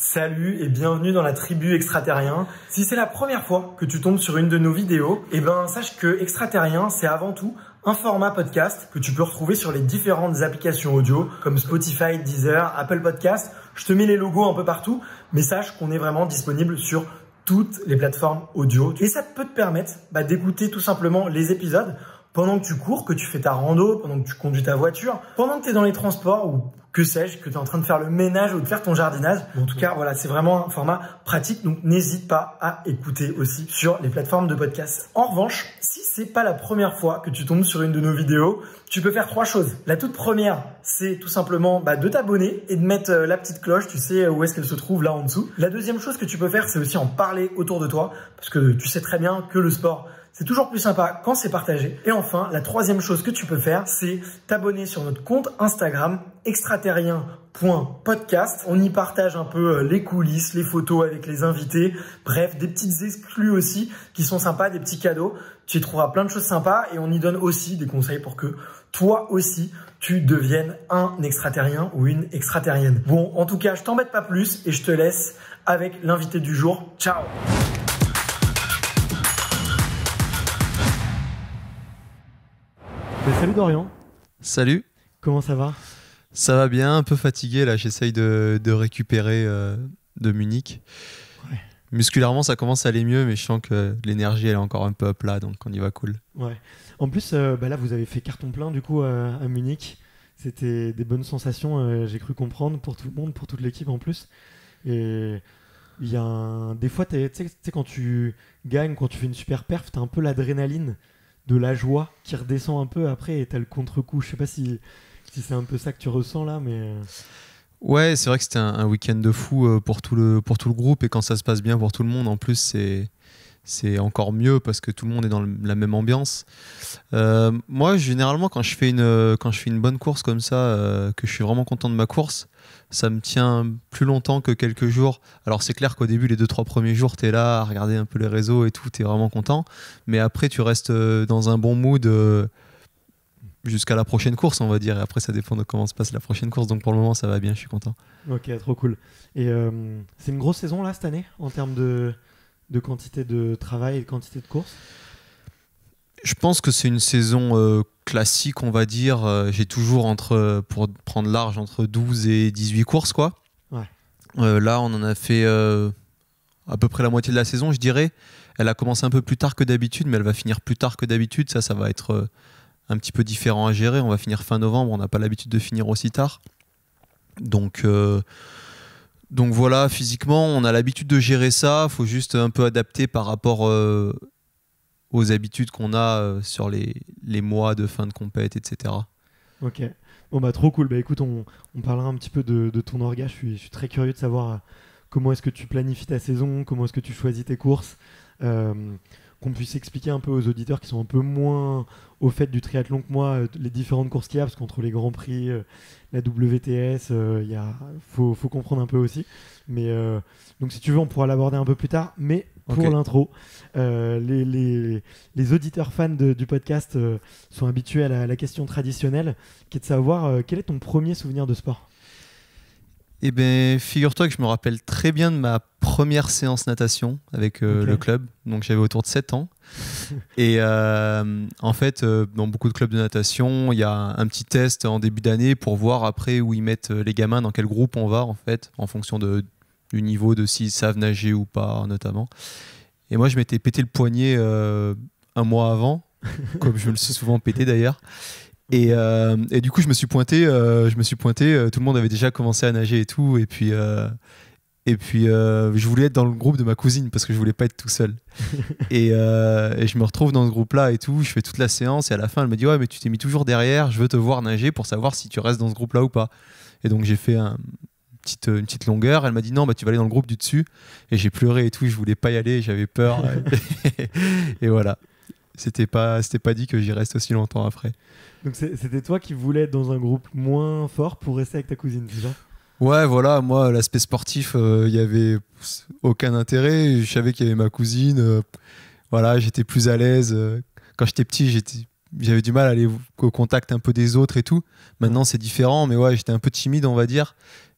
Salut et bienvenue dans la tribu extraterrien. Si c'est la première fois que tu tombes sur une de nos vidéos, eh ben sache que extraterrien c'est avant tout un format podcast que tu peux retrouver sur les différentes applications audio comme Spotify, Deezer, Apple Podcast. Je te mets les logos un peu partout, mais sache qu'on est vraiment disponible sur toutes les plateformes audio et ça peut te permettre bah, d'écouter tout simplement les épisodes pendant que tu cours, que tu fais ta rando, pendant que tu conduis ta voiture, pendant que tu es dans les transports ou que sais-je, que tu es en train de faire le ménage ou de faire ton jardinage. En tout cas, voilà, c'est vraiment un format pratique, donc n'hésite pas à écouter aussi sur les plateformes de podcast. En revanche, si c'est pas la première fois que tu tombes sur une de nos vidéos, tu peux faire trois choses. La toute première, c'est tout simplement bah, de t'abonner et de mettre euh, la petite cloche, tu sais où est-ce qu'elle se trouve là en dessous. La deuxième chose que tu peux faire, c'est aussi en parler autour de toi, parce que tu sais très bien que le sport, c'est toujours plus sympa quand c'est partagé. Et enfin, la troisième chose que tu peux faire, c'est t'abonner sur notre compte Instagram extraterrien.podcast. On y partage un peu euh, les coulisses, les photos avec les invités, bref, des petites exclus aussi qui sont sympas, des petits cadeaux. Tu y trouveras plein de choses sympas et on y donne aussi des conseils pour que toi aussi tu deviennes un extraterrien ou une extraterrienne. Bon, en tout cas, je t'embête pas plus et je te laisse avec l'invité du jour. Ciao salut Dorian. Salut. Comment ça va? Ça va bien, un peu fatigué là. J'essaye de, récupérer euh, de Munich. Musculairement, ça commence à aller mieux, mais je sens que l'énergie elle est encore un peu à plat, donc on y va cool. Ouais. En plus, euh, bah là, vous avez fait carton plein du coup à, Munich. C'était des bonnes sensations, euh, j'ai cru comprendre, pour tout le monde, pour toute l'équipe en plus. Et il y a un... des fois, tu sais, quand tu gagnes, quand tu fais une super perf, tu as un peu l'adrénaline de la joie qui redescend un peu après et t'as le contre-coup. Je sais pas si, c'est un peu ça que tu ressens là, mais. Euh. Ouais, c'est vrai que c'était un, week-end de fou euh, pour tout, le, pour tout le groupe et quand ça se passe bien pour tout le monde, en plus, c'est, c'est encore mieux parce que tout le monde est dans la même ambiance. Euh, moi, généralement, quand je, fais une, quand je fais une bonne course comme ça, que je suis vraiment content de ma course, ça me tient plus longtemps que quelques jours. Alors c'est clair qu'au début, les deux trois premiers jours, tu es là à regarder un peu les réseaux et tout, tu es vraiment content. Mais après, tu restes euh, dans un bon mood euh, jusqu'à la prochaine course, on va dire. Et après, ça dépend de comment se passe la prochaine course. Donc pour le moment, ça va bien, je suis content. Ok, trop cool. Et euh, c'est une grosse saison là cette année en termes de, de quantité de travail et de quantité de courses? Je pense que c'est une saison euh, classique, on va dire. Euh, j'ai toujours entre, pour prendre large, entre 12 et 18 courses, quoi. Euh, là, on en a fait à peu près la moitié de la saison, je dirais. Elle a commencé un peu plus tard que d'habitude, mais elle va finir plus tard que d'habitude. Ça, ça va être un petit peu différent à gérer. On va finir fin novembre. On n'a pas l'habitude de finir aussi tard. Donc, donc voilà, physiquement, on a l'habitude de gérer ça. Il faut juste un peu adapter par rapport aux habitudes qu'on a euh, sur les, les, mois de fin de compète, etc. Ok. Bon bah trop cool. Bah écoute, on, on parlera un petit peu de, de ton orga. Je suis, je suis, très curieux de savoir euh, comment est-ce que tu planifies ta saison, comment est-ce que tu choisis tes courses. Euh, qu'on puisse expliquer un peu aux auditeurs qui sont un peu moins au fait du triathlon que moi les différentes courses qu'il y a parce qu'entre les grands prix la WTS il y faut, faut, comprendre un peu aussi mais donc si tu veux on pourra l'aborder un peu plus tard mais pour l'intro. Euh, les, les, auditeurs fans du podcast euh, sont habitués à la, question traditionnelle, qui est de savoir euh, quel est ton premier souvenir de sport? Eh bien, figure-toi que je me rappelle très bien de ma première séance natation avec le club. Donc j'avais autour de 7 ans. Et en fait, dans beaucoup de clubs de natation, il y a un petit test en début d'année pour voir après où ils mettent les gamins, dans quel groupe on va en fait, en fonction de, du niveau de s'ils savent nager ou pas, notamment. Et moi, je m'étais pété le poignet euh, un mois avant, comme je me le suis souvent pété d'ailleurs. Et, euh, et, du coup, je me suis pointé, euh, je me suis pointé. tout le monde avait déjà commencé à nager et tout. Et puis, et puis, je voulais être dans le groupe de ma cousine parce que je voulais pas être tout seul. et, et, je me retrouve dans ce groupe-là et tout. Je fais toute la séance et à la fin, elle me dit ouais, mais tu t'es mis toujours derrière. Je veux te voir nager pour savoir si tu restes dans ce groupe-là ou pas. Et donc, j'ai fait un, une petite longueur. Elle m'a dit non, bah, tu vas aller dans le groupe du dessus. Et j'ai pleuré et tout, je voulais pas y aller, j'avais peur. et voilà. C'était pas, c'était pas dit que j'y reste aussi longtemps après. Donc c'était toi qui voulais être dans un groupe moins fort pour rester avec ta cousine, déjà Ouais, voilà, moi, l'aspect sportif, il euh, y avait aucun intérêt. Je savais qu'il y avait ma cousine. Euh, voilà, j'étais plus à l'aise. Euh, quand j'étais petit, j'étais j'avais du mal à aller au contact un peu des autres et tout. Maintenant, c'est différent, mais ouais, j'étais un peu timide, on va dire.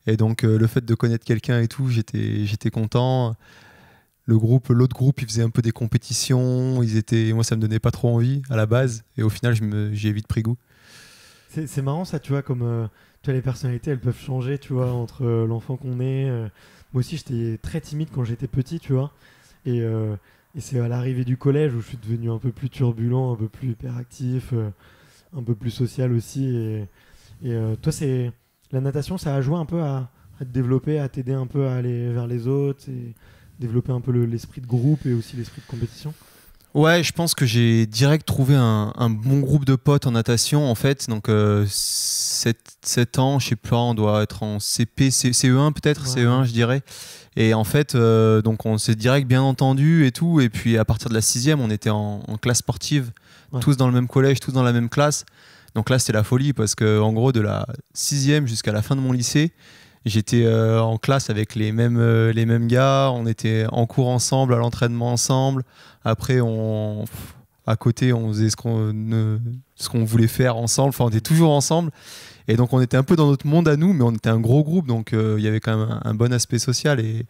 Et donc, le fait de connaître quelqu'un et tout, j'étais, j'étais content. Le groupe, l'autre groupe, il faisait un peu des compétitions. Ils étaient, moi, ça me donnait pas trop envie à la base. Et au final, j'ai vite pris goût. C'est marrant ça, tu vois, comme tu vois, les personnalités, elles peuvent changer, tu vois, entre l'enfant qu'on est. moi aussi, j'étais très timide quand j'étais petit, tu vois. Et, et c'est à l'arrivée du collège où je suis devenu un peu plus turbulent, un peu plus hyperactif, euh, un peu plus social aussi. Et, euh, toi, c'est la natation, ça a joué un peu à, te développer, à t'aider un peu à aller vers les autres et développer un peu l'esprit de groupe et aussi l'esprit de compétition. Ouais, je pense que j'ai direct trouvé un, bon groupe de potes en natation en fait. Donc 7, euh, ans, je sais pas, on doit être en CP, CE1 peut-être, CE1 je dirais. Et en fait, euh, donc on s'est direct bien entendu et tout. Et puis à partir de la sixième, on était en, classe sportive, tous dans le même collège, tous dans la même classe. Donc là, c'était la folie parce que en gros, de la sixième jusqu'à la fin de mon lycée, J'étais euh, en classe avec les mêmes, euh, les mêmes gars, on était en cours ensemble, à l'entraînement ensemble. Après, on, à côté, on faisait ce qu'on, ce qu'on voulait faire ensemble. Enfin, on était toujours ensemble. Et donc, on était un peu dans notre monde à nous, mais on était un gros groupe. Donc, euh, il y avait quand même un, bon aspect social. Et,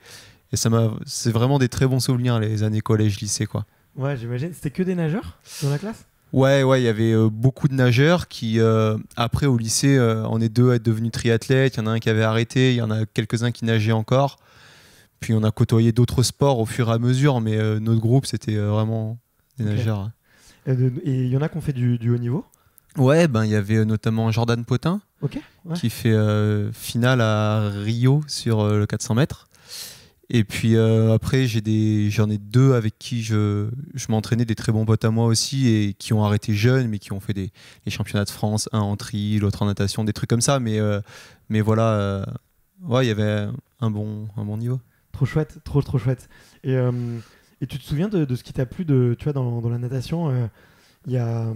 et ça m'a, c'est vraiment des très bons souvenirs, les années collège-lycée. quoi. Ouais, j'imagine. C'était que des nageurs dans la classe? Ouais, ouais, il y avait euh, beaucoup de nageurs qui, euh, après au lycée, euh, on est deux à être devenus triathlètes. Il y en a un qui avait arrêté, il y en a quelques-uns qui nageaient encore. Puis on a côtoyé d'autres sports au fur et à mesure, mais notre groupe, c'était vraiment des nageurs. Et il y en a qui ont fait du, haut niveau? Ouais, ben il y avait notamment Jordan Potin, qui fait finale à Rio sur le 400 mètres. Et puis euh, après, j'ai des, j'en ai deux avec qui je, je m'entraînais, des très bons potes à moi aussi, et qui ont arrêté jeunes, mais qui ont fait des championnats de France, un en tri, l'autre en natation, des trucs comme ça. Mais, euh, mais voilà, euh, ouais, il y avait un bon, un bon niveau. Trop chouette, trop trop chouette. Et, et tu te souviens de, de ce qui t'a plu de, tu vois, dans, dans la natation Il y a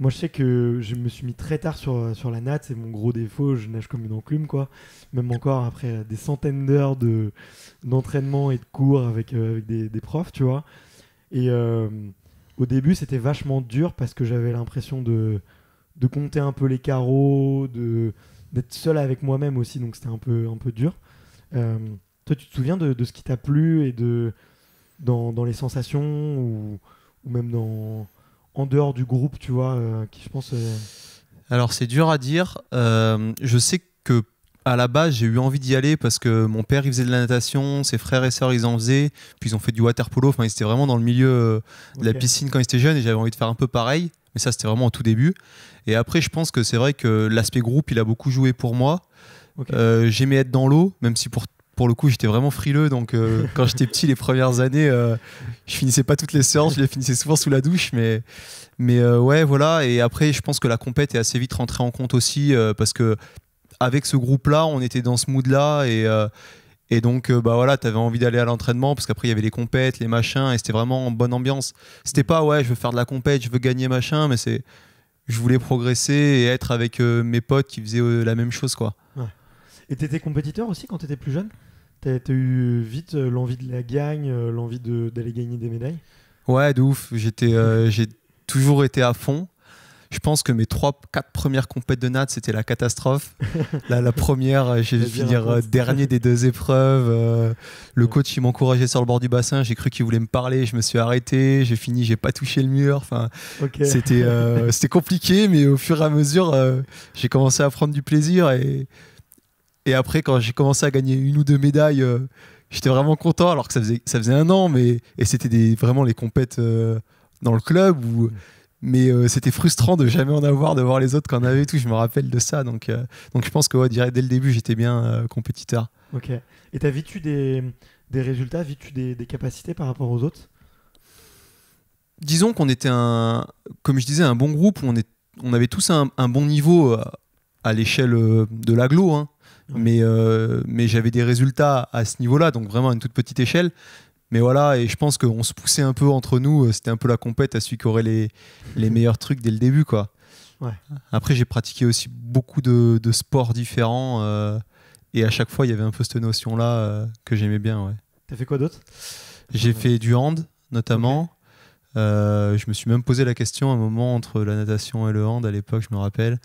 moi, je sais que je me suis mis très tard sur, sur la natte, c'est mon gros défaut, je nage comme une enclume, quoi. Même encore après des centaines d'heures de, d'entraînement et de cours avec, euh, avec des, profs, tu vois. Et euh, au début, c'était vachement dur parce que j'avais l'impression de, de compter un peu les carreaux, d'être seul avec moi-même aussi, donc c'était un peu, un peu dur. Euh, toi, tu te souviens de, de ce qui t'a plu et de, dans, dans les sensations ou, ou même dans en dehors du groupe, tu vois, euh, qui je pense. Euh, Alors c'est dur à dire. Euh, je sais que à la base, j'ai eu envie d'y aller parce que mon père, il faisait de la natation, ses frères et sœurs, ils en faisaient, puis ils ont fait du water polo. Enfin, ils étaient vraiment dans le milieu de la piscine quand ils étaient jeunes et j'avais envie de faire un peu pareil. Mais ça, c'était vraiment au tout début. Et après, je pense que c'est vrai que l'aspect groupe, il a beaucoup joué pour moi. J'aimais être dans l'eau, même si pour pour le coup, j'étais vraiment frileux. Donc, euh, quand j'étais petit, les premières années, euh, je finissais pas toutes les séances, je les finissais souvent sous la douche. Mais, mais euh, ouais, voilà. Et après, je pense que la compète est assez vite rentrée en compte aussi parce que avec ce groupe-là, on était dans ce mood-là et. Et donc, bah voilà, t'avais envie d'aller à l'entraînement parce qu'après, il y avait les compètes, les machins, et c'était vraiment en bonne ambiance. C'était pas, ouais, je veux faire de la compète, je veux gagner machin, mais c'est, je voulais progresser et être avec mes potes qui faisaient la même chose, quoi. Ouais. Et t'étais compétiteur aussi quand t'étais plus jeune? T'as eu vite euh, l'envie de la gagne, euh, l'envie d'aller gagner des médailles? Ouais, de ouf. J'étais, euh, j'ai toujours été à fond. Je pense que mes trois, quatre premières compètes de natte, c'était la catastrophe. La première, j'ai finir dernier des deux épreuves. le coach, il m'encourageait sur le bord du bassin. J'ai cru qu'il voulait me parler. Je me suis arrêté. J'ai fini, j'ai pas touché le mur. Enfin, c'était, c'était compliqué, mais au fur et à mesure, j'ai commencé à prendre du plaisir et et après, quand j'ai commencé à gagner une ou deux médailles, euh, j'étais vraiment content, alors que ça faisait, ça faisait un an, mais et c'était vraiment les compètes euh, dans le club. Où, mais euh, c'était frustrant de jamais en avoir, de voir les autres qui en avaient et tout. Je me rappelle de ça. Donc, donc je pense que ouais, dès le début, j'étais bien compétiteur. Ok. Et t'as vécu des, des résultats, vécu des, des capacités par rapport aux autres? Disons qu'on était un, comme je disais, un bon groupe. On, est, on avait tous un, un bon niveau à l'échelle de l'aglo. Hein. Mais, euh, mais j'avais des résultats à ce niveau-là, donc vraiment à une toute petite échelle. Mais voilà, et je pense qu'on se poussait un peu entre nous. Euh, c'était un peu la compète à celui qui aurait les, les meilleurs trucs dès le début. Quoi. Après, j'ai pratiqué aussi beaucoup de, de sports différents. Euh, et à chaque fois, il y avait un peu cette notion-là que j'aimais bien. Ouais. T'as fait quoi d'autre? J'ai fait du hand, notamment. je me suis même posé la question à un moment entre la natation et le hand à l'époque, je me rappelle.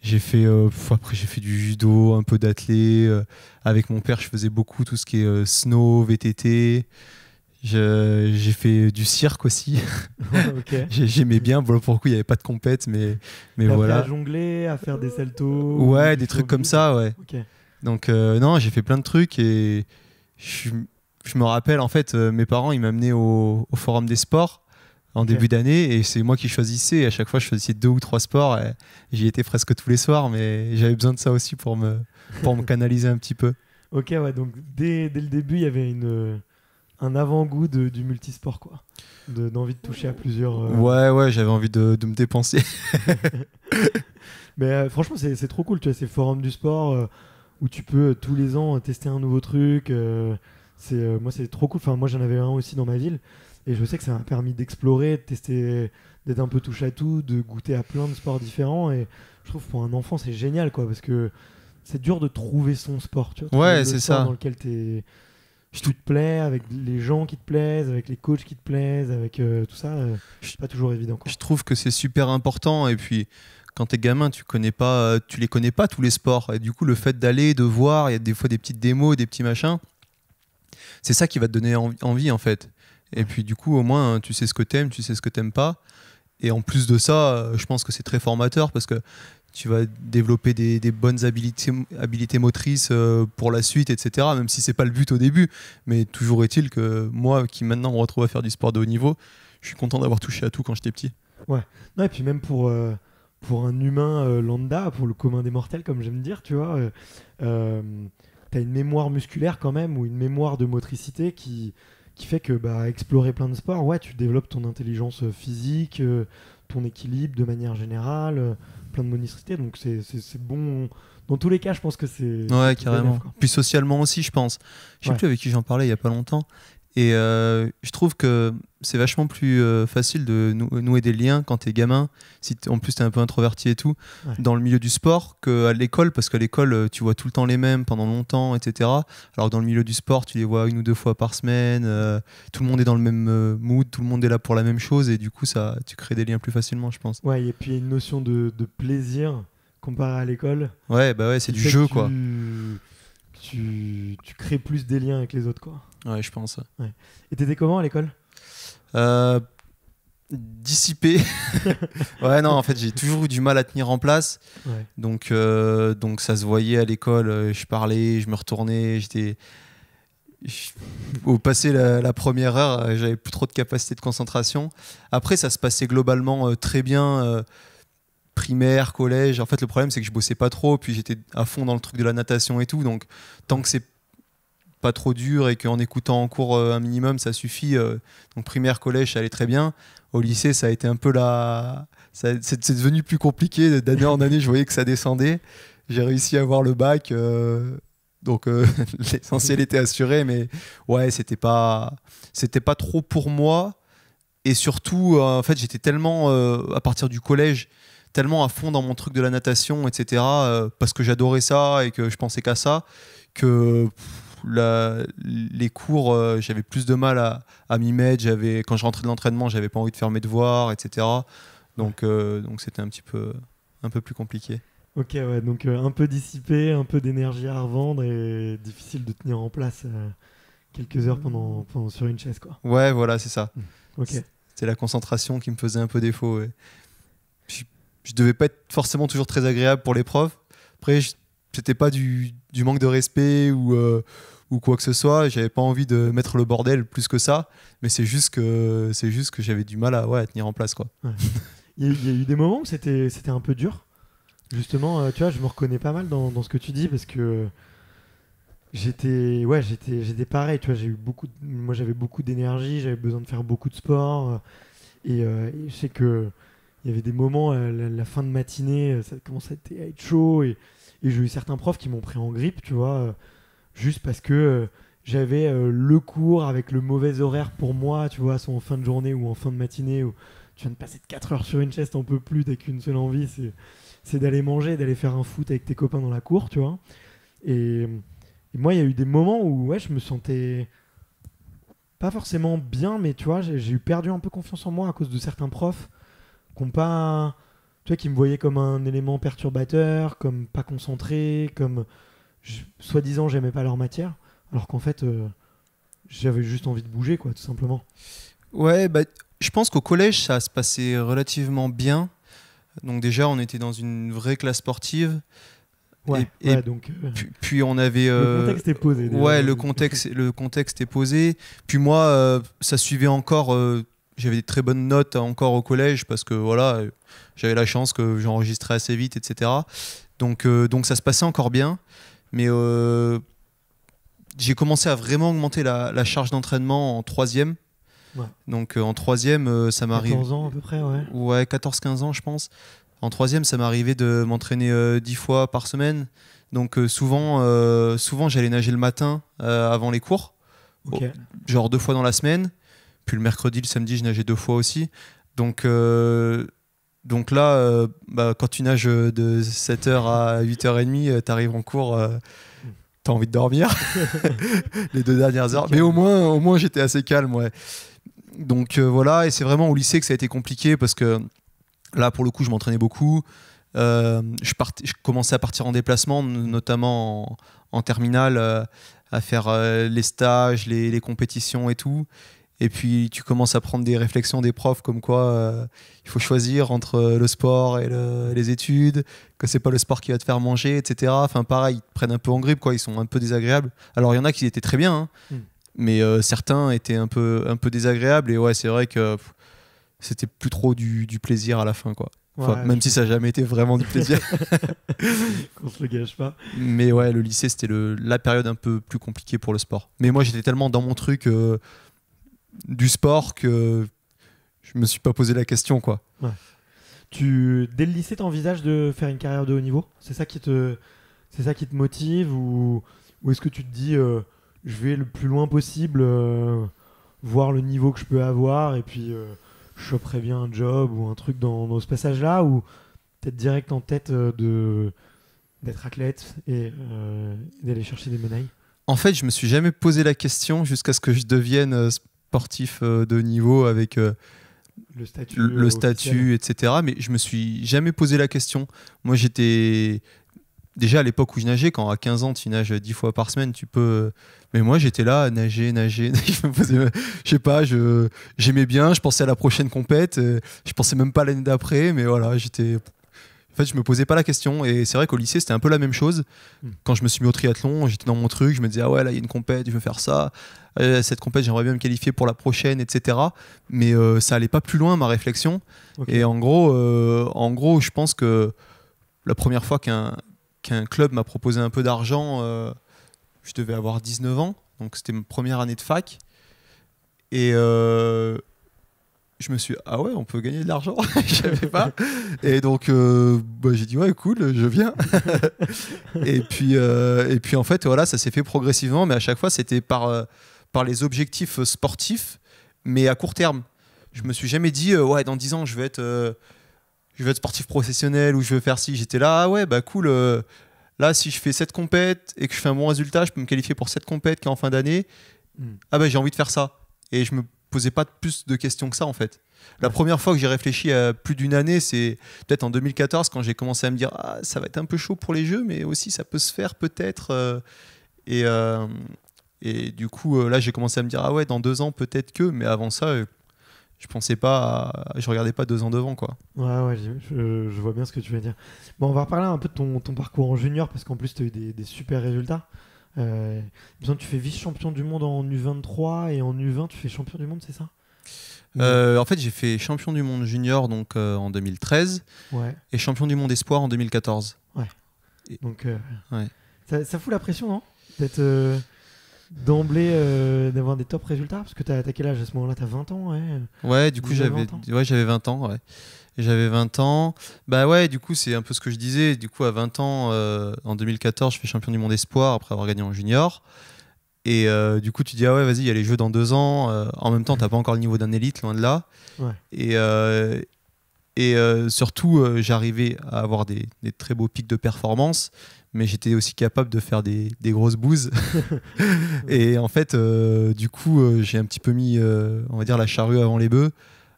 J'ai fait, euh, après j'ai fait du judo, un peu d'athlé. avec mon père, je faisais beaucoup tout ce qui est snow, VTT. J'ai fait du cirque aussi. J'aimais bien. Voilà, pour le coup, il n'y avait pas de compète, mais, mais voilà. À jongler, à faire des saltos. Ouais, des trucs comme ça, ouais. Donc, non, j'ai fait plein de trucs et je, je me rappelle, en fait, mes parents, ils m'amenaient au, au Forum des sports en début d'année et c'est moi qui choisissais. À chaque fois, je choisissais deux ou trois sports. J'y étais presque tous les soirs, mais j'avais besoin de ça aussi pour me, pour me canaliser un petit peu. Ok, ouais, donc dès, dès le début, il y avait une, un avant-goût du multisport, quoi. D'envie de, toucher à plusieurs. Euh, ouais, ouais, j'avais envie de, de, me dépenser. mais euh, franchement, c'est trop cool, tu vois, ces forums du sport euh, où tu peux tous les ans tester un nouveau truc. c'est moi, c'est trop cool. Enfin, moi, j'en avais un aussi dans ma ville. Et je sais que ça m'a permis d'explorer, de tester, d'être un peu touche à tout, de goûter à plein de sports différents. Et je trouve pour un enfant, c'est génial, quoi, parce que c'est dur de trouver son sport. Tu vois, ouais, c'est ça. Dans lequel tu te plais, avec les gens qui te plaisent, avec les coachs qui te plaisent, avec euh, tout ça, euh, c'est pas toujours évident. Je trouve que c'est super important. Et puis, quand t'es gamin, tu connais pas, tu les connais pas tous les sports. Et du coup, le fait d'aller, de voir, il y a des fois des petites démos, des petits machins. C'est ça qui va te donner envie en fait. Et puis du coup, au moins, tu sais ce que t'aimes, tu sais ce que t'aimes pas. Et en plus de ça, euh, je pense que c'est très formateur parce que tu vas développer des, bonnes habilités, habilités motrices euh, pour la suite, etc. Même si c'est pas le but au début. Mais toujours est-il que moi, qui maintenant me retrouve à faire du sport de haut niveau, je suis content d'avoir touché à tout quand j'étais petit. Ouais. Non, et puis même pour, euh, pour un humain lambda, pour le commun des mortels, comme j'aime dire, tu vois, tu as une mémoire musculaire quand même ou une mémoire de motricité qui qui fait que bah, explorer plein de sports, ouais, tu développes ton intelligence euh, physique, euh, ton équilibre de manière générale, euh, plein de monicité. Donc c'est bon. Dans tous les cas, je pense que c'est. Ouais, carrément. Puis socialement aussi, je pense. Je sais plus avec qui j'en parlais il y a pas longtemps. Et euh, je trouve que c'est vachement plus euh, facile de nouer des liens quand t'es gamin, si en plus t'es un peu introverti et tout, dans le milieu du sport qu'à l'école, parce qu'à l'école euh, tu vois tout le temps les mêmes pendant longtemps, etc. Alors que dans le milieu du sport, tu les vois une ou deux fois par semaine, tout le monde est dans le même mood, tout le monde est là pour la même chose, et du coup ça, tu crées des liens plus facilement, je pense. Ouais, et puis il y a une notion de, plaisir comparé à l'école. Ouais, bah ouais, c'est du jeu quoi. Tu, tu crées plus des liens avec les autres quoi. Ouais, je pense. Ouais. Et t'étais comment à l'école? Euh, Dissipé. ouais, non, en fait, j'ai toujours eu du mal à tenir en place. Donc, euh, donc, ça se voyait à l'école. Euh, je parlais, je me retournais, j'étais. Au passé la, première heure, j'avais plus trop de capacité de concentration. Après, ça se passait globalement très bien primaire, collège. En fait, le problème, c'est que je bossais pas trop, puis j'étais à fond dans le truc de la natation et tout. Donc, tant que c'est pas trop dur et qu'en écoutant en cours euh, un minimum, ça suffit. Euh. donc primaire, collège, ça allait très bien. Au lycée, ça a été un peu la... C'est devenu plus compliqué. D'année en année, je voyais que ça descendait. J'ai réussi à avoir le bac. Euh, donc l'essentiel était assuré. Mais ouais, c'était pas, pas trop pour moi. Et surtout, en fait, j'étais tellement, à partir du collège, tellement à fond dans mon truc de la natation, etc. parce que j'adorais ça et que je pensais qu'à ça, que les cours, euh, j'avais plus de mal à, m'y mettre. J'avais, quand je rentrais de l'entraînement, j'avais pas envie de faire mes devoirs, etc. Donc, euh, donc c'était un petit peu, un peu plus compliqué. Ok, ouais, donc euh, un peu dissipé, un peu d'énergie à revendre et difficile de tenir en place quelques heures pendant, sur une chaise, quoi. Ouais, voilà, c'est ça. Mmh. Ok. C'est la concentration qui me faisait un peu défaut. Je, je devais pas être forcément toujours très agréable pour les profs. Après, c'était pas du, manque de respect ou, euh, ou quoi que ce soit. J'avais pas envie de mettre le bordel plus que ça, mais c'est juste que c'est juste que j'avais du mal à, ouais, à tenir en place quoi. Il, y a, eu des moments où c'était c'était un peu dur. Justement, euh, tu vois, je me reconnais pas mal dans, ce que tu dis parce que j'étais ouais j'étais j'étais pareil. Tu vois, j'ai eu beaucoup, moi j'avais beaucoup d'énergie, j'avais besoin de faire beaucoup de sport euh, et, je sais que il y avait des moments, la, fin de matinée, ça commençait à être chaud et j'ai eu certains profs qui m'ont pris en grippe, tu vois, euh, juste parce que euh, j'avais euh, le cours avec le mauvais horaire pour moi, tu vois, soit en fin de journée ou en fin de matinée, où tu viens de passer 4 heures sur une chaise, t'en peux plus, t'as qu'une seule envie, c'est d'aller manger, d'aller faire un foot avec tes copains dans la cour, tu vois. Et, moi, il y a eu des moments où ouais, je me sentais pas forcément bien, mais tu vois, j'ai eu perdu un peu confiance en moi à cause de certains profs qui n'ont pas toi qui me voyais comme un élément perturbateur, comme pas concentré, comme soi-disant j'aimais pas leur matière, alors qu'en fait euh, j'avais juste envie de bouger, quoi, tout simplement. Ouais, bah, je pense qu'au collège ça se passait relativement bien. Donc déjà on était dans une vraie classe sportive. Ouais, et, donc, euh, puis, on avait. le euh, contexte est posé. ouais, le contexte, le contexte est posé. Puis moi, ça suivait encore. J'avais des très bonnes notes encore au collège parce que voilà, j'avais la chance que j'enregistrais assez vite, etc. Donc, donc ça se passait encore bien. Mais euh, j'ai commencé à vraiment augmenter la, charge d'entraînement en troisième. Donc euh, en troisième, euh, ça m'arrive. 14 ans à peu près, ouais. Ouais, 14-15 ans, je pense. En troisième, ça m'arrivait de m'entraîner 10 fois par semaine. Donc souvent, souvent j'allais nager le matin avant les cours. genre deux fois dans la semaine. Puis le mercredi, le samedi, je nageais deux fois aussi. Donc donc là, euh, bah, quand tu nages de 7h à 8h30, tu arrives en cours, euh, tu as envie de dormir les deux dernières heures. Mais au moins, au moins j'étais assez calme. Ouais. Donc euh, voilà, et c'est vraiment au lycée que ça a été compliqué parce que là, pour le coup, je m'entraînais beaucoup. je, je, commençais à partir en déplacement, notamment en, terminale, à faire les stages, les, les, compétitions et tout. Et puis tu commences à prendre des réflexions des profs comme quoi euh, il faut choisir entre le sport et les études, que c'est pas le sport qui va te faire manger, etc. Enfin pareil, ils te prennent un peu en grippe, quoi. Ils sont un peu désagréables. Alors il y en a qui étaient très bien, hein. hmm. mais euh, certains étaient un peu, un peu désagréables. Et ouais, c'est vrai que c'était plus trop du, plaisir à la fin, quoi. même si ça n'a jamais été vraiment du plaisir. Qu'on se le gâche pas. Mais ouais, le lycée, c'était la période un peu plus compliquée pour le sport. Mais moi, j'étais tellement dans mon truc. Euh, du sport que je me suis pas posé la question quoi. Tu dès le lycée t'envisages de faire une carrière de haut niveau? C'est ça qui te c'est ça qui te motive ou, ou est-ce que tu te dis euh, je vais le plus loin possible euh, voir le niveau que je peux avoir et puis euh, je choperai bien un job ou un truc dans, ce passage là ou peut-être direct en tête de d'être athlète et d'aller chercher des médailles? En fait, je me suis jamais posé la question jusqu'à ce que je devienne sportif euh, de niveau avec euh, le statut, le statut etc. Mais je me suis jamais posé la question. Moi, j'étais déjà à l'époque où je nageais, quand à 15 ans tu nages 10 fois par semaine, tu peux. Mais moi j'étais là à nager, nager. je sais pas, je j'aimais bien, je pensais à la prochaine compète, euh, je pensais même pas l'année d'après, mais voilà, j'étais fait, je me posais pas la question. Et c'est vrai qu'au lycée, c'était un peu la même chose. Hmm. Quand je me suis mis au triathlon, j'étais dans mon truc, je me disais, ah ouais, là, il y a une compète, je veux faire ça. Euh, cette compète, j'aimerais bien me qualifier pour la prochaine, etc. Mais euh, ça allait pas plus loin, ma réflexion. Et en gros, euh, en gros, je pense que la première fois qu'un qu'un club m'a proposé un peu d'argent, je devais avoir 19 ans. Donc, c'était ma première année de fac. Et je me suis ah ouais on peut gagner de l'argent? Je savais pas et donc euh, bah, j'ai dit ouais cool je viens et puis euh, et puis en fait voilà ça s'est fait progressivement mais à chaque fois c'était par euh, par les objectifs sportifs mais à court terme je me suis jamais dit ouais dans 10 ans je vais être je vais être sportif professionnel ou je veux faire ci j'étais là ah ouais bah cool là si je fais cette compète et que je fais un bon résultat je peux me qualifier pour cette compète qui est en fin d'année hmm. ah bah j'ai envie de faire ça et je me posais pas plus de questions que ça en fait. La première fois que j'ai réfléchi à plus d'une année, c'est peut-être en 2014 quand j'ai commencé à me dire ah, ça va être un peu chaud pour les jeux, mais aussi ça peut se faire peut-être. Euh, et, euh, et du coup, euh, là, j'ai commencé à me dire ah ouais, dans deux ans peut-être que, mais avant ça, je pensais pas, je regardais pas deux ans devant quoi. Ouais, ouais, je, vois bien ce que tu veux dire. Bon, on va reparler un peu de ton, ton parcours en junior parce qu'en plus, tu as eu des, des super résultats. Euh, tu fais vice-champion du monde en U23 et en U20, tu fais champion du monde, c'est ça? Euh, En fait, j'ai fait champion du monde junior donc euh, en 2013 et champion du monde espoir en 2014. Ouais. Donc, Ça, fout la pression, non? D'être d'emblée d'avoir des top résultats Parce que tu as, quel âge à ce moment-là? Tu as 20 ans Ouais, ouais du coup, j'avais ouais, 20 ans. Ouais j'avais 20 ans. Bah ouais, du coup, c'est un peu ce que je disais. Du coup, à 20 ans, euh, en 2014, je fais champion du monde espoir après avoir gagné en junior. Et euh, du coup, tu dis, ah ouais, vas-y, il y a les jeux dans deux ans. Euh, en même temps, t'as pas encore le niveau d'un élite, loin de là. Et, et surtout, j'arrivais à avoir des, des, très beaux pics de performance, mais j'étais aussi capable de faire des, des grosses bouses. et en fait, du coup, j'ai un petit peu mis, on va dire, la charrue avant les bœufs,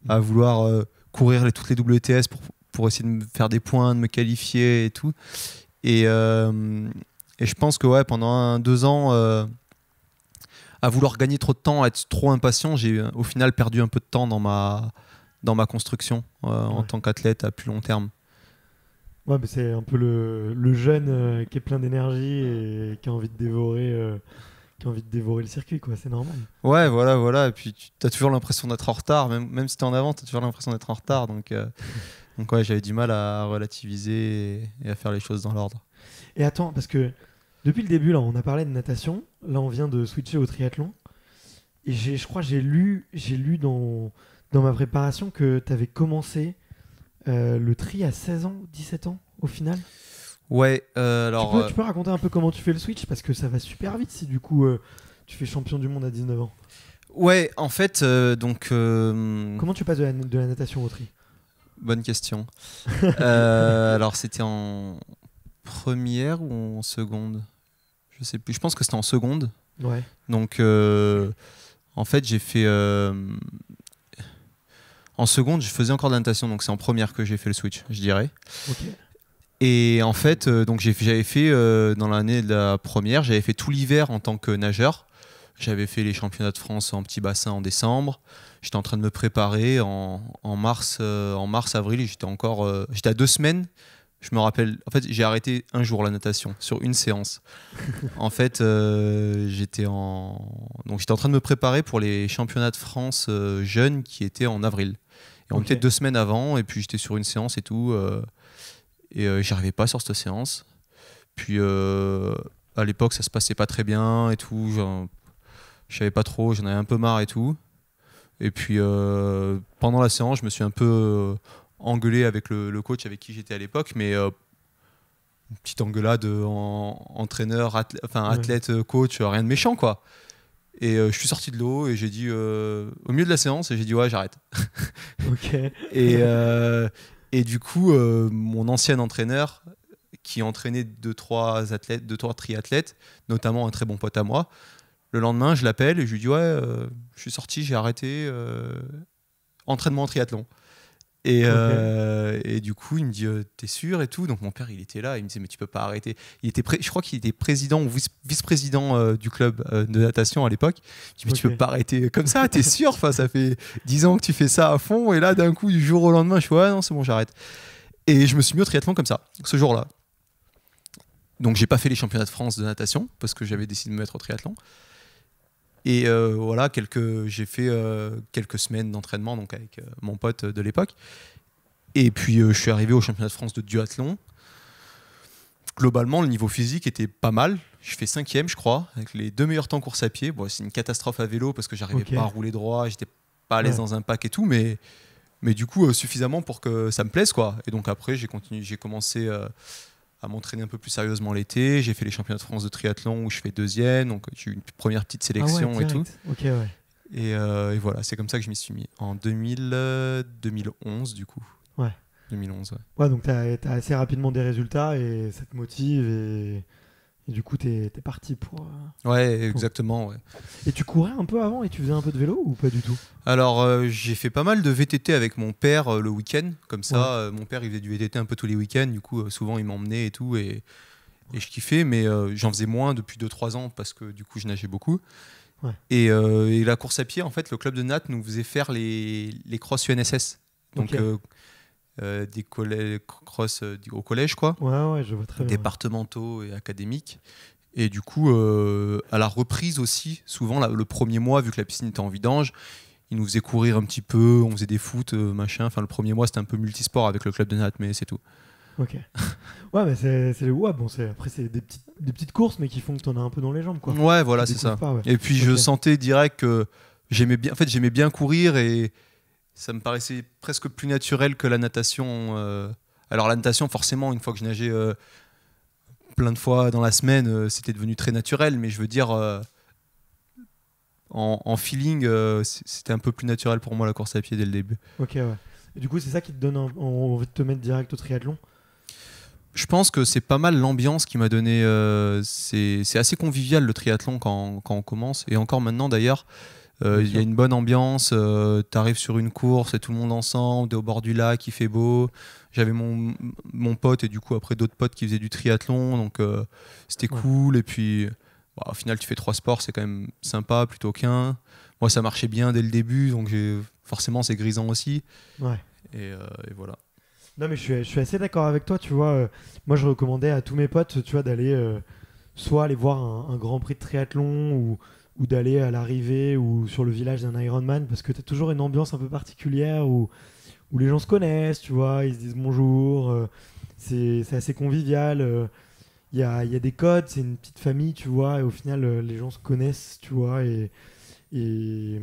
à vouloir courir les, toutes les WTS pour, pour essayer de me faire des points, de me qualifier et tout. Et, euh, et je pense que ouais, pendant un, deux ans, euh, à vouloir gagner trop de temps, à être trop impatient, j'ai au final perdu un peu de temps dans ma, dans ma construction en tant qu'athlète à plus long terme. Ouais, mais c'est un peu le, le jeune euh, qui est plein d'énergie et qui a envie de dévorer, euh, qui a envie de dévorer le circuit, quoi. C'est normal. Ouais, voilà, voilà. Et puis tu as toujours l'impression d'être en retard, même, même si tu es en avant, tu as toujours l'impression d'être en retard. Donc, euh, donc ouais, j'avais du mal à relativiser et, et à faire les choses dans l'ordre. Et attends, parce que depuis le début, là, on a parlé de natation. Là, on vient de switcher au triathlon. Et j'ai, je crois, j'ai lu, j'ai lu dans, dans ma préparation que tu avais commencé euh, le tri à 16 ans, 17 ans, au final. Ouais, euh, alors. tu, peux, euh, tu peux raconter un peu comment tu fais le switch Parce que ça va super vite si du coup tu fais champion du monde à 19 ans. Ouais, en fait, donc. Comment tu passes de la, de la natation au tri? Bonne question. Alors, c'était en première ou en seconde? Je sais plus. Je pense que c'était en seconde. Ouais. Donc, en fait, j'ai fait. En seconde, je faisais encore de la natation, donc c'est en première que j'ai fait le switch, je dirais. Et en fait, euh, donc j'ai- j'avais fait euh, dans l'année de la première, j'avais fait tout l'hiver en tant que nageur. J'avais fait les championnats de France en petit bassin en décembre. J'étais en train de me préparer en, en mars, euh, en mars avril. J'étais encore, j'étais à deux semaines. Je me rappelle. En fait, j'ai arrêté un jour la natation sur une séance. en fait, j'étais en donc j'étais en train de me préparer pour les championnats de France jeunes qui étaient en avril. Et on Ok. était deux semaines avant. Et puis j'étais sur une séance et tout. euh, et euh, j'arrivais pas sur cette séance. Puis euh, à l'époque, ça se passait pas très bien et tout. Je savais pas trop, j'en avais un peu marre et tout. Et puis euh, pendant la séance, je me suis un peu euh, engueulé avec le, le coach avec qui j'étais à l'époque, mais euh, une petite engueulade en entraîneur, enfin athlète, coach, rien de méchant quoi. Et euh, je suis sorti de l'eau et j'ai dit euh, au milieu de la séance et j'ai dit ouais j'arrête. Ok. Et, euh, et du coup, mon ancien entraîneur, qui entraînait deux trois athlètes, deux trois triathlètes, notamment un très bon pote à moi, le lendemain, je l'appelle et je lui dis ouais, je suis sorti, j'ai arrêté entraînement en triathlon. Et, euh, et du coup, il me dit euh, T'es sûr et tout? Donc, mon père, il était là. Il me disait Mais tu peux pas arrêter. Il était pré- je crois qu'il était président ou vice- vice-président euh, du club euh, de natation à l'époque. Je dis Mais tu peux pas arrêter comme ça T'es sûr? Enfin, Ça fait 10 ans que tu fais ça à fond. Et là, d'un coup, du jour au lendemain, je suis Ouais, non, c'est bon, j'arrête. Et je me suis mis au triathlon comme ça, ce jour-là. Donc, j'ai pas fait les championnats de France de natation parce que j'avais décidé de me mettre au triathlon. Et euh, voilà, quelques, j'ai fait euh, quelques semaines d'entraînement donc avec euh, mon pote de l'époque. Et puis je suis arrivé au championnat de France de duathlon. Globalement, le niveau physique était pas mal. Je fais cinquième, je crois, avec les deux meilleurs temps course à pied. Bon, c'est une catastrophe à vélo parce que j'arrivais Ok. pas à rouler droit, j'étais pas à l'aise Ouais. dans un pack et tout, mais mais du coup suffisamment pour que ça me plaise quoi. Et donc après, j'ai continué, j'ai commencé à m'entraîner un peu plus sérieusement l'été. J'ai fait les championnats de France de triathlon où je fais deuxième, donc j'ai eu une première petite Ah ouais, sélection et tout. ouais. Et, euh, et voilà, c'est comme ça que je m'y suis mis. En 2000, euh, 2011, du coup. Ouais. 2011, ouais. Ouais, donc t'as as assez rapidement des résultats et ça te motive et, et du coup t'es es parti pour. euh, Ouais, exactement, ouais. Et tu courais un peu avant et tu faisais un peu de vélo ou pas du tout? Alors, euh, j'ai fait pas mal de VTT avec mon père euh, le week-end. Comme ça, euh, mon père, il faisait du VTT un peu tous les week-ends. Du coup, souvent, il m'emmenait et tout. Et, et je kiffais, mais j'en faisais moins depuis 2-3 ans parce que du coup, je nageais beaucoup. Ouais. Et, et la course à pied, en fait, le club de Nat nous faisait faire les, les cross UNSS. Donc. Euh, des collè- cross euh, au collège, quoi. Ouais, ouais, je vois très bien. départementaux et académiques. Et du coup, euh, à la reprise aussi, souvent le premier mois, vu que la piscine était en vidange, ils nous faisaient courir un petit peu, on faisait des foot, machin. Enfin, le premier mois, c'était un peu multisport avec le club de Nat, mais c'est tout. Ok. Ouais, mais c'est c'est- ouais, bon, c'est après c'est des petites des petites courses mais qui font que t'en as un peu dans les jambes quoi. Ouais, voilà, c'est ça. découvres pas, ouais. Et puis, je sentais direct que j'aimais bien, en fait, j'aimais bien courir et ça me paraissait presque plus naturel que la natation. euh. Alors, la natation, forcément, une fois que je nageais euh, plein de fois dans la semaine, euh, c'était devenu très naturel, mais je veux dire, en, en feeling, c'était un peu plus naturel pour moi la course à pied dès le début. Ok, ouais. Et du coup, c'est ça qui te donne envie de te mettre direct au triathlon? Je pense que c'est pas mal l'ambiance qui m'a donné. c'est c'est assez convivial le triathlon quand, quand on commence, et encore maintenant d'ailleurs. Il y a une bonne ambiance. tu arrives sur une course et tout le monde ensemble, tu es au bord du lac, il fait beau. J'avais mon, mon pote et du coup, après d'autres potes qui faisaient du triathlon. Donc, c'était cool. Et puis, bah, au final, tu fais trois sports, c'est quand même sympa plutôt qu'un. Moi, ça marchait bien dès le début. Donc, forcément, c'est grisant aussi. Ouais. Et, et voilà. Non, mais je suis, je suis assez d'accord avec toi. Tu vois, euh, moi, je recommandais à tous mes potes, tu vois, d'aller euh, soit aller voir un, grand prix de triathlon ou, ou d'aller à l'arrivée ou sur le village d'un Ironman parce que tu as toujours une ambiance un peu particulière où, où les gens se connaissent, tu vois, ils se disent bonjour. Euh, c'est assez convivial. Il y, a, y, a, des codes, c'est une petite famille, tu vois, et au final, les gens se connaissent, tu vois, et, et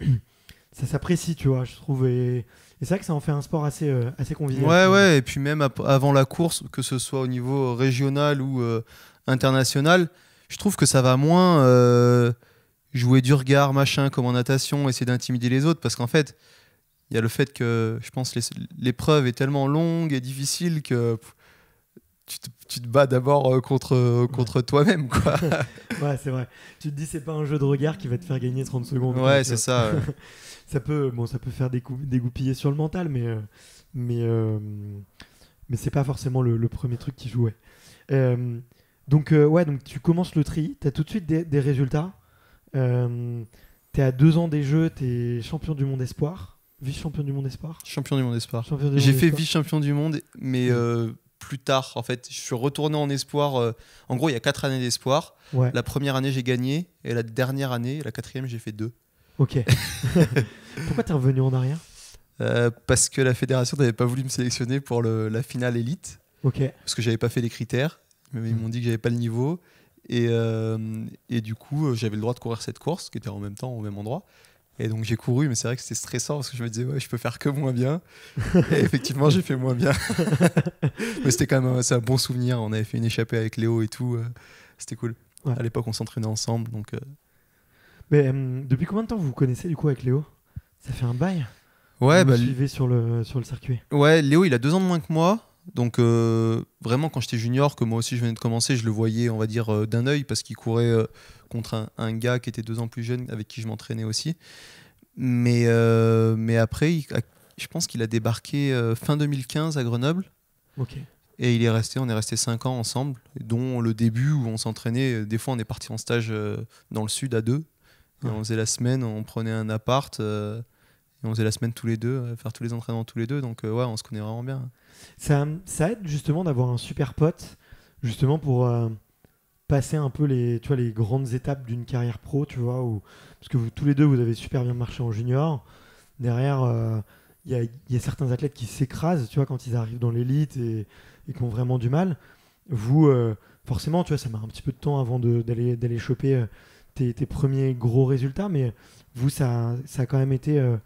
ça s'apprécie, tu vois, je trouve. Et, c'est vrai que ça en fait un sport assez, euh, assez convivial. Ouais, ouais, et puis même avant la course, que ce soit au niveau régional ou euh, international, je trouve que ça va moins euh, jouer du regard, machin, comme en natation, essayer d'intimider les autres, parce qu'en fait, il y a le fait que, je pense, l'épreuve est tellement longue et difficile que tu te, tu te, bats d'abord contre, contre toi-même. Quoi. ouais, c'est vrai. Tu te dis, c'est pas un jeu de regard qui va te faire gagner 30 secondes. Ouais, c'est ça ça peut, bon, ça peut faire dégoupiller sur le mental, mais, euh, mais, euh, mais c'est pas forcément le, premier truc qui jouait. Euh, donc, ouais, donc tu commences le tri, tu as tout de suite des, résultats. Tu es à deux ans des Jeux, tu es champion du monde espoir, vice-champion du monde espoir. Champion du monde espoir. J'ai fait vice-champion du monde, mais plus tard, en fait. Je suis retourné en espoir. en gros, il y a quatre années d'espoir. La première année, j'ai gagné. Et la dernière année, la quatrième, j'ai fait deux. Ok. Pourquoi t'es revenu en arrière? Euh, Parce que la fédération n'avait pas voulu me sélectionner pour la finale élite. Ok. Parce que j'avais pas fait les critères. Ils hmm. m'ont dit que j'avais pas le niveau. Et, euh, et du coup, euh, j'avais le droit de courir cette course, qui était en même temps au même endroit. Et donc j'ai couru, mais c'est vrai que c'était stressant parce que je me disais, ouais, je peux faire que moins bien. et effectivement, j'ai fait moins bien. mais c'était quand même un, un bon souvenir. On avait fait une échappée avec Léo et tout. c'était cool. À l'époque, on s'entraînait ensemble. Donc, mais euh, depuis combien de temps vous vous connaissez du coup avec Léo? Ça fait un bail? Ouais, bah. Suivez sur le, sur le circuit? Ouais, Léo, il a deux ans de moins que moi. Donc euh, vraiment, quand j'étais junior, que moi aussi je venais de commencer, je le voyais, on va dire, euh, d'un œil parce qu'il courait contre un, gars qui était deux ans plus jeune, avec qui je m'entraînais aussi. Mais, mais après, je pense qu'il a débarqué fin 2015 à Grenoble. Et il est resté, on est resté cinq ans ensemble, dont le début où on s'entraînait. Des fois, on est parti en stage dans le sud à deux on faisait la semaine, on prenait un appart euh, on faisait la semaine tous les deux, euh, faire tous les entraînements tous les deux. Donc euh, ouais, on se connaît vraiment bien. Ça, aide justement d'avoir un super pote, justement pour passer un peu les, tu vois, les grandes étapes d'une carrière pro, tu vois, parce que vous, tous les deux, vous avez super bien marché en junior. Derrière, il y, a, certains athlètes qui s'écrasent, tu vois, quand ils arrivent dans l'élite et, qui ont vraiment du mal. Vous, forcément, tu vois, ça met un petit peu de temps avant d'aller choper tes, premiers gros résultats, mais vous, ça, ça a quand même été euh,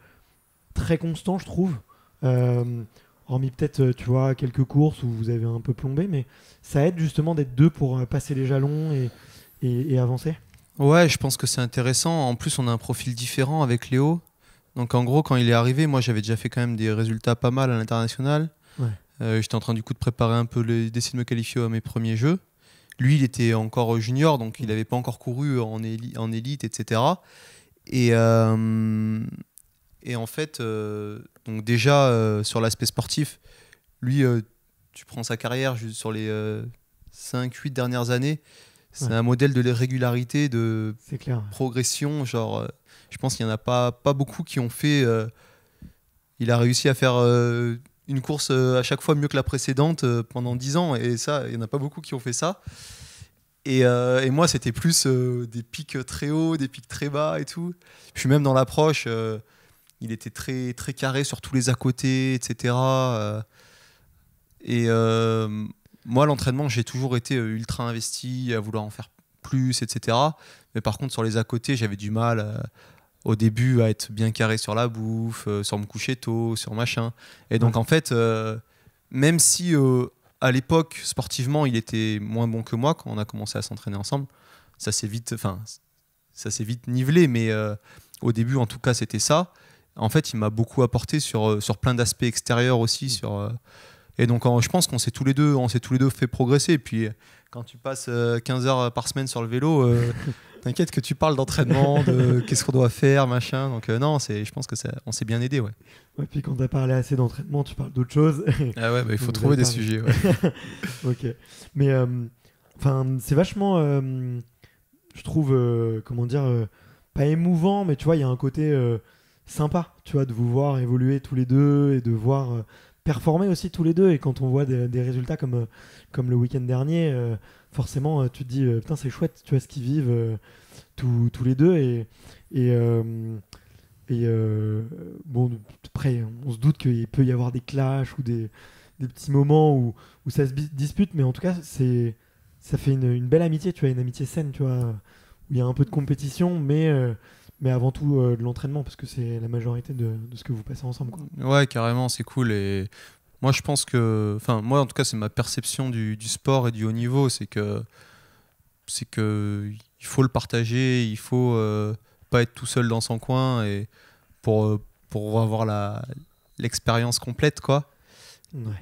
très constant, je trouve. Euh, hormis peut-être, euh, tu vois, quelques courses où vous avez un peu plombé, mais ça aide justement d'être deux pour passer les jalons et, et, avancer. Ouais, je pense que c'est intéressant. En plus, on a un profil différent avec Léo. Donc en gros, quand il est arrivé, moi j'avais déjà fait quand même des résultats pas mal à l'international. J'étais en train du coup de préparer un peu, d'essayer de me qualifier à mes premiers jeux. Lui, il était encore junior, donc il n'avait pas encore couru en, en élite, etc. Et, euh, et en fait, euh, donc déjà euh, sur l'aspect sportif, lui, tu prends sa carrière sur les 5-8 dernières années, c'est un modèle de régularité, de progression. Genre, je pense qu'il n'y en a pas, pas beaucoup qui ont fait. il a réussi à faire une course euh, à chaque fois mieux que la précédente euh, pendant 10 ans. Et ça, il n'y en a pas beaucoup qui ont fait ça. Et, euh, et moi, c'était plus des pics très hauts, des pics très bas et tout. Puis même dans l'approche, il était très, très carré sur tous les à côté, etc. et moi, l'entraînement, j'ai toujours été ultra investi à vouloir en faire plus, etc. Mais par contre, sur les à côté, j'avais du mal au début à être bien carré sur la bouffe, euh, sur me coucher tôt, sur machin. Et donc en fait, euh, même si euh, à l'époque sportivement il était moins bon que moi quand on a commencé à s'entraîner ensemble, ça s'est vite, enfin ça s'est vite nivelé, mais au début en tout cas c'était ça. En fait, il m'a beaucoup apporté sur, sur plein d'aspects extérieurs aussi, sur Et donc, je pense qu'on s'est tous les deux, on s'est tous les deux fait progresser. Et puis, quand tu passes 15 heures par semaine sur le vélo, t'inquiète que tu parles d'entraînement, de qu'est-ce qu'on doit faire, machin. Donc, non, c'est, je pense que ça, on s'est bien aidé, ouais. Ouais, puis quand t'as parlé assez d'entraînement, tu parles d'autres choses. ah ouais, bah, il faut trouver des sujets. ok. Mais, enfin, c'est vachement, je trouve, comment dire pas émouvant, mais tu vois, il y a un côté euh, sympa, tu vois, de vous voir évoluer tous les deux et de voir euh, performer aussi tous les deux. Et quand on voit des, résultats comme, euh, comme le week-end dernier, forcément, tu te dis, putain, c'est chouette, tu vois, ce qu'ils vivent tous, les deux. Et, et, bon, après, on se doute qu'il peut y avoir des clashs ou des, des petits moments où, où ça se dispute, mais en tout cas, c'est ça fait une, une, belle amitié, tu vois, une amitié saine, tu vois il y a un peu de compétition, mais, euh, mais avant tout euh, de l'entraînement, parce que c'est la majorité de, de, ce que vous passez ensemble. Quoi. Ouais, carrément, c'est cool. Et moi, je pense que. Enfin, moi, en tout cas, c'est ma perception du, du, sport et du haut niveau, c'est que. C'est que. Il faut le partager, il faut euh, pas être tout seul dans son coin et pour, pour avoir l'expérience complète, quoi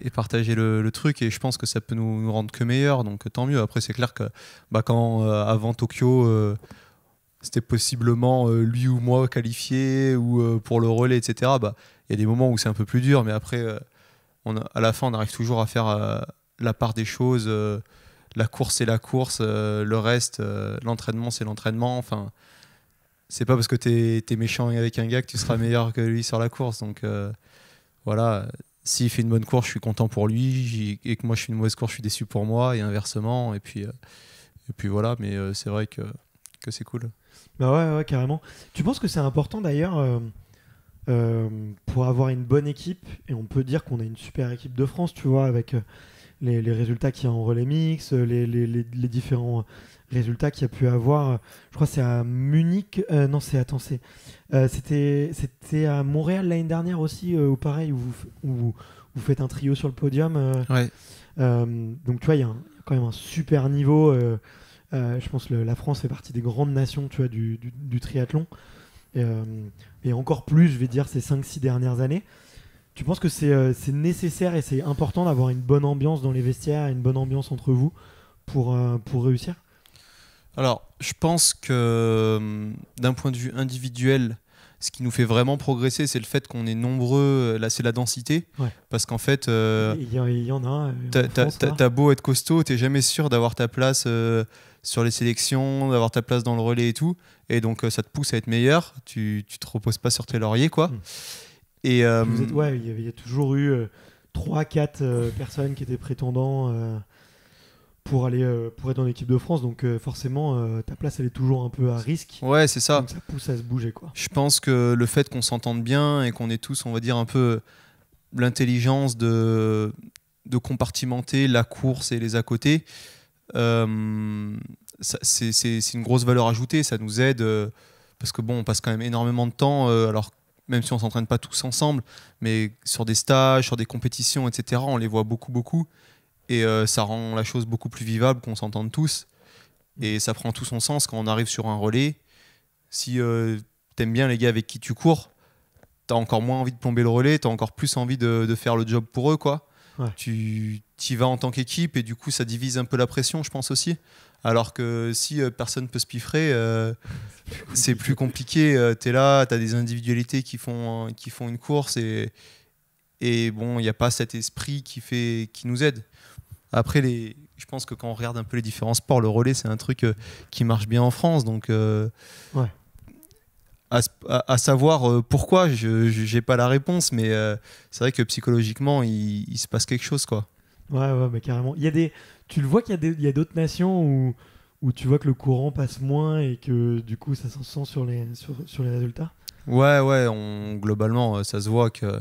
et partager le, truc. Et je pense que ça peut nous, rendre que meilleurs, donc tant mieux. Après, c'est clair que bah, quand euh, avant Tokyo, euh, c'était possiblement euh, lui ou moi qualifié ou pour le relais, etc. Bah, il y a des moments où c'est un peu plus dur, mais après, on à la fin, on arrive toujours à faire la part des choses. la course, c'est la course. le reste, l'entraînement, c'est l'entraînement. Enfin, c'est pas parce que tu es, méchant avec un gars que tu seras meilleur que lui sur la course. Donc voilà, s'il fait une bonne course, je suis content pour lui, et que moi je fais une mauvaise course, je suis déçu pour moi, et inversement. Et puis, euh, et puis voilà, mais euh, c'est vrai que, que c'est cool. Bah ouais, ouais, carrément. Tu penses que c'est important d'ailleurs euh, pour avoir une bonne équipe, et on peut dire qu'on a une super équipe de France, tu vois, avec les, les résultats qu'il y a en relais mix, les, les, les, différents résultats qu'il y a pu avoir. Je crois que c'est à Munich, non, c'est, attends, c'est euh, c'était, c'était à Montréal l'année dernière aussi, euh, pareil, où vous, vous, faites un trio sur le podium. Euh, donc tu vois, il y a quand même un super niveau. Je pense que la France fait partie des grandes nations tu vois, du, du, triathlon. Et, encore plus, je vais dire, ces 5-6 dernières années. Tu penses que c'est, c'est nécessaire et c'est important d'avoir une bonne ambiance dans les vestiaires, une bonne ambiance entre vous pour, pour réussir? Alors, je pense que d'un point de vue individuel, ce qui nous fait vraiment progresser, c'est le fait qu'on est nombreux. Là, c'est la densité. Parce qu'en fait. Euh, il, y, en a. Euh, t'as beau être costaud, t'es jamais sûr d'avoir ta place euh, sur les sélections, d'avoir ta place dans le relais et tout. Et donc, ça te pousse à être meilleur. Tu, tu te reposes pas sur tes lauriers, quoi. Hmm. Et. ouais, il y, a toujours eu 3-4 personnes qui étaient prétendants pour aller euh, pour être dans l'équipe de France donc euh, forcément euh, ta place elle est toujours un peu à risque ouais c'est ça donc ça pousse à se bouger quoi je pense que le fait qu'on s'entende bien et qu'on ait tous on va dire un peu l'intelligence de de compartimenter la course et les à côté c'est une grosse valeur ajoutée ça nous aide parce que bon on passe quand même énormément de temps alors même si on s'entraîne pas tous ensemble mais sur des stages sur des compétitions etc on les voit beaucoup beaucoup et euh, ça rend la chose beaucoup plus vivable, qu'on s'entende tous. Et ça prend tout son sens quand on arrive sur un relais. Si euh, t'aimes bien les gars avec qui tu cours, t'as encore moins envie de plomber le relais, t'as encore plus envie de, faire le job pour eux. quoi. Tu y vas en tant qu'équipe et du coup ça divise un peu la pression, je pense aussi. Alors que si euh, personne peut se piffrer, c'est plus compliqué. tu es là, tu as des individualités qui font, qui font une course et, et bon, il n'y a pas cet esprit qui, fait, qui nous aide. Après, les, je pense que quand on regarde un peu les différents sports, le relais, c'est un truc euh, qui marche bien en France. Donc, euh, à, savoir euh, pourquoi, je n'ai pas la réponse, mais c'est vrai que psychologiquement, il, se passe quelque chose. Quoi. Ouais, ouais, mais carrément. Il y a des, tu le vois qu'il y a d'autres nations où, où tu vois que le courant passe moins et que du coup, ça s'en sent sur les, sur, sur les résultats? Ouais, ouais, on, globalement, ça se voit que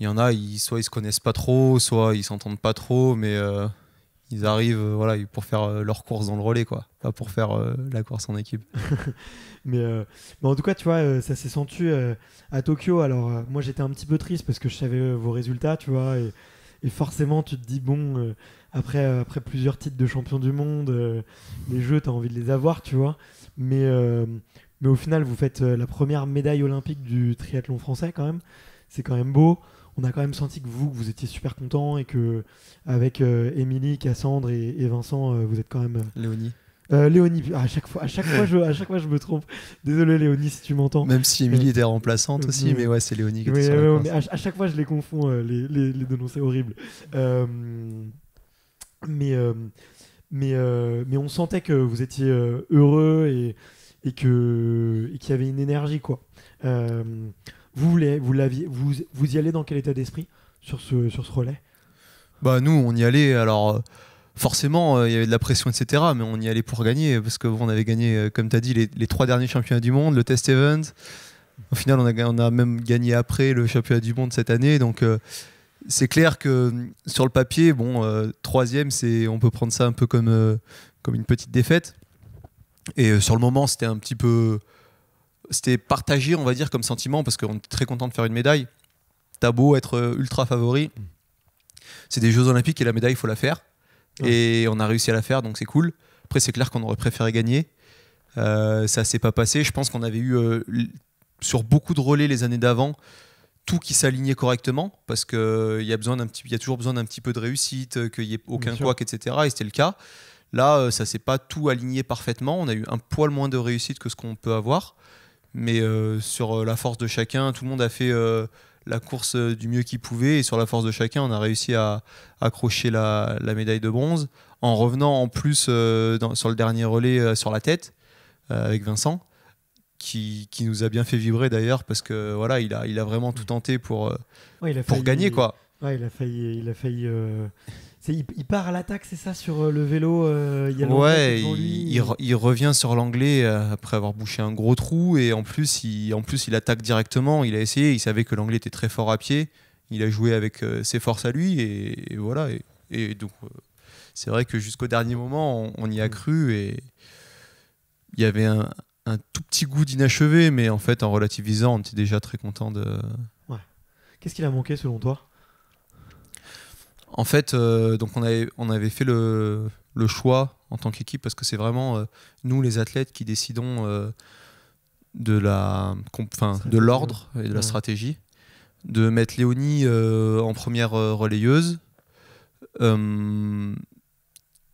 il y en a, ils, soit ils se connaissent pas trop, soit ils s'entendent pas trop, mais euh, ils arrivent euh, voilà, pour faire euh, leur course dans le relais, quoi, pas pour faire la course en équipe. mais, en tout cas, tu vois, ça s'est senti à Tokyo. Alors, moi, j'étais un petit peu triste parce que je savais vos résultats, tu vois, et, forcément, tu te dis, bon, après, après plusieurs titres de champion du monde, les jeux, tu as envie de les avoir, tu vois. Mais, mais au final, vous faites la première médaille olympique du triathlon français, quand même. C'est quand même beau on a quand même senti que vous, vous étiez super content et que avec euh, Émilie, Cassandre et, Vincent, euh, vous êtes quand même. Euh, Léonie. Léonie, à chaque fois, à chaque fois, je, à chaque fois, je me trompe. Désolé, Léonie, si tu m'entends. Même si Émilie était remplaçante aussi, mais ouais, c'est Léonie qui était mais à, chaque fois, je les confonds, les, les, les deux noms, c'est horrible. mais, mais, mais on sentait que vous étiez heureux et, et que qu'il y avait une énergie, quoi. Vous, vous, l'aviez, vous, vous y allez dans quel état d'esprit sur ce, sur ce relais? Bah nous, on y allait. Alors euh, forcément, euh, il y avait de la pression, etc. Mais on y allait pour gagner parce que on avait gagné, euh, comme tu as dit, les, trois derniers championnats du monde, le test event. Au final, on a, on a même gagné après le championnat du monde cette année. Donc c'est clair que sur le papier, bon, troisième, c'est, on peut prendre ça un peu comme, comme une petite défaite. Et sur le moment, c'était un petit peu c'était partagé, on va dire, comme sentiment, parce qu'on est très content de faire une médaille. T'as beau être euh, ultra favori, c'est des Jeux Olympiques et la médaille, il faut la faire. Et on a réussi à la faire, donc c'est cool. Après, c'est clair qu'on aurait préféré gagner. Euh, ça s'est pas passé. Je pense qu'on avait eu euh, sur beaucoup de relais les années d'avant tout qui s'alignait correctement parce qu'il euh, y a besoin d'un petit, il y a toujours besoin d'un petit peu de réussite, qu'il n'y ait aucun couac, etc. Et c'était le cas. Là, ça s'est pas tout aligné parfaitement. On a eu un poil moins de réussite que ce qu'on peut avoir. Mais euh, sur euh, la force de chacun, tout le monde a fait euh, la course du mieux qu'il pouvait. Et sur la force de chacun, on a réussi à accrocher la, médaille de bronze en revenant en plus sur le dernier relais sur la tête avec Vincent. Qui, qui, nous a bien fait vibrer d'ailleurs parce que voilà il a, il a vraiment tout tenté pour, pour gagner quoi. Ouais, il a failli, il a failli il, part à l'attaque, c'est ça, sur euh, le vélo euh, il Ouais, il, revient sur l'anglais euh, après avoir bouché un gros trou et en plus, il, en plus, il attaque directement. Il a essayé, il savait que l'anglais était très fort à pied. Il a joué avec ses forces à lui et, voilà. Et, donc, c'est vrai que jusqu'au dernier moment, on, y a mm. cru et il y avait un, tout petit goût d'inachevé, mais en fait, en relativisant, on était déjà très content de. Ouais. Qu'est-ce qu'il a manqué selon toi? En fait, euh, donc on avait, on avait fait le, choix en tant qu'équipe parce que c'est vraiment euh, nous les athlètes qui décidons euh, de la, de l'ordre et de la stratégie, de mettre Léonie en première relayeuse.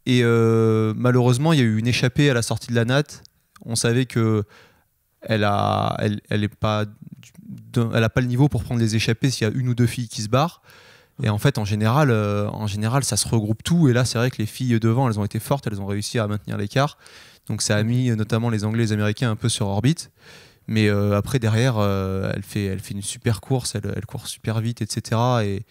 et malheureusement, il y a eu une échappée à la sortie de la natte. On savait que elle a, elle, elle est pas, elle a pas le niveau pour prendre les échappées s'il y a une ou deux filles qui se barrent. Et en fait, en général, euh, en général, ça se regroupe tout. Et là, c'est vrai que les filles devant, elles ont été fortes, elles ont réussi à maintenir l'écart. Donc ça a mis euh, notamment les Anglais et les Américains un peu sur orbite. Mais euh, après, derrière, elle, fait, elle fait une super course, elle, elle court super vite, etc. Et,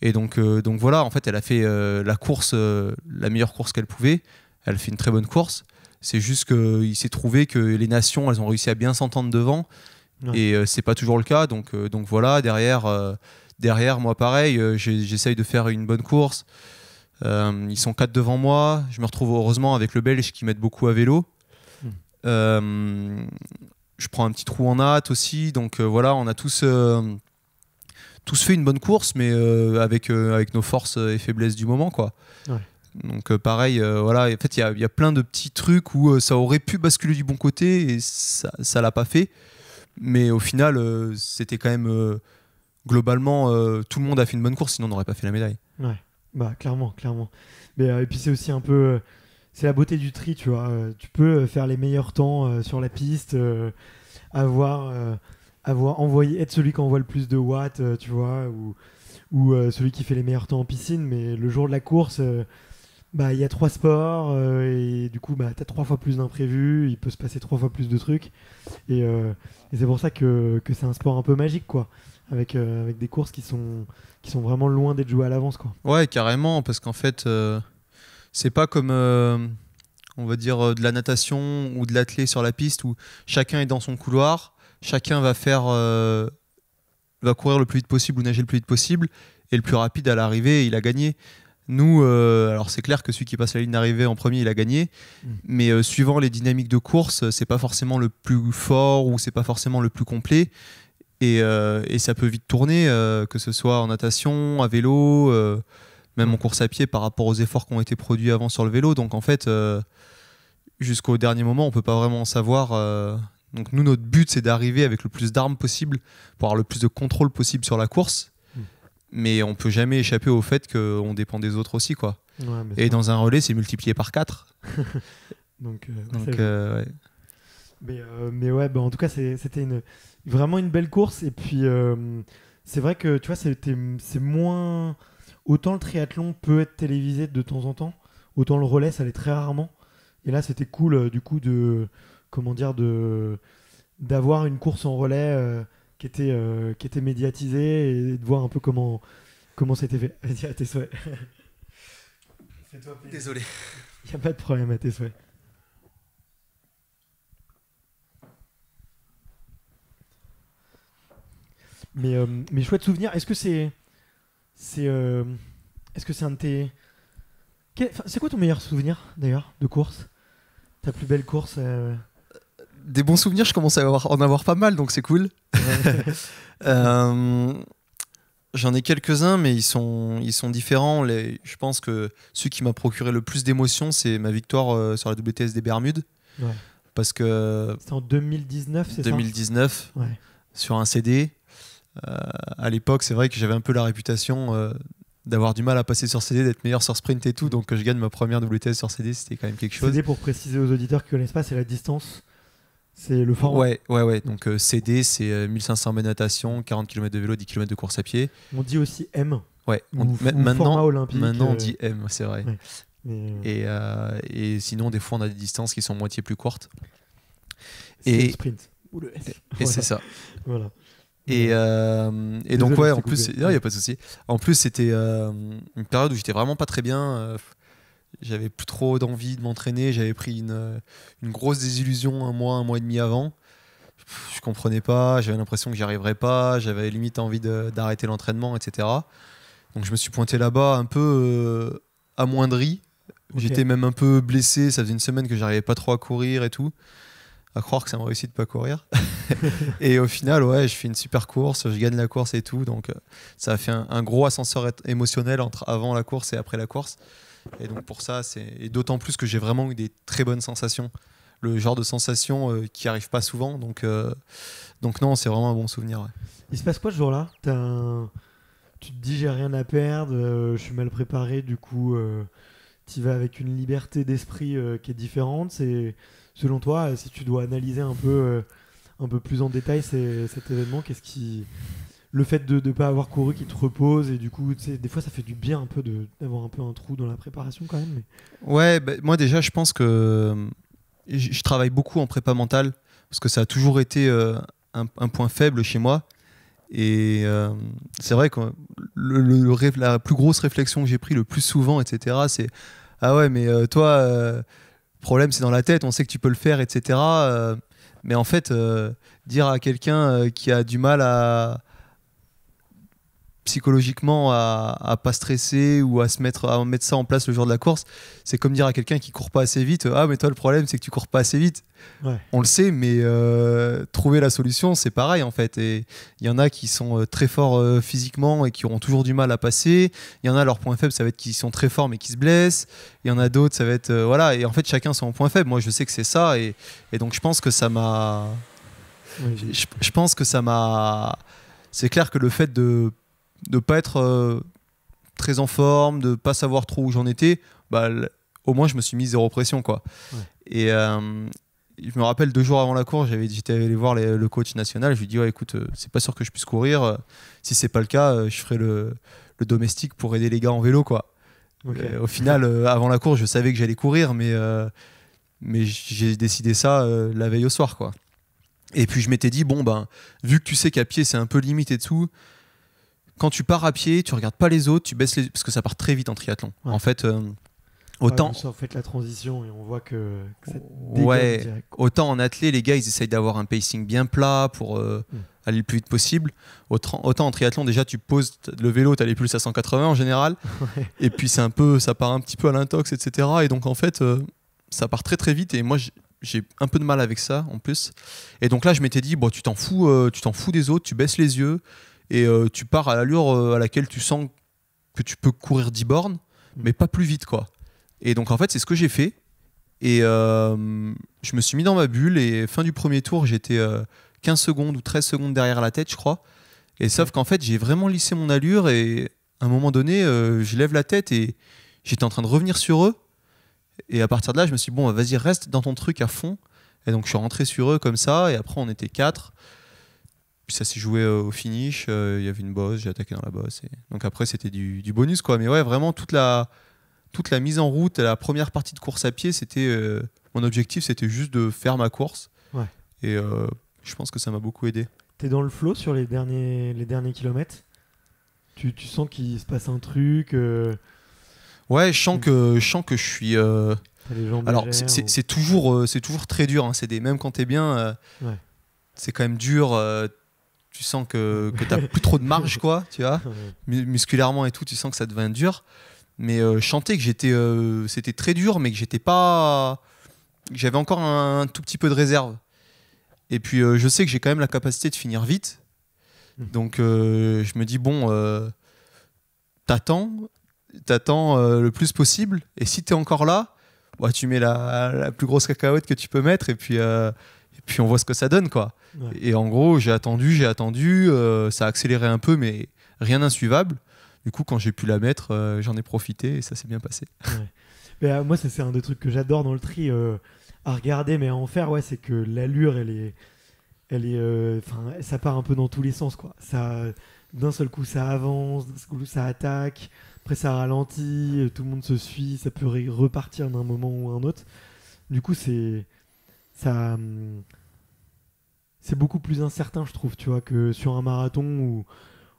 et donc, donc voilà, en fait, elle a fait la course, la meilleure course qu'elle pouvait. Elle fait une très bonne course. C'est juste qu'il s'est trouvé que les nations, elles ont réussi à bien s'entendre devant. Et c'est pas toujours le cas. Donc, donc voilà, derrière Derrière, moi, pareil, euh, j'essaye de faire une bonne course. Euh, ils sont quatre devant moi. Je me retrouve heureusement avec le Belge qui m'aide beaucoup à vélo. Hmm. Euh, je prends un petit trou en hâte aussi. Donc voilà, on a tous, tous fait une bonne course, mais avec, avec nos forces et faiblesses du moment. quoi. Donc pareil, voilà, en fait, il y, y, a plein de petits trucs où ça aurait pu basculer du bon côté et ça ne l'a pas fait. Mais au final, c'était quand même globalement, euh, tout le monde a fait une bonne course, sinon on n'aurait pas fait la médaille. Ouais, bah clairement, clairement. Mais, euh, et puis c'est aussi un peu. Euh, c'est la beauté du tri, tu vois. tu peux faire les meilleurs temps sur la piste, avoir, envoyé, être celui qui envoie le plus de watts, tu vois, ou, celui qui fait les meilleurs temps en piscine, mais le jour de la course bah il y a trois sports et du coup bah as trois fois plus d'imprévus il peut se passer trois fois plus de trucs et, et c'est pour ça que, que c'est un sport un peu magique quoi avec, euh, avec des courses qui sont, qui sont vraiment loin d'être jouées à l'avance. Quoi. Ouais, carrément, parce qu'en fait, euh, c'est pas comme, euh, on va dire, de la natation ou de l'athlé sur la piste où chacun est dans son couloir, chacun va faire, va courir le plus vite possible ou nager le plus vite possible, et le plus rapide à l'arrivée, il a gagné. Nous, alors c'est clair que celui qui passe la ligne d'arrivée en premier, il a gagné, mm. mais suivant les dynamiques de course, c'est pas forcément le plus fort ou c'est pas forcément le plus complet. Euh, et, ça peut vite tourner, euh, que ce soit en natation, à vélo, euh, même en course à pied par rapport aux efforts qui ont été produits avant sur le vélo. Donc en fait, jusqu'au dernier moment, on peut pas vraiment savoir. donc nous, notre but, c'est d'arriver avec le plus d'armes possible pour avoir le plus de contrôle possible sur la course. Hmm. mais on peut jamais échapper au fait qu'on dépend des autres aussi, quoi. Ouais, Et dans un relais, c'est multiplié par 4. Donc, Donc, ouais. Mais, euh, mais ouais, bah, en tout cas, c'était une, vraiment une belle course. Et puis, euh, c'est vrai que tu vois, c'était- c'est moins. Autant le triathlon peut être télévisé de temps en temps, autant le relais, ça l'est très rarement. Et là, c'était cool, euh, du coup, de. Comment dire de d'avoir une course en relais euh, qui, était, euh, qui était médiatisée et de voir un peu comment comment c'était fait. Vas-y, à tes souhaits. Fais-toi plaisir. Désolé. Il n'y a pas de problème à tes souhaits. Mais, euh, mais chouette souvenir. Est-ce que c'est. C'est. euh, Est-ce que c'est un de tes. Quel- enfin, C'est quoi ton meilleur souvenir d'ailleurs de course? Ta plus belle course euh, Des bons souvenirs, je commence à avoir- en avoir pas mal, donc c'est cool. Euh, J'en ai quelques-uns, mais ils sont, ils sont différents. Les, je pense que celui qui m'a procuré le plus d'émotions, c'est ma victoire euh, sur la WTS des Bermudes. Ouais. Parce que C'était en 2019, c'est ça? 2019, Ouais. sur un CD, à l'époque, c'est vrai que j'avais un peu la réputation euh, d'avoir du mal à passer sur CD, d'être meilleur sur sprint et tout. Donc que je gagne ma première WTS sur CD, c'était quand même quelque chose. CD, pour préciser aux auditeurs qui connaissent pas, c'est la distance. C'est le format. Ouais, ouais, ouais. Donc euh, CD, c'est euh, 1500 mètres natation, 40 km de vélo, 10 km de course à pied. On dit aussi M. Ouais. Ou- On- ou format maintenant, olympique, maintenant on euh, dit M, c'est vrai. ouais. Euh, Et, euh, et sinon, des fois, on a des distances qui sont moitié plus courtes. et- le sprint. Ou le S. Et Voilà. c'est ça. Voilà. Et, euh, et donc, ouais, en plus, il n'y a pas de souci. En plus, c'était euh, une période où j'étais vraiment pas très bien. euh, j'avais plus trop d'envie de m'entraîner. J'avais pris une, une grosse désillusion un mois, un mois et demi avant. Je comprenais pas. J'avais l'impression que j'y arriverais pas. J'avais limite envie d'arrêter l'entraînement, etc. Donc, je me suis pointé là-bas un peu euh, amoindri. J'étais même un peu blessé. Ça faisait une semaine que j'arrivais pas trop à courir et tout. À croire que ça m'a réussi de pas courir. et au final, ouais, je fais une super course, je gagne la course et tout. Donc, euh, ça a fait un, gros ascenseur émotionnel entre avant la course et après la course. Et donc, pour ça, c'est. D'autant plus que j'ai vraiment eu des très bonnes sensations. Le genre de sensation euh, qui arrive pas souvent. Donc, euh, donc non, c'est vraiment un bon souvenir. Il se passe quoi ce jour-là? Un- Tu te dis j'ai rien à perdre, je suis mal préparé, du coup tu vas avec une liberté d'esprit qui est différente. C'est selon toi, euh, si tu dois analyser un peu, euh, plus en détail cet événement, qu'est-ce qui le fait de ne pas avoir couru qui te repose et du coup des fois ça fait du bien un peu d'avoir un peu un trou dans la préparation quand même. mais- Ouais, bah, moi déjà, je pense que je travaille beaucoup en prépa mentale parce que ça a toujours été euh, un, point faible chez moi. Et c'est vrai que la plus grosse réflexion que j'ai pris le plus souvent, etc., c'est Ah ouais, mais toi, problème c'est dans la tête, on sait que tu peux le faire, etc. euh, mais en fait, euh, dire à quelqu'un euh, qui a du mal à psychologiquement à, à pas stresser ou à se mettre à mettre ça en place le jour de la course c'est comme dire à quelqu'un qui court pas assez vite ah mais toi le problème c'est que tu cours pas assez vite. Ouais. on le sait mais euh, trouver la solution c'est pareil en fait. Et il y en a qui sont euh, très forts euh, physiquement et qui auront toujours du mal à passer. Il y en a leur point faible ça va être qu'ils sont très forts mais qui se blessent. Il y en a d'autres ça va être euh, voilà. Et en fait chacun son point faible. Moi je sais que c'est ça et, et donc je pense que ça m'a je pense que ça m'a. C'est clair que le fait de ne pas être euh, très en forme, de pas savoir trop où j'en étais, bah, au moins je me suis mis zéro pression quoi. Ouais. Et euh, je me rappelle deux jours avant la course, j'avais j'étais allé voir les- le coach national. Je lui ai dit ouais, écoute, euh, c'est pas sûr que je puisse courir. Si c'est pas le cas, je ferai le, le domestique pour aider les gars en vélo quoi. au final, avant la course, je savais que j'allais courir, mais, mais j'ai décidé ça la veille au soir. quoi. Et puis je m'étais dit, bon, ben, vu que tu sais qu'à pied c'est un peu limite et tout, quand tu pars à pied, tu regardes pas les autres, tu baisses les. Parce que ça part très vite en triathlon. Ouais. En fait, euh, Ouais, autant. vous faites la transition et on voit que, que ça dégaine Ouais, direct. autant en athlée, les gars, ils essayent d'avoir un pacing bien plat pour euh, Mm. aller le plus vite possible. Autant, autant en triathlon, déjà, tu poses le vélo, tu as les pulses à 180 en général. Ouais. Et puis, c'est un peu, ça part un petit peu à l'intox, etc. Et donc, en fait, euh, ça part très, très vite. Et moi, j'ai- j'ai un peu de mal avec ça, en plus. Et donc là, je m'étais dit, bon, tu t'en fous, euh, tu t'en fous des autres, tu baisses les yeux et euh, tu pars à l'allure euh, à laquelle tu sens que tu peux courir 10 bornes, Mm. mais pas plus vite, quoi. Et donc, en fait, c'est ce que j'ai fait. Et euh, je me suis mis dans ma bulle et fin du premier tour, j'étais euh, 15 secondes ou 13 secondes derrière la tête, je crois. Et sauf qu'en fait, j'ai vraiment lissé mon allure et à un moment donné, euh, je lève la tête et j'étais en train de revenir sur eux. Et à partir de là, je me suis dit, bon, vas-y, reste dans ton truc à fond. Et donc, je suis rentré sur eux comme ça. Et après, on était quatre. Puis ça s'est joué euh, au finish. euh, Il y avait une bosse, j'ai attaqué dans la bosse. Et... Donc après, c'était du, du bonus, quoi. Mais ouais, vraiment, toute la, toute la mise en route, la première partie de course à pied, c'était. euh, mon objectif, c'était juste de faire ma course. Ouais. Et je pense que ça m'a beaucoup aidé. T'es dans le flow sur les derniers, les derniers kilomètres? Tu, tu sens qu'il se passe un truc euh, Ouais, je sens que je, sens que je suis. euh, Alors, c'est- c'est ou- c'est toujours, euh, c'est toujours très dur. hein. C'est des, même quand t'es bien, Ouais. c'est quand même dur. Tu sens que, que t'as plus trop de marge, quoi. Tu vois, musculairement et tout, tu sens que ça devient dur. Mais euh, je sentais que j'étais, euh, c'était très dur, mais que j'étais pas, j'avais encore un, tout petit peu de réserve. Et puis, euh, je sais que j'ai quand même la capacité de finir vite. Mm. Donc, euh, je me dis bon, t'attends, t'attends le plus possible. Et si t'es encore là, bah, tu mets la, la plus grosse cacahuète que tu peux mettre et puis, puis on voit ce que ça donne quoi. Ouais. Et en gros, j'ai attendu, j'ai attendu, euh, ça a accéléré un peu, mais rien d'insuivable. Du coup, quand j'ai pu la mettre, euh, j'en ai profité et ça s'est bien passé. Mais, euh, moi, ça, c'est un des trucs que j'adore dans le tri à regarder, mais à en faire, ouais, c'est que l'allure, elle est. Elle est. Enfin, ça part un peu dans tous les sens, quoi. Ça, d'un seul coup, ça avance, d'un seul coup, ça attaque, après, ça ralentit, tout le monde se suit, ça peut repartir d'un moment ou un autre. Du coup, c'est. Ça. hum, C'est beaucoup plus incertain, je trouve, tu vois, que sur un marathon où,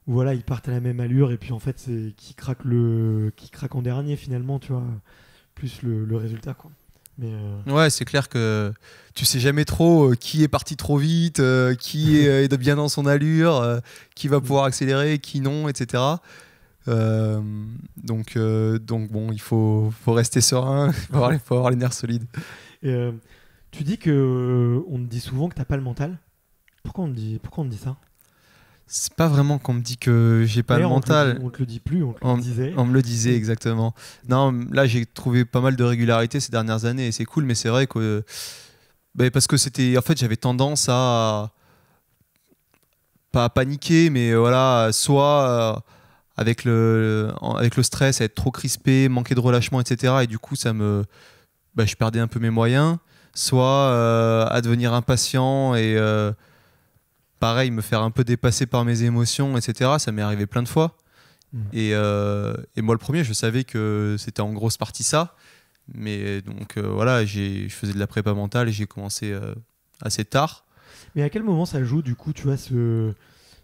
où voilà, ils partent à la même allure et puis en fait, c'est qui craque le, qui craque en dernier finalement, tu vois, plus le, le résultat, quoi. Mais euh, Ouais, c'est clair que tu sais jamais trop euh, qui est parti trop vite, euh, qui est, bien dans son allure, qui va pouvoir accélérer, qui non, etc. Euh, donc, euh, donc bon, il faut, faut rester serein, il faut avoir, les- faut avoir les nerfs solides. et, euh, tu dis que on te dit souvent que t'as pas le mental. Pourquoi on te dit, pourquoi on te dit ça? C'est pas vraiment qu'on me dit que j'ai pas le D'ailleurs, on te mental. On te le dit plus, on te On- le disait. On me le disait exactement. Non, là j'ai trouvé pas mal de régularité ces dernières années et c'est cool, mais c'est vrai que ben, parce que c'était en fait j'avais tendance à pas à paniquer, mais voilà, soit euh, avec le avec le stress, à être trop crispé, manquer de relâchement, etc. Et du coup ça me ben, je perdais un peu mes moyens, soit euh, à devenir impatient et euh, pareil me faire un peu dépasser par mes émotions, etc. Ça m'est arrivé plein de fois. Mm. Et, euh, et moi, le premier, je savais que c'était en grosse partie ça. Mais donc euh, voilà, je faisais de la prépa mentale et j'ai commencé euh, assez tard. Mais à quel moment ça joue du coup, tu vois, ce,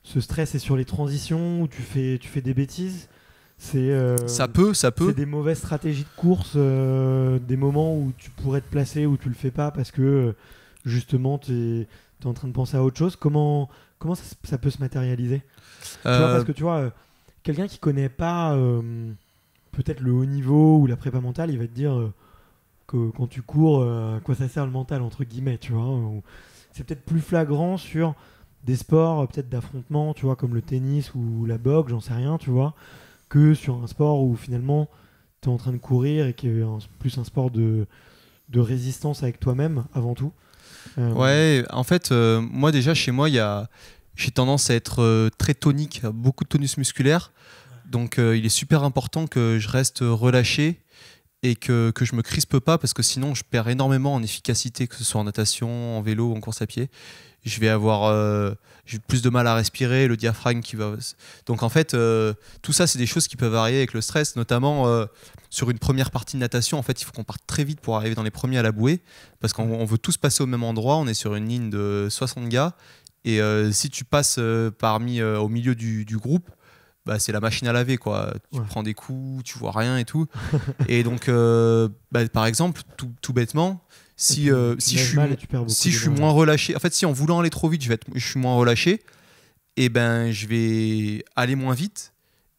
ce stress et sur les transitions où tu fais, tu fais des bêtises? C'est euh, ça peut, ça c'est peut. des mauvaises stratégies de course, euh, des moments où tu pourrais te placer où tu le fais pas parce que justement tu es, en train de penser à autre chose. Comment, comment ça, peut se matérialiser? Tu vois, Euh, Parce que tu vois, euh, quelqu'un qui connaît pas euh, peut-être le haut niveau ou la prépa mentale, il va te dire que quand tu cours, à quoi ça sert le mental, entre guillemets, tu vois. C'est peut-être plus flagrant sur des sports peut-être d'affrontement, tu vois, comme le tennis ou la boxe, j'en sais rien, tu vois, que sur un sport où finalement tu es en train de courir et qui est un- plus un sport de, de résistance avec toi-même avant tout. Euh, Ouais, en fait, euh, moi déjà chez moi, j'ai tendance à être euh, très tonique, beaucoup de tonus musculaire. Donc il est super important que je reste relâché et que, que je me crispe pas parce que sinon je perds énormément en efficacité, que ce soit en natation, en vélo ou en course à pied. Je vais avoir euh, plus de mal à respirer, le diaphragme qui va. Donc en fait, euh, tout ça, c'est des choses qui peuvent varier avec le stress, notamment euh, sur une première partie de natation. En fait, il faut qu'on parte très vite pour arriver dans les premiers à la bouée parce qu'on on veut tous passer au même endroit. On est sur une ligne de 60 gars. Et si tu passes parmi, au milieu du, du groupe, bah, c'est la machine à laver. Quoi. Tu Ouais. prends des coups, tu vois rien et tout. et donc, bah, par exemple, tout, tout bêtement, si, euh, si, je suis, mal si je suis moins relâché, en fait, si en voulant aller trop vite, je, vais être, je suis moins relâché, et ben, je vais aller moins vite.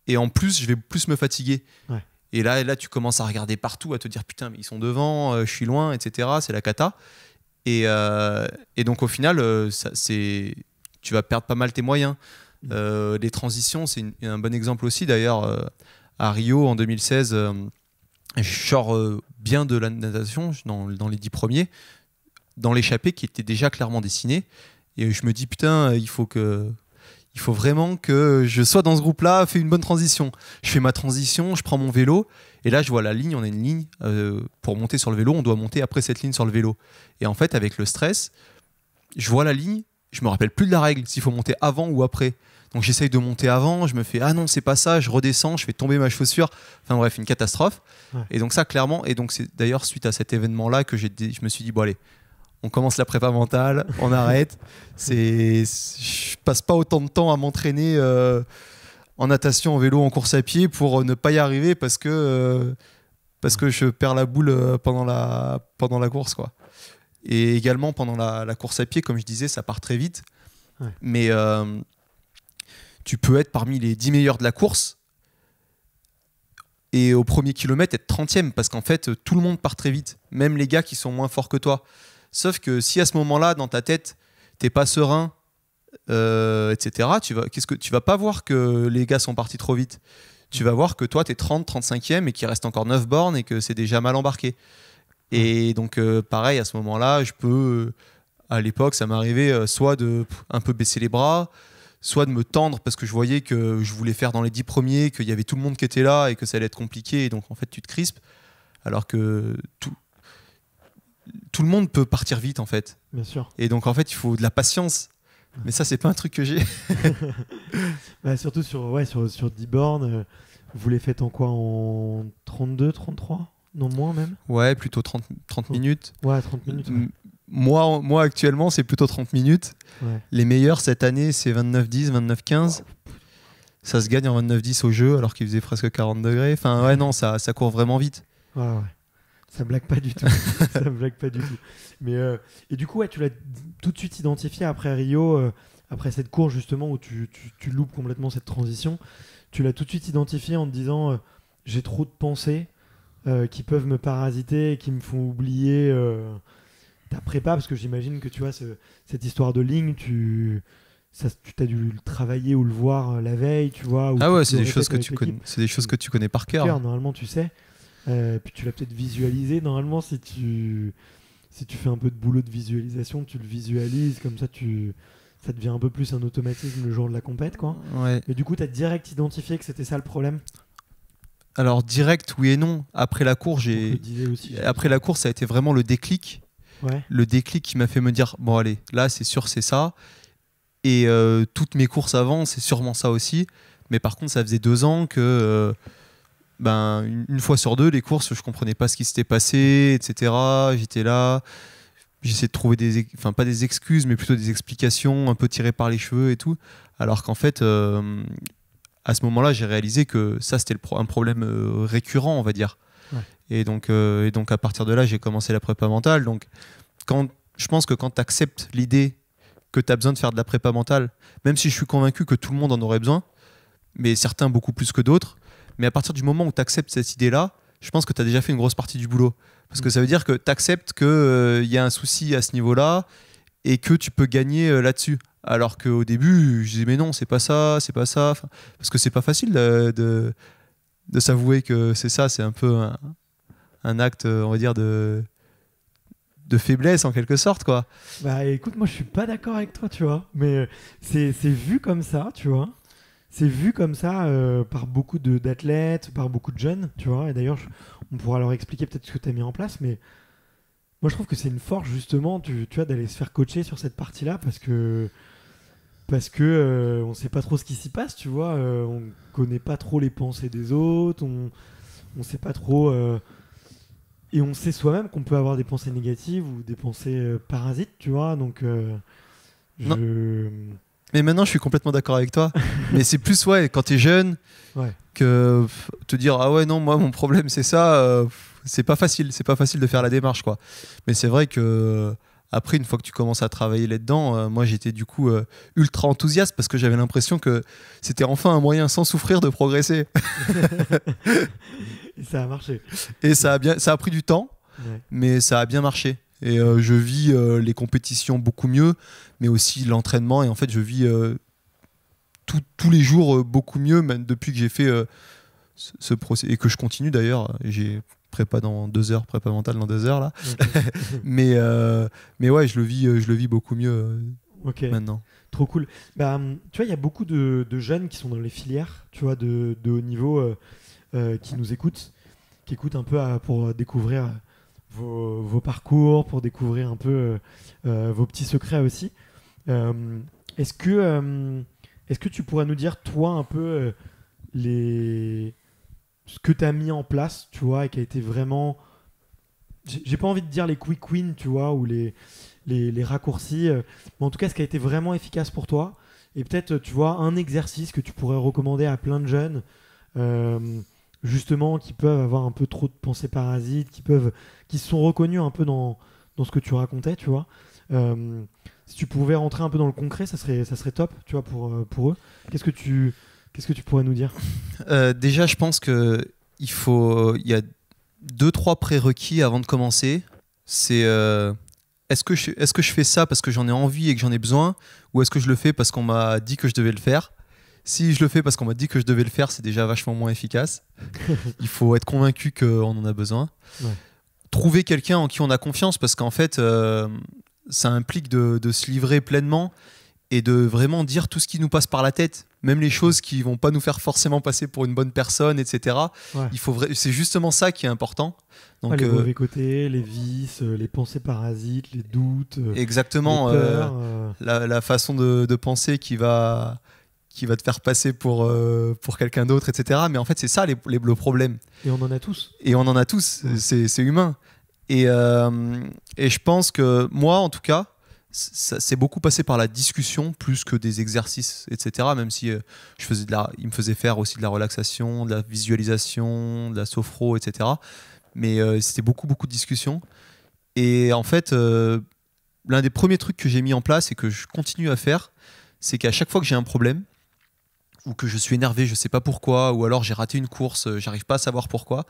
Et en plus, je vais plus me fatiguer. Ouais. Et là, là, tu commences à regarder partout, à te dire putain, mais ils sont devant, euh, je suis loin, etc. C'est la cata. Et, euh, et donc, au final, c'est, tu vas perdre pas mal tes moyens. Mm. Les transitions, c'est un bon exemple aussi. D'ailleurs, à Rio en 2016, euh, je sors euh, bien de la natation, dans, les dix premiers, dans l'échappée qui était déjà clairement dessinée. Et je me dis, putain, il faut que, Il faut vraiment que je sois dans ce groupe-là, fais une bonne transition. Je fais ma transition, je prends mon vélo, et là je vois la ligne, on a une ligne, euh, pour monter sur le vélo, on doit monter après cette ligne sur le vélo. Et en fait, avec le stress, je vois la ligne, je me rappelle plus de la règle, s'il faut monter avant ou après. Donc j'essaye de monter avant, je me fais ah non c'est pas ça, je redescends, je fais tomber ma chaussure. Enfin bref, une catastrophe. Ouais. Et donc ça clairement, et donc c'est d'ailleurs suite à cet événement là que j'ai, je me suis dit bon allez, on commence la prépa mentale, on arrête. C'est, je passe pas autant de temps à m'entraîner euh, en natation, en vélo, en course à pied pour euh, ne pas y arriver parce que euh, parce que je perds la boule pendant la pendant la course quoi. Et également pendant la, la course à pied, comme je disais, ça part très vite. Ouais. Mais euh, tu peux être parmi les 10 meilleurs de la course et au premier kilomètre être 30e parce qu'en fait tout le monde part très vite, même les gars qui sont moins forts que toi. Sauf que si à ce moment-là, dans ta tête, t'es pas serein, euh, etc., tu vas, qu'est-ce que, tu vas pas voir que les gars sont partis trop vite. Tu vas voir que toi, tu es 30, 35e et qu'il reste encore 9 bornes et que c'est déjà mal embarqué. Et donc, euh, pareil, à ce moment-là, je peux, euh, à l'époque, ça m'arrivait soit de pff, un peu baisser les bras, soit de me tendre parce que je voyais que je voulais faire dans les 10 premiers, qu'il y avait tout le monde qui était là et que ça allait être compliqué. Et donc, en fait, tu te crispes. Alors que tout, tout le monde peut partir vite, en fait. Bien sûr. Et donc, en fait, il faut de la patience. Mais ça, c'est pas un truc que j'ai. Bah, surtout sur, ouais, sur, sur 10 bornes, euh, vous les faites en quoi? En 32, 33 Non, moins même? Ouais, plutôt 30, 30 minutes. Ouais, 30 minutes. ouais. Moi, moi, actuellement, c'est plutôt 30 minutes. Ouais. Les meilleurs cette année, c'est 29-10, 29-15. Ça se gagne en 29-10 au jeu, alors qu'il faisait presque 40 degrés. Enfin, ouais, non, ça, ça court vraiment vite. Ouais. Ça blague pas du tout. ça blague pas du tout. Mais euh, et du coup, ouais, tu l'as tout de suite identifié après Rio, euh, après cette course justement où tu, tu, tu loupes complètement cette transition. Tu l'as tout de suite identifié en te disant euh, j'ai trop de pensées qui peuvent me parasiter et qui me font oublier ta prépa parce que j'imagine que tu vois ce- cette histoire de ligne, tu ça, tu t'as dû le travailler ou le voir euh, la veille, tu vois. ou Ah ouais, c'est des choses que tu connais. C'est des choses que tu connais par cœur, cœur. normalement, tu sais. Euh, puis tu l'as peut-être visualisé, normalement, si tu, si tu fais un peu de boulot de visualisation, tu le visualises, comme ça, tu, ça devient un peu plus un automatisme le jour de la compète, quoi. Ouais. Mais du coup, tu as direct identifié que c'était ça le problème? Alors direct, oui et non. Après la course, j'ai. Après la course, ça a été vraiment le déclic. Le déclic qui m'a fait me dire bon allez là c'est sûr c'est ça. Et euh, toutes mes courses avant c'est sûrement ça aussi. Mais par contre ça faisait deux ans que euh, ben une, fois sur deux les courses je comprenais pas ce qui s'était passé etc j'étais là. J'essayais de trouver des enfin pas des excuses mais plutôt des explications un peu tirées par les cheveux et tout. Alors qu'en fait euh, à ce moment-là j'ai réalisé que ça c'était un problème récurrent on va dire Ouais. et donc euh, et donc à partir de là j'ai commencé la prépa mentale donc quand je pense que quand tu acceptes l'idée que tu as besoin de faire de la prépa mentale, même si je suis convaincu que tout le monde en aurait besoin, mais certains beaucoup plus que d'autres, mais à partir du moment où tu acceptes cette idée-là, je pense que tu as déjà fait une grosse partie du boulot. Parce que ça veut dire que tu acceptes qu'il y a un souci à ce niveau-là et que tu peux gagner euh, là-dessus. Alors qu'au début, je disais, mais non, c'est pas ça, c'est pas ça. Enfin, parce que c'est pas facile de, de, de s'avouer que c'est ça, c'est un peu un, acte, on va dire, de, de faiblesse en quelque sorte, quoi. Bah écoute, moi je suis pas d'accord avec toi, tu vois. Mais euh, c'est vu comme ça, tu vois. C'est vu comme ça euh, par beaucoup d'athlètes, par beaucoup de jeunes, tu vois. Et d'ailleurs, on pourra leur expliquer peut-être ce que tu as mis en place, mais moi je trouve que c'est une force justement, tu, tu vois, d'aller se faire coacher sur cette partie-là parce que parce que euh, on sait pas trop ce qui s'y passe, tu vois. euh, on connaît pas trop les pensées des autres, on on sait pas trop. euh, et on sait soi-même qu'on peut avoir des pensées négatives ou des pensées euh, parasites, tu vois. Donc, euh, je. Mais maintenant, je suis complètement d'accord avec toi. Mais c'est plus, ouais, quand t'es jeune, Ouais. que te dire, ah ouais, non, moi, mon problème, c'est ça, c'est pas facile. C'est pas facile de faire la démarche, quoi. Mais c'est vrai que. Après, une fois que tu commences à travailler là-dedans, euh, moi j'étais du coup euh, ultra enthousiaste parce que j'avais l'impression que c'était enfin un moyen sans souffrir de progresser. Et ça a marché. Et ça a, bien, ça a pris du temps, Ouais. mais ça a bien marché. Et euh, je vis les compétitions beaucoup mieux, mais aussi l'entraînement. Et en fait, je vis tout- tous les jours beaucoup mieux, même depuis que j'ai fait ce, ce procès. Et que je continue d'ailleurs. J'ai prépa dans deux heures, prépa mentale dans deux heures là. Mais, euh, mais ouais, je le vis, euh, je le vis beaucoup mieux. euh. maintenant. Trop cool. Bah, tu vois, il y a beaucoup de, jeunes qui sont dans les filières, tu vois, de, haut niveau, euh, euh, qui nous écoutent, qui écoutent un peu pour découvrir vos, parcours, pour découvrir un peu vos petits secrets aussi. est-ce que, est-ce que tu pourrais nous dire, toi, un peu les ce que tu as mis en place, tu vois, et qui a été vraiment. J'ai pas envie de dire les quick wins, tu vois, ou les, les, raccourcis, euh, mais en tout cas, ce qui a été vraiment efficace pour toi. Et peut-être, tu vois, un exercice que tu pourrais recommander à plein de jeunes, euh, justement, qui peuvent avoir un peu trop de pensées parasites, qui, peuvent, qui se sont reconnus un peu dans, dans ce que tu racontais, tu vois. Euh, si tu pouvais rentrer un peu dans le concret, ça serait, ça serait top, tu vois, pour, pour eux. Qu'est-ce que tu Qu'est-ce que tu pourrais nous dire? Euh, Déjà, je pense que il faut, il y a deux trois prérequis avant de commencer. C'est euh, est-ce que je, est-ce que je fais ça parce que j'en ai envie et que j'en ai besoin, ou est-ce que je le fais parce qu'on m'a dit que je devais le faire? Si je le fais parce qu'on m'a dit que je devais le faire, c'est déjà vachement moins efficace. il faut être convaincu qu'on en a besoin. Trouver quelqu'un en qui on a confiance, parce qu'en fait, euh, ça implique de, de se livrer pleinement et de vraiment dire tout ce qui nous passe par la tête, même les choses qui vont pas nous faire forcément passer pour une bonne personne, etc. Il faut c'est justement ça qui est important. Donc, les euh, mauvais côtés, les vices, euh, les pensées parasites, les doutes. Euh, exactement. la, façon de, penser qui va qui va te faire passer pour, pour quelqu'un d'autre, etc. Mais en fait, c'est ça les, le problème. Et on en a tous. Et on en a tous. C'est humain. Et, et je pense que moi, en tout cas, c'est beaucoup passé par la discussion plus que des exercices, etc. Même si euh, je faisais de la, il me faisait faire aussi de la relaxation, de la visualisation, de la sophro, etc. Mais euh, c'était beaucoup, beaucoup de discussions. Et en fait, euh, l'un des premiers trucs que j'ai mis en place et que je continue à faire, c'est qu'à chaque fois que j'ai un problème, ou que je suis énervé, je sais pas pourquoi, ou alors j'ai raté une course, j'arrive pas à savoir pourquoi,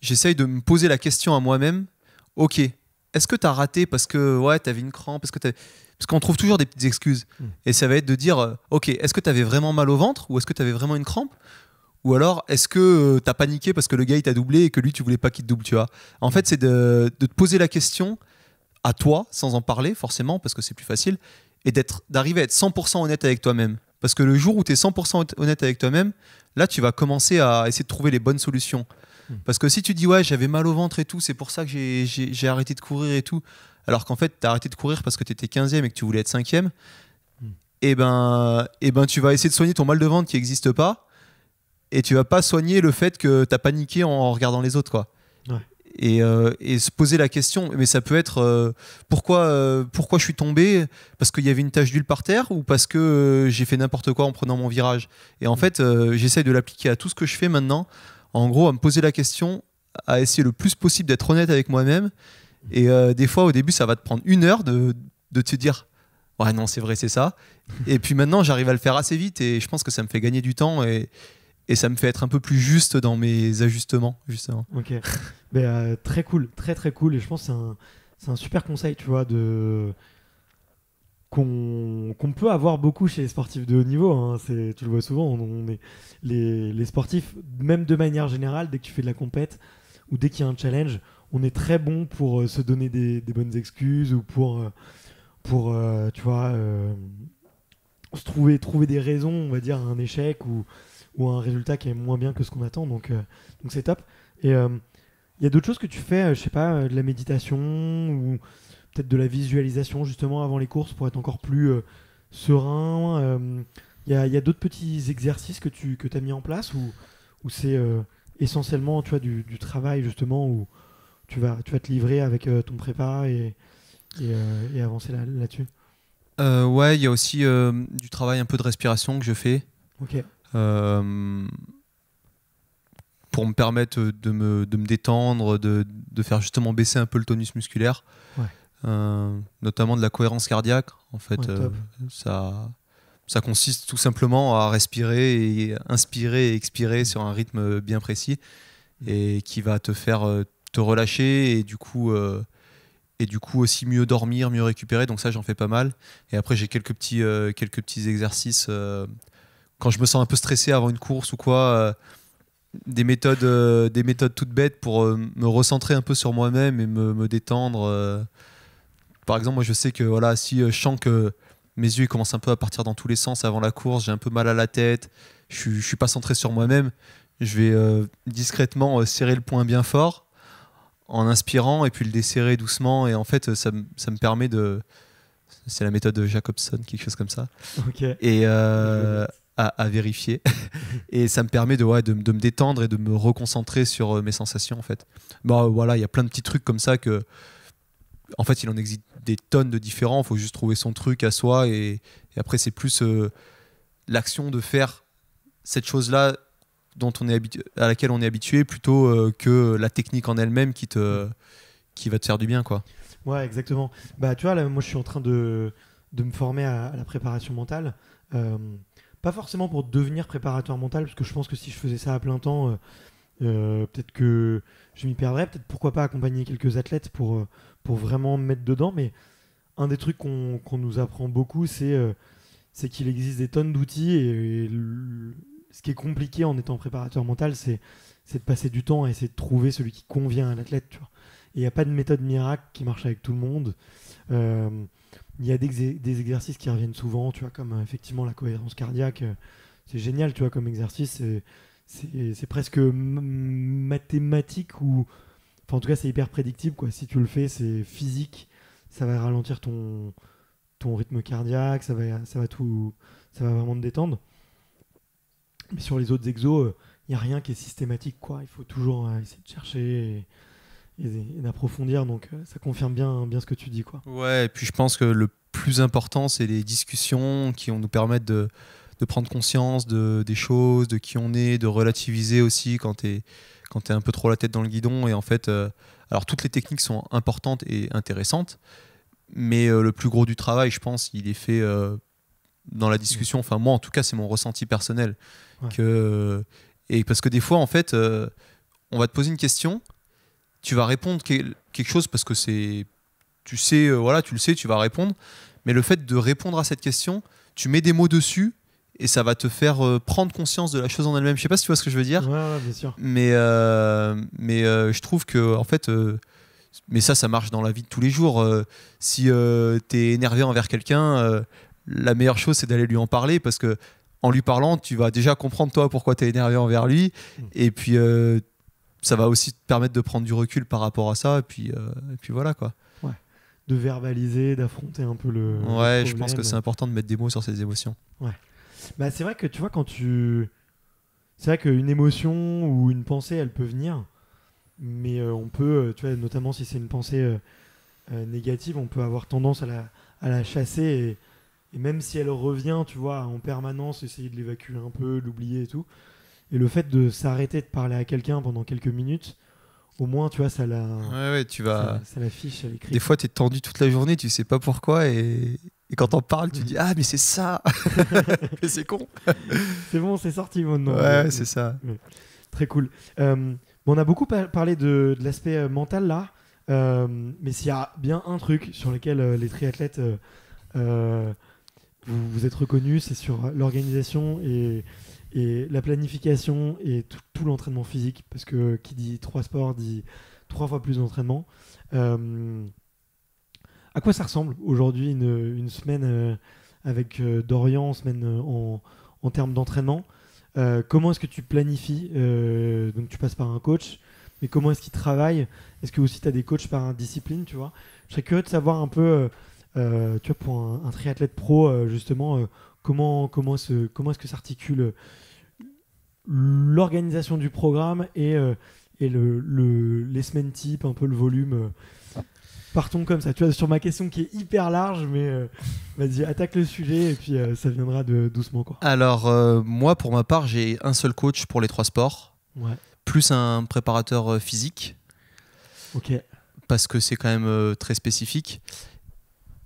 j'essaye de me poser la question à moi-même, ok, est-ce que tu as raté parce que ouais, tu avais une crampe parce que parce qu'on trouve toujours des petites excuses. Hmm. Et ça va être de dire euh, OK, est-ce que tu avais vraiment mal au ventre ou est-ce que tu avais vraiment une crampe? Ou alors, est-ce que euh, tu as paniqué parce que le gars il t'a doublé et que lui tu voulais pas qu'il te double, tu vois? En fait, c'est de, te poser la question à toi, sans en parler forcément, parce que c'est plus facile, et d'être, d'arriver à être 100% honnête avec toi-même. Parce que le jour où tu es 100% honnête avec toi-même, là tu vas commencer à essayer de trouver les bonnes solutions. Hmm. Parce que si tu dis ouais j'avais mal au ventre et tout, c'est pour ça que j'ai arrêté de courir et tout, alors qu'en fait tu as arrêté de courir parce que tu étais 15e et que tu voulais être 5e, hmm. et, eh ben, et eh ben tu vas essayer de soigner ton mal de ventre qui n'existe pas, et tu vas pas soigner le fait que tu as paniqué en regardant les autres. quoi. Et, euh, et, se poser la question, mais ça peut être euh, pourquoi, euh, pourquoi je suis tombé? Parce qu'il y avait une tache d'huile par terre ou parce que j'ai fait n'importe quoi en prenant mon virage? Et en hmm. fait, j'essaie de l'appliquer à tout ce que je fais maintenant en gros, à me poser la question, à essayer le plus possible d'être honnête avec moi-même. Et euh, des fois, au début, ça va te prendre une heure de, de te dire Ouais, non, c'est vrai, c'est ça. et puis maintenant, j'arrive à le faire assez vite et je pense que ça me fait gagner du temps et, et ça me fait être un peu plus juste dans mes ajustements, justement. Ok. Mais, euh, très cool, très très cool. Et je pense que c'est un, un, super conseil, tu vois, de qu'on peut avoir beaucoup chez les sportifs de haut niveau. Hein. Tu le vois souvent, on, est, les, sportifs, même de manière générale, dès que tu fais de la compète ou dès qu'il y a un challenge, on est très bon pour euh, se donner des, bonnes excuses ou pour, euh, pour euh, tu vois, se trouver, trouver des raisons, on va dire, à un échec ou, ou un résultat qui est moins bien que ce qu'on attend. Donc donc c'est top. Et il y a d'autres choses que tu fais, je sais pas, de la méditation ou peut-être de la visualisation justement avant les courses pour être encore plus euh, serein Il euh, y a, d'autres petits exercices que tu que as mis en place ou, ou c'est euh, essentiellement tu vois, du, travail justement où tu vas, tu vas te livrer avec ton prépa et, et, avancer là-dessus? Ouais, il y a aussi du travail un peu de respiration que je fais. Ok pour me permettre de me, de me détendre, de, de, faire justement baisser un peu le tonus musculaire. Ouais. Euh, notamment de la cohérence cardiaque. En fait, euh, ça, ça consiste tout simplement à respirer et inspirer et expirer sur un rythme bien précis et qui va te faire euh, te relâcher et du coup et du coup aussi mieux dormir, mieux récupérer. Donc ça, j'en fais pas mal. Et après, j'ai quelques petits, quelques petits exercices quand je me sens un peu stressé avant une course ou quoi. des méthodes, des méthodes toutes bêtes pour me recentrer un peu sur moi-même et me, me détendre par exemple, moi je sais que voilà, si euh, je sens que mes yeux ils commencent un peu à partir dans tous les sens avant la course, j'ai un peu mal à la tête, je, je suis pas centré sur moi-même, je vais euh, discrètement euh, serrer le poing bien fort en inspirant et puis le desserrer doucement et en fait ça, ça me permet de c'est la méthode de Jacobson quelque chose comme ça et euh, à, vérifier et ça me permet de, ouais, de, de, me détendre et de me reconcentrer sur mes sensations en fait. Bah voilà il y a plein de petits trucs comme ça que en fait il en existe des tonnes de différents il faut juste trouver son truc à soi et, après c'est plus l'action de faire cette chose là dont on est à laquelle on est habitué plutôt euh, que la technique en elle-même qui, te, qui va te faire du bien. Quoi. Ouais, exactement. Bah, tu vois, moi je suis en train de, de me former à, la préparation mentale. Euh, pas forcément pour devenir préparateur mental, parce que je pense que si je faisais ça à plein temps, euh, peut-être que je m'y perdrais. Peut-être pourquoi pas accompagner quelques athlètes pour, pour vraiment me mettre dedans. Mais un des trucs qu'on nous apprend beaucoup, c'est c'est qu'il existe des tonnes d'outils et, ce qui est compliqué en étant préparateur mental, c'est de passer du temps à essayer de trouver celui qui convient à l'athlète. Et il n'y a pas de méthode miracle qui marche avec tout le monde. Euh, il y a des, des, exercices qui reviennent souvent, tu vois, comme euh, effectivement la cohérence cardiaque. Euh, c'est génial, tu vois, comme exercice. C'est presque mathématique ou. Enfin, en tout cas, c'est hyper prédictible, quoi. Si tu le fais, c'est physique. Ça va ralentir ton, ton rythme cardiaque, ça va, ça va tout. Ça va vraiment te détendre. Mais sur les autres exos, il euh, n'y a rien qui est systématique. Quoi. Il faut toujours euh, essayer de chercher et, d'approfondir. Donc euh, ça confirme bien, bien ce que tu dis. Quoi. Ouais, et puis je pense que le plus important, c'est les discussions qui vont nous permettre de, de prendre conscience de, des choses, de qui on est, de relativiser aussi quand tu es, quand es un peu trop la tête dans le guidon. Et en fait, alors toutes les techniques sont importantes et intéressantes, mais le plus gros du travail, je pense, il est fait dans la discussion. Enfin, moi, en tout cas, c'est mon ressenti personnel. Que, et parce que des fois, en fait, euh, on va te poser une question, tu vas répondre quelque chose parce que c'est. Tu sais, euh, voilà, tu le sais, tu vas répondre. Mais le fait de répondre à cette question, tu mets des mots dessus et ça va te faire euh, prendre conscience de la chose en elle-même. Je sais pas si tu vois ce que je veux dire. bien sûr. Mais, mais je trouve que, en fait, mais ça, ça marche dans la vie de tous les jours. si tu es énervé envers quelqu'un, la meilleure chose, c'est d'aller lui en parler parce que en lui parlant, tu vas déjà comprendre toi pourquoi tu es énervé envers lui. Mm. Et puis, euh, ça va aussi te permettre de prendre du recul par rapport à ça. Et puis, euh, et puis voilà quoi. Ouais. De verbaliser, d'affronter un peu le. Ouais, je pense que c'est important de mettre des mots sur ses émotions. Ouais. Bah, c'est vrai que tu vois, quand tu. C'est vrai qu'une émotion ou une pensée, elle peut venir. Mais euh, on peut, tu vois, notamment si c'est une pensée négative, on peut avoir tendance à la, à la chasser et et même si elle revient, tu vois, en permanence, essayer de l'évacuer un peu, l'oublier et tout. Et le fait de s'arrêter de parler à quelqu'un pendant quelques minutes, au moins, tu vois, ça la. Ouais, ouais, tu vas. Ça, l'affiche, elle écrit. Des fois, tu es tendu toute la journée, tu sais pas pourquoi, et, et quand t'en parles, tu dis Ah, mais c'est ça Mais c'est con C'est bon, c'est sorti maintenant. Ouais, c'est ça. Très cool. Euh, on a beaucoup parlé de, de l'aspect euh, mental là, euh, mais s'il y a bien un truc sur lequel les triathlètes vous, vous êtes reconnu, c'est sur l'organisation et, et, la planification et tout, l'entraînement physique, parce que qui dit trois sports dit trois fois plus d'entraînement. Euh, à quoi ça ressemble aujourd'hui une, une, semaine euh, avec euh, Dorian, semaine en, en termes d'entraînement Comment est-ce que tu planifies Donc tu passes par un coach, mais comment est-ce qu'il travaille? Est-ce que aussi tu as des coachs par discipline, tu vois? Je serais curieux de savoir un peu euh, tu vois, pour un, triathlète pro, euh, justement, euh, comment, comment, comment est-ce que s'articule l'organisation du programme et, et le, le, les semaines type, un peu le volume partons comme ça. Tu vois, sur ma question qui est hyper large, mais vas-y, attaque le sujet et puis ça viendra de, doucement. Quoi. Alors, moi, pour ma part, j'ai un seul coach pour les trois sports, plus un préparateur physique. Ok. Parce que c'est quand même très spécifique.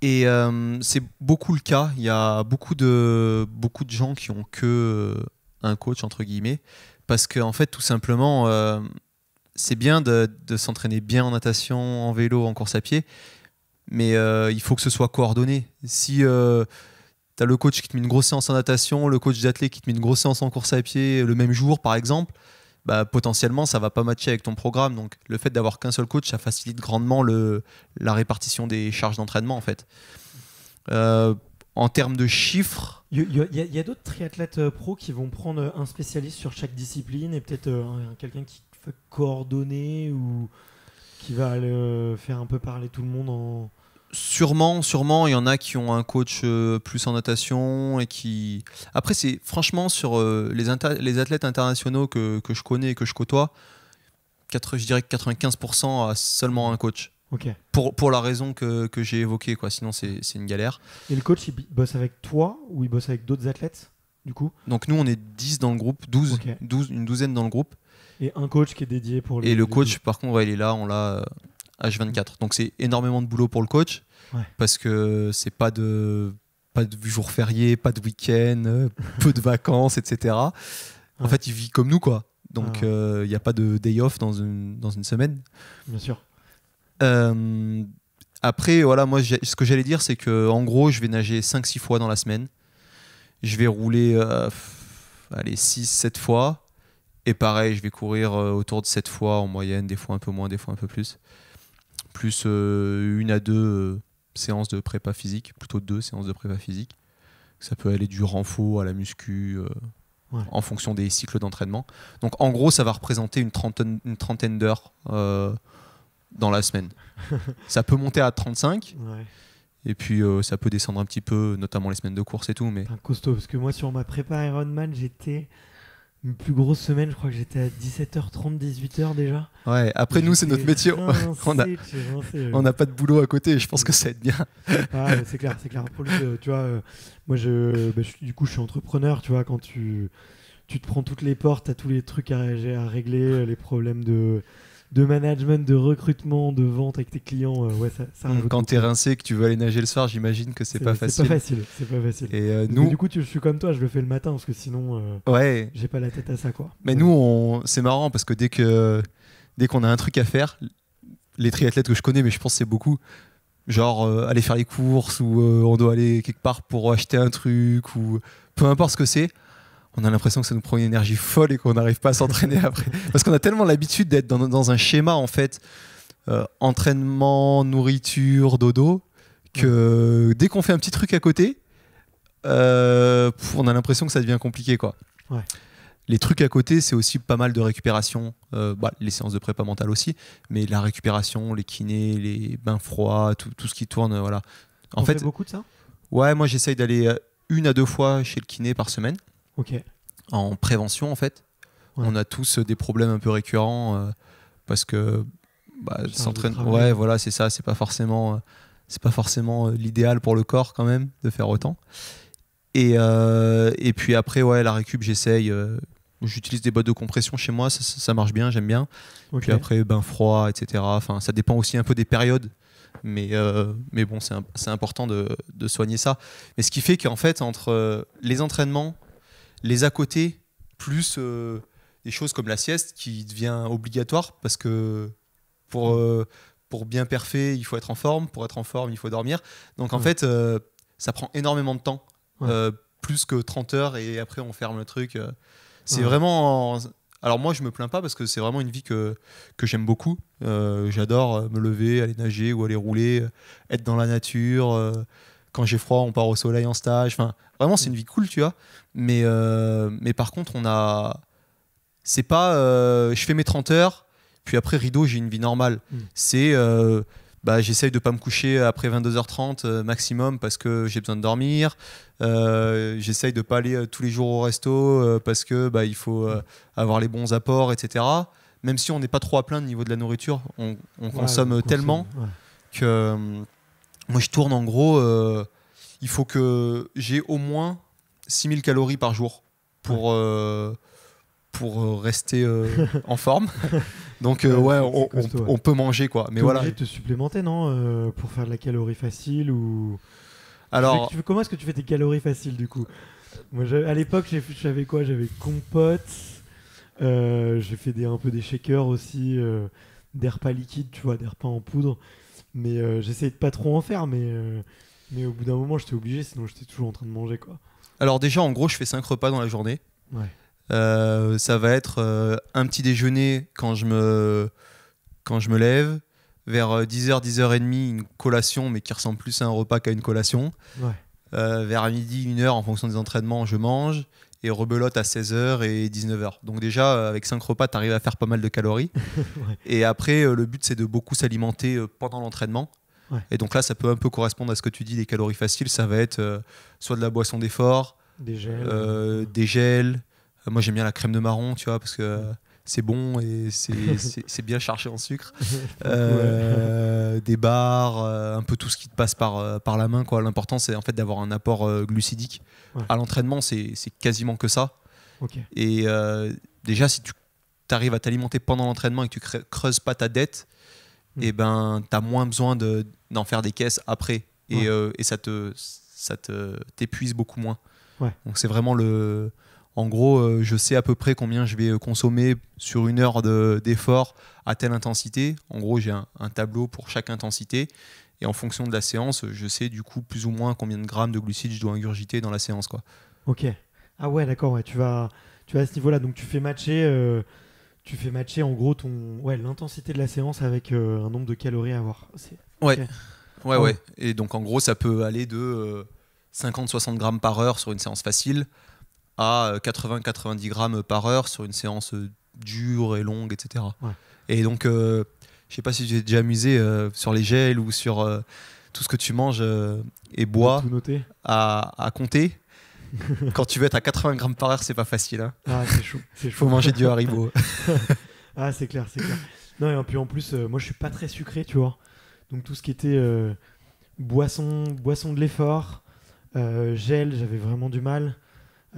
Et euh, c'est beaucoup le cas. Il y a beaucoup de, beaucoup de gens qui ont que euh, un coach, entre guillemets, parce qu'en en fait, tout simplement, euh, c'est bien de, s'entraîner bien en natation, en vélo, en course à pied, mais il faut que ce soit coordonné. Si tu as le coach qui te met une grosse séance en natation, le coach d'athlète qui te met une grosse séance en course à pied le même jour, par exemple, bah, potentiellement ça va pas matcher avec ton programme. Donc le fait d'avoir qu'un seul coach, ça facilite grandement le, la répartition des charges d'entraînement en fait. Euh, en termes de chiffres. Il y, a, d'autres triathlètes euh, pros qui vont prendre un spécialiste sur chaque discipline et peut-être euh, quelqu'un qui va coordonner ou qui va faire un peu parler tout le monde en. Sûrement, sûrement, il y en a qui ont un coach euh, plus en natation et qui. Après, c'est franchement sur les, les athlètes internationaux que, que, je connais et que je côtoie, 4, je dirais que 95% a seulement un coach. Pour, pour la raison que, que j'ai évoquée, quoi. Sinon, c'est une galère. Et le coach, il bosse avec toi ou il bosse avec d'autres athlètes, du coup? Donc, nous, on est 10 dans le groupe, 12, 12, une douzaine dans le groupe. Et un coach qui est dédié pour les. Et le coach, par contre, il est là, on l'a H24. Donc, c'est énormément de boulot pour le coach parce que c'est pas de pas de jour férié, pas de week-end, euh, peu de vacances, etc. En fait, il vit comme nous, quoi. Donc, ah euh, il n'y a pas de day off dans une, dans une semaine. Bien sûr. Euh, après, voilà, moi, ce que j'allais dire, c'est que en gros, je vais nager 5-6 fois dans la semaine. Je vais rouler euh, allez, 6-7 fois. Et pareil, je vais courir euh, autour de 7 fois en moyenne, des fois un peu moins, des fois un peu plus. Plus une à deux séances de prépa physique, plutôt deux séances de prépa physique. Ça peut aller du renfort à la muscu, en fonction des cycles d'entraînement. Donc en gros, ça va représenter une trentaine, une trentaine d'heures dans la semaine. ça peut monter à 35. Et puis euh, ça peut descendre un petit peu, notamment les semaines de course et tout. Mais... Un costaud, parce que moi sur ma prépa Ironman, j'étais. Une plus grosse semaine, je crois que j'étais à 17h30, 18h déjà. Ouais, après nous, c'est notre métier. on n'a pas de boulot à côté, je pense que ça aide bien. Ah, c'est clair, c'est clair. Pour euh, tu vois, euh, moi, bah, je, du coup, je suis entrepreneur, tu vois, quand tu, tu te prends toutes les portes, à tous les trucs à, à régler, les problèmes de de management, de recrutement, de vente avec tes clients. Euh, ouais, ça, ça mmh, Quand t'es rincé, que tu veux aller nager le soir, j'imagine que c'est pas facile. C'est pas facile, c'est pas facile. Et euh, nous, du coup, tu, je suis comme toi, je le fais le matin parce que sinon, euh, ouais. j'ai pas la tête à ça, quoi. Mais nous, on... c'est marrant parce que dès que dès qu'on a un truc à faire, les triathlètes que je connais, mais je pense c'est beaucoup, genre aller faire les courses ou on doit aller quelque part pour acheter un truc ou peu importe ce que c'est on a l'impression que ça nous prend une énergie folle et qu'on n'arrive pas à s'entraîner après. Parce qu'on a tellement l'habitude d'être dans, un schéma, en fait, euh, entraînement, nourriture, dodo, que dès qu'on fait un petit truc à côté, euh, on a l'impression que ça devient compliqué. Quoi. Les trucs à côté, c'est aussi pas mal de récupération, euh, bah, les séances de prépa mentale aussi, mais la récupération, les kinés, les bains froids, tout, ce qui tourne. voilà. En On fait, fait beaucoup de ça? Ouais, moi j'essaye d'aller une à deux fois chez le kiné par semaine. En prévention, en fait. On a tous des problèmes un peu récurrents euh, parce que bah, s'entraîner. Ouais, voilà, c'est ça. C'est pas forcément, euh, c'est pas forcément euh, l'idéal pour le corps quand même de faire autant. Et, et puis après, ouais, la récup, j'essaye. J'utilise des bottes de compression chez moi, ça, marche bien, j'aime bien. Puis après, bain froid, etc. Enfin, ça dépend aussi un peu des périodes mais, mais bon, c'est important de, de, soigner ça. Mais ce qui fait qu'en fait, entre les entraînements, les à côté, plus euh, des choses comme la sieste qui devient obligatoire parce que pour, euh, pour bien parfait, il faut être en forme. Pour être en forme, il faut dormir. Donc en fait, euh, ça prend énormément de temps, plus que 30 heures et après on ferme le truc. C'est vraiment. Alors moi, je me plains pas parce que c'est vraiment une vie que, que j'aime beaucoup. J'adore me lever, aller nager ou aller rouler, être dans la nature. Quand j'ai froid, on part au soleil en stage. Enfin, vraiment, c'est une vie cool, tu vois. Mais, euh, mais par contre, on a. C'est pas. Euh, je fais mes 30 heures, puis après, rideau, j'ai une vie normale. Mm. C'est. Euh, bah, j'essaye de pas me coucher après 22h30 maximum parce que j'ai besoin de dormir. j'essaye de pas aller tous les jours au resto parce que bah, il faut avoir les bons apports, etc. Même si on n'est pas trop à plaindre au niveau de la nourriture, on, consomme tellement que moi je tourne en gros. Il faut que j'ai au moins 6000 calories par jour pour, euh, pour euh, rester euh, en forme. Donc ouais, on, peut manger quoi. Mais voilà. Obligé de te supplémenter non pour faire de la calorie facile ou. Alors. comment est-ce que tu fais tes calories faciles du coup? Moi, à l'époque, j'avais quoi? J'avais compote. j'ai fait des, un peu des shakers aussi, des repas liquides, tu vois, des repas en poudre. Mais j'essayais de pas trop en faire, mais, mais au bout d'un moment, j'étais obligé, sinon j'étais toujours en train de manger quoi. Alors déjà, en gros, je fais 5 repas dans la journée. Euh, ça va être euh, un petit déjeuner quand je me, quand je me lève, vers 10h, euh, 10h30, une collation, mais qui ressemble plus à un repas qu'à une collation. Euh, vers midi, 1h, en fonction des entraînements, je mange et rebelote à 16h et 19h. Donc déjà, avec 5 repas, tu arrives à faire pas mal de calories. Et après, le but, c'est de beaucoup s'alimenter pendant l'entraînement. Et donc là, ça peut un peu correspondre à ce que tu dis, des calories faciles. Ça va être soit de la boisson d'effort, des gels, des gels. moi, j'aime bien la crème de marron, tu vois, parce que c'est bon et c'est bien chargé en sucre. Euh, des bars, euh, un peu tout ce qui te passe par, euh, par la main. L'important, c'est en fait d'avoir un apport glucidique. À l'entraînement, c'est quasiment que ça. Et déjà, si tu arrives à t'alimenter pendant l'entraînement et que tu creuses pas ta dette, mm. et eh ben, tu as moins besoin d'en faire des caisses après. Et, et ça te ça t'épuise beaucoup moins. Donc c'est vraiment le en gros, euh, je sais à peu près combien je vais euh, consommer sur une heure d'effort à telle intensité. En gros, j'ai un, tableau pour chaque intensité. Et en fonction de la séance, je sais du coup plus ou moins combien de grammes de glucides je dois ingurgiter dans la séance. Quoi. Ok. Ah ouais, d'accord. Ouais. Tu, vas, tu vas à ce niveau-là. Donc tu fais matcher. Euh, tu fais matcher en gros ton ouais l'intensité de la séance avec un nombre de calories à avoir. Ouais. Ouais, ah ouais. Et donc en gros, ça peut aller de 50-60 grammes par heure sur une séance facile à 80-90 grammes par heure sur une séance dure et longue, etc. Et donc, euh, je sais pas si j'ai déjà amusé euh, sur les gels ou sur euh, tout ce que tu manges et bois à, à, compter. Quand tu veux être à 80 grammes par heure, c'est pas facile. Hein. Ah, c'est chaud. Il faut manger du haribo. ah, c'est clair, c'est clair. Non, et puis en plus, moi je suis pas très sucré, tu vois. Donc tout ce qui était boisson, boisson de l'effort, gel, j'avais vraiment du mal.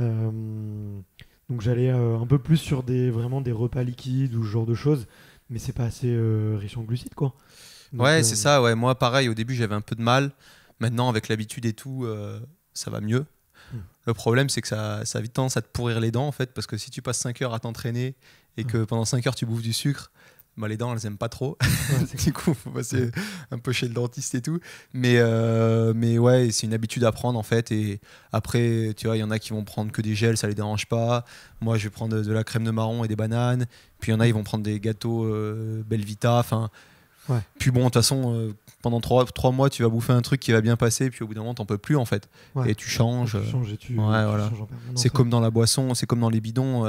Euh, donc j'allais euh, un peu plus sur des vraiment des repas liquides ou ce genre de choses, mais c'est pas assez euh, riche en glucides quoi. ouais, c'est ça. Ouais, moi pareil. Au début j'avais un peu de mal. Maintenant avec l'habitude et tout, ça va mieux. Le problème, c'est que ça, ça a vite tendance à te pourrir les dents, en fait, parce que si tu passes 5 heures à t'entraîner et que pendant 5 heures tu bouffes du sucre, bah, les dents, elles aiment pas trop. du coup, faut passer un peu chez le dentiste et tout. Mais, euh, mais ouais, c'est une habitude à prendre en fait. Et après, tu vois, il y en a qui vont prendre que des gels, ça les dérange pas. Moi, je vais prendre de, la crème de marron et des bananes. Puis il y en a, ils vont prendre des gâteaux euh, Belvita. Enfin, ouais. Puis bon, de toute façon, euh, pendant trois, trois, mois, tu vas bouffer un truc qui va bien passer. Puis au bout d'un moment, t'en peux plus en fait. Et tu changes. tu changes et tu, ouais, voilà. C'est comme dans la boisson, c'est comme dans les bidons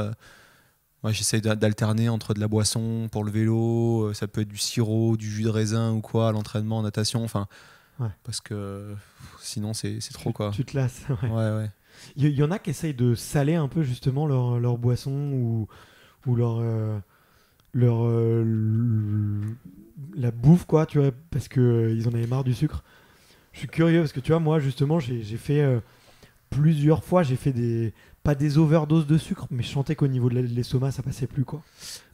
j'essaie d'alterner entre de la boisson pour le vélo, euh, ça peut être du sirop, du jus de raisin ou quoi, l'entraînement, natation, enfin. Parce que sinon, c'est trop quoi. Tu te lasses. Ouais, ouais. Il y, en a qui essayent de saler un peu justement leur, leur boisson ou, ou leur. Euh, leur euh, la bouffe, quoi, tu vois, parce qu'ils ils en avaient marre du sucre. Je suis curieux parce que tu vois, moi, justement, j'ai fait plusieurs fois, j'ai fait des pas des overdoses de sucre, mais je sentais qu'au niveau de l'estomac, ça passait plus quoi.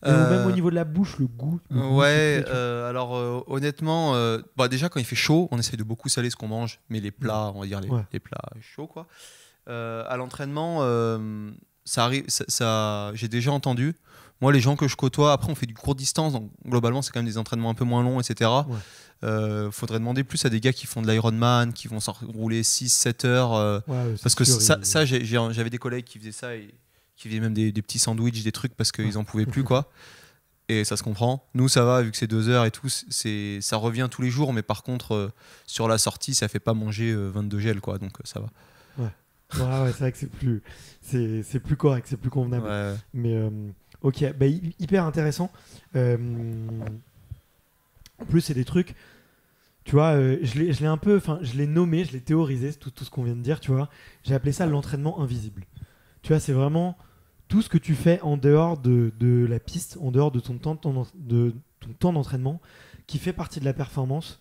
Euh, même au niveau de la bouche, le goût. ouais, euh, alors euh, honnêtement, bah, déjà quand il fait chaud, on essaie de beaucoup saler ce qu'on mange, mais les plats, on va dire les, plats chauds quoi. à l'entraînement, ça arrive, ça, j'ai déjà entendu. Moi, les gens que je côtoie, après, on fait du court distance, donc globalement, c'est quand même des entraînements un peu moins longs, etc. Euh, faudrait demander plus à des gars qui font de l'Ironman, qui vont s'en rouler 6-7 heures. Euh, parce que ça, ça j'avais des collègues qui faisaient ça et qui faisaient même des, petits sandwichs, des trucs parce qu'ils en pouvaient plus, quoi. Et ça se comprend. Nous, ça va, vu que c'est 2 heures et tout, c'est, ça revient tous les jours, mais par contre, euh, sur la sortie, ça fait pas manger 22 gels, quoi. Donc ça va. Ouais, ouais, c'est vrai que c'est plus, c'est plus correct, c'est plus convenable. Mais ok, bah, hyper intéressant. en plus, c'est des trucs tu vois, euh, je l'ai un peu, enfin, je l'ai nommé, je l'ai théorisé, tout, ce qu'on vient de dire, tu vois. J'ai appelé ça l'entraînement invisible. Tu vois, c'est vraiment tout ce que tu fais en dehors de, la piste, en dehors de ton temps d'entraînement, qui fait partie de la performance,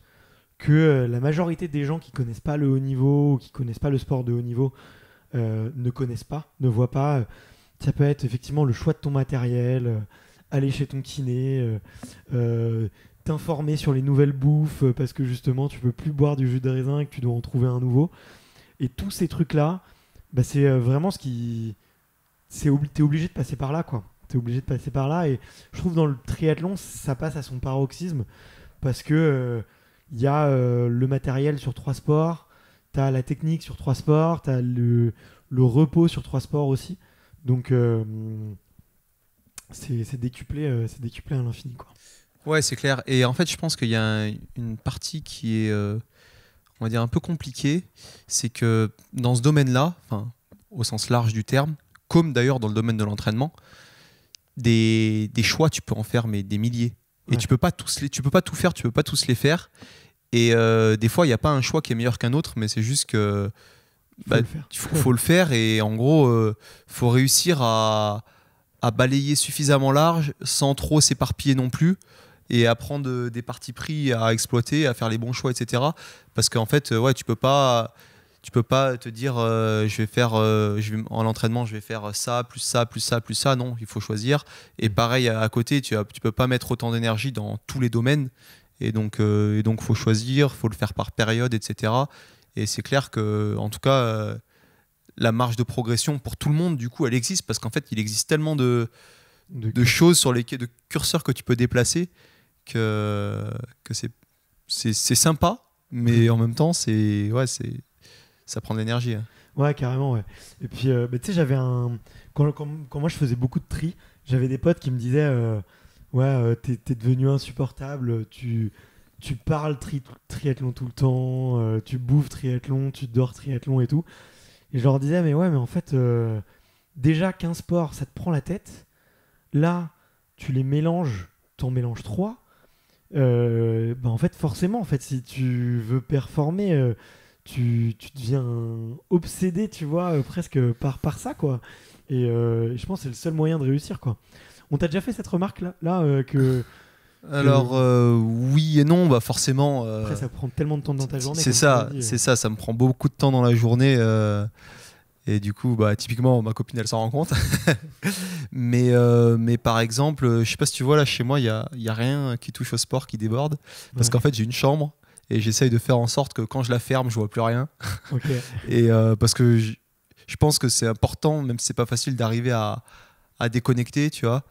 que euh, la majorité des gens qui connaissent pas le haut niveau ou qui connaissent pas le sport de haut niveau euh, ne connaissent pas, ne voient pas. Ça peut être effectivement le choix de ton matériel, aller chez ton kiné, t'informer sur les nouvelles bouffes euh, parce que justement tu peux plus boire du jus de raisin et que tu dois en trouver un nouveau. Et tous ces trucs-là, bah, c'est euh, vraiment ce qui. C'est T'es obligé de passer par là, quoi. T'es obligé de passer par là. Et je trouve dans le triathlon, ça passe à son paroxysme parce que il euh, y a le matériel sur trois sports, t'as la technique sur trois sports, t'as le repos sur trois sports aussi. Donc c'est décuplé, c'est décuplé à l'infini, quoi. Ouais, c'est clair. Et en fait, je pense qu'il y a une partie qui est, euh, on va dire, un peu compliqué, c'est que dans ce domaine-là, au sens large du terme, comme d'ailleurs dans le domaine de l'entraînement, des, des, choix, tu peux en faire mais des milliers. Et tu peux pas tous les, tu peux pas tout faire, tu peux pas tous les faire. Et euh, des fois, il n'y a pas un choix qui est meilleur qu'un autre, mais c'est juste que il bah, faut, faut, le faire. Et en gros, il faut réussir à, à balayer suffisamment large sans trop s'éparpiller non plus et à prendre des parties pris à exploiter, à faire les bons choix, etc. Parce qu'en fait, ouais, tu peux pas, tu peux pas te dire, euh, je vais faire, euh, je vais, en entraînement, je vais faire ça, plus ça, plus ça, plus ça. Non, il faut choisir. Et pareil à, côté, tu, tu peux pas mettre autant d'énergie dans tous les domaines. Et donc, euh, et donc, faut choisir, faut le faire par période, etc. Et c'est clair que, en tout cas, la marge de progression pour tout le monde, du coup, elle existe parce qu'en fait, il existe tellement de, de, de choses sur lesquelles, de curseurs que tu peux déplacer que, que c'est, sympa, mais en même temps, c'est, ouais, c'est, ça prend de l'énergie. Hein. Ouais, carrément, ouais. Et puis, euh, tu sais, j'avais un. Quand, quand, moi je faisais beaucoup de tri, j'avais des potes qui me disaient euh, Ouais, euh, t'es devenu insupportable, tu, tu parles tri, triathlon tout le temps, tu bouffes triathlon, tu dors triathlon et tout. Et je leur disais Mais ouais, mais en fait, déjà qu'un sport, ça te prend la tête. Là, tu les mélanges, t'en mélanges trois. Euh, bah en fait, forcément, en fait, si tu veux performer, euh, tu, tu, deviens obsédé, tu vois, euh, presque par, par ça, quoi. Et je pense que c'est le seul moyen de réussir, quoi. On t'a déjà fait cette remarque là, là que. Alors oui et non, bah forcément. Après, ça prend tellement de temps dans ta journée. C'est ça, c'est ça, ça me prend beaucoup de temps dans la journée. Et du coup, bah, typiquement, ma copine, elle s'en rend compte. mais, euh, mais par exemple, je sais pas si tu vois, là, chez moi, il n'y a, y a rien qui touche au sport qui déborde. Parce qu'en fait, j'ai une chambre et j'essaye de faire en sorte que quand je la ferme, je vois plus rien. et euh, parce que je, je pense que c'est important, même si c'est pas facile, d'arriver à, à déconnecter, tu vois.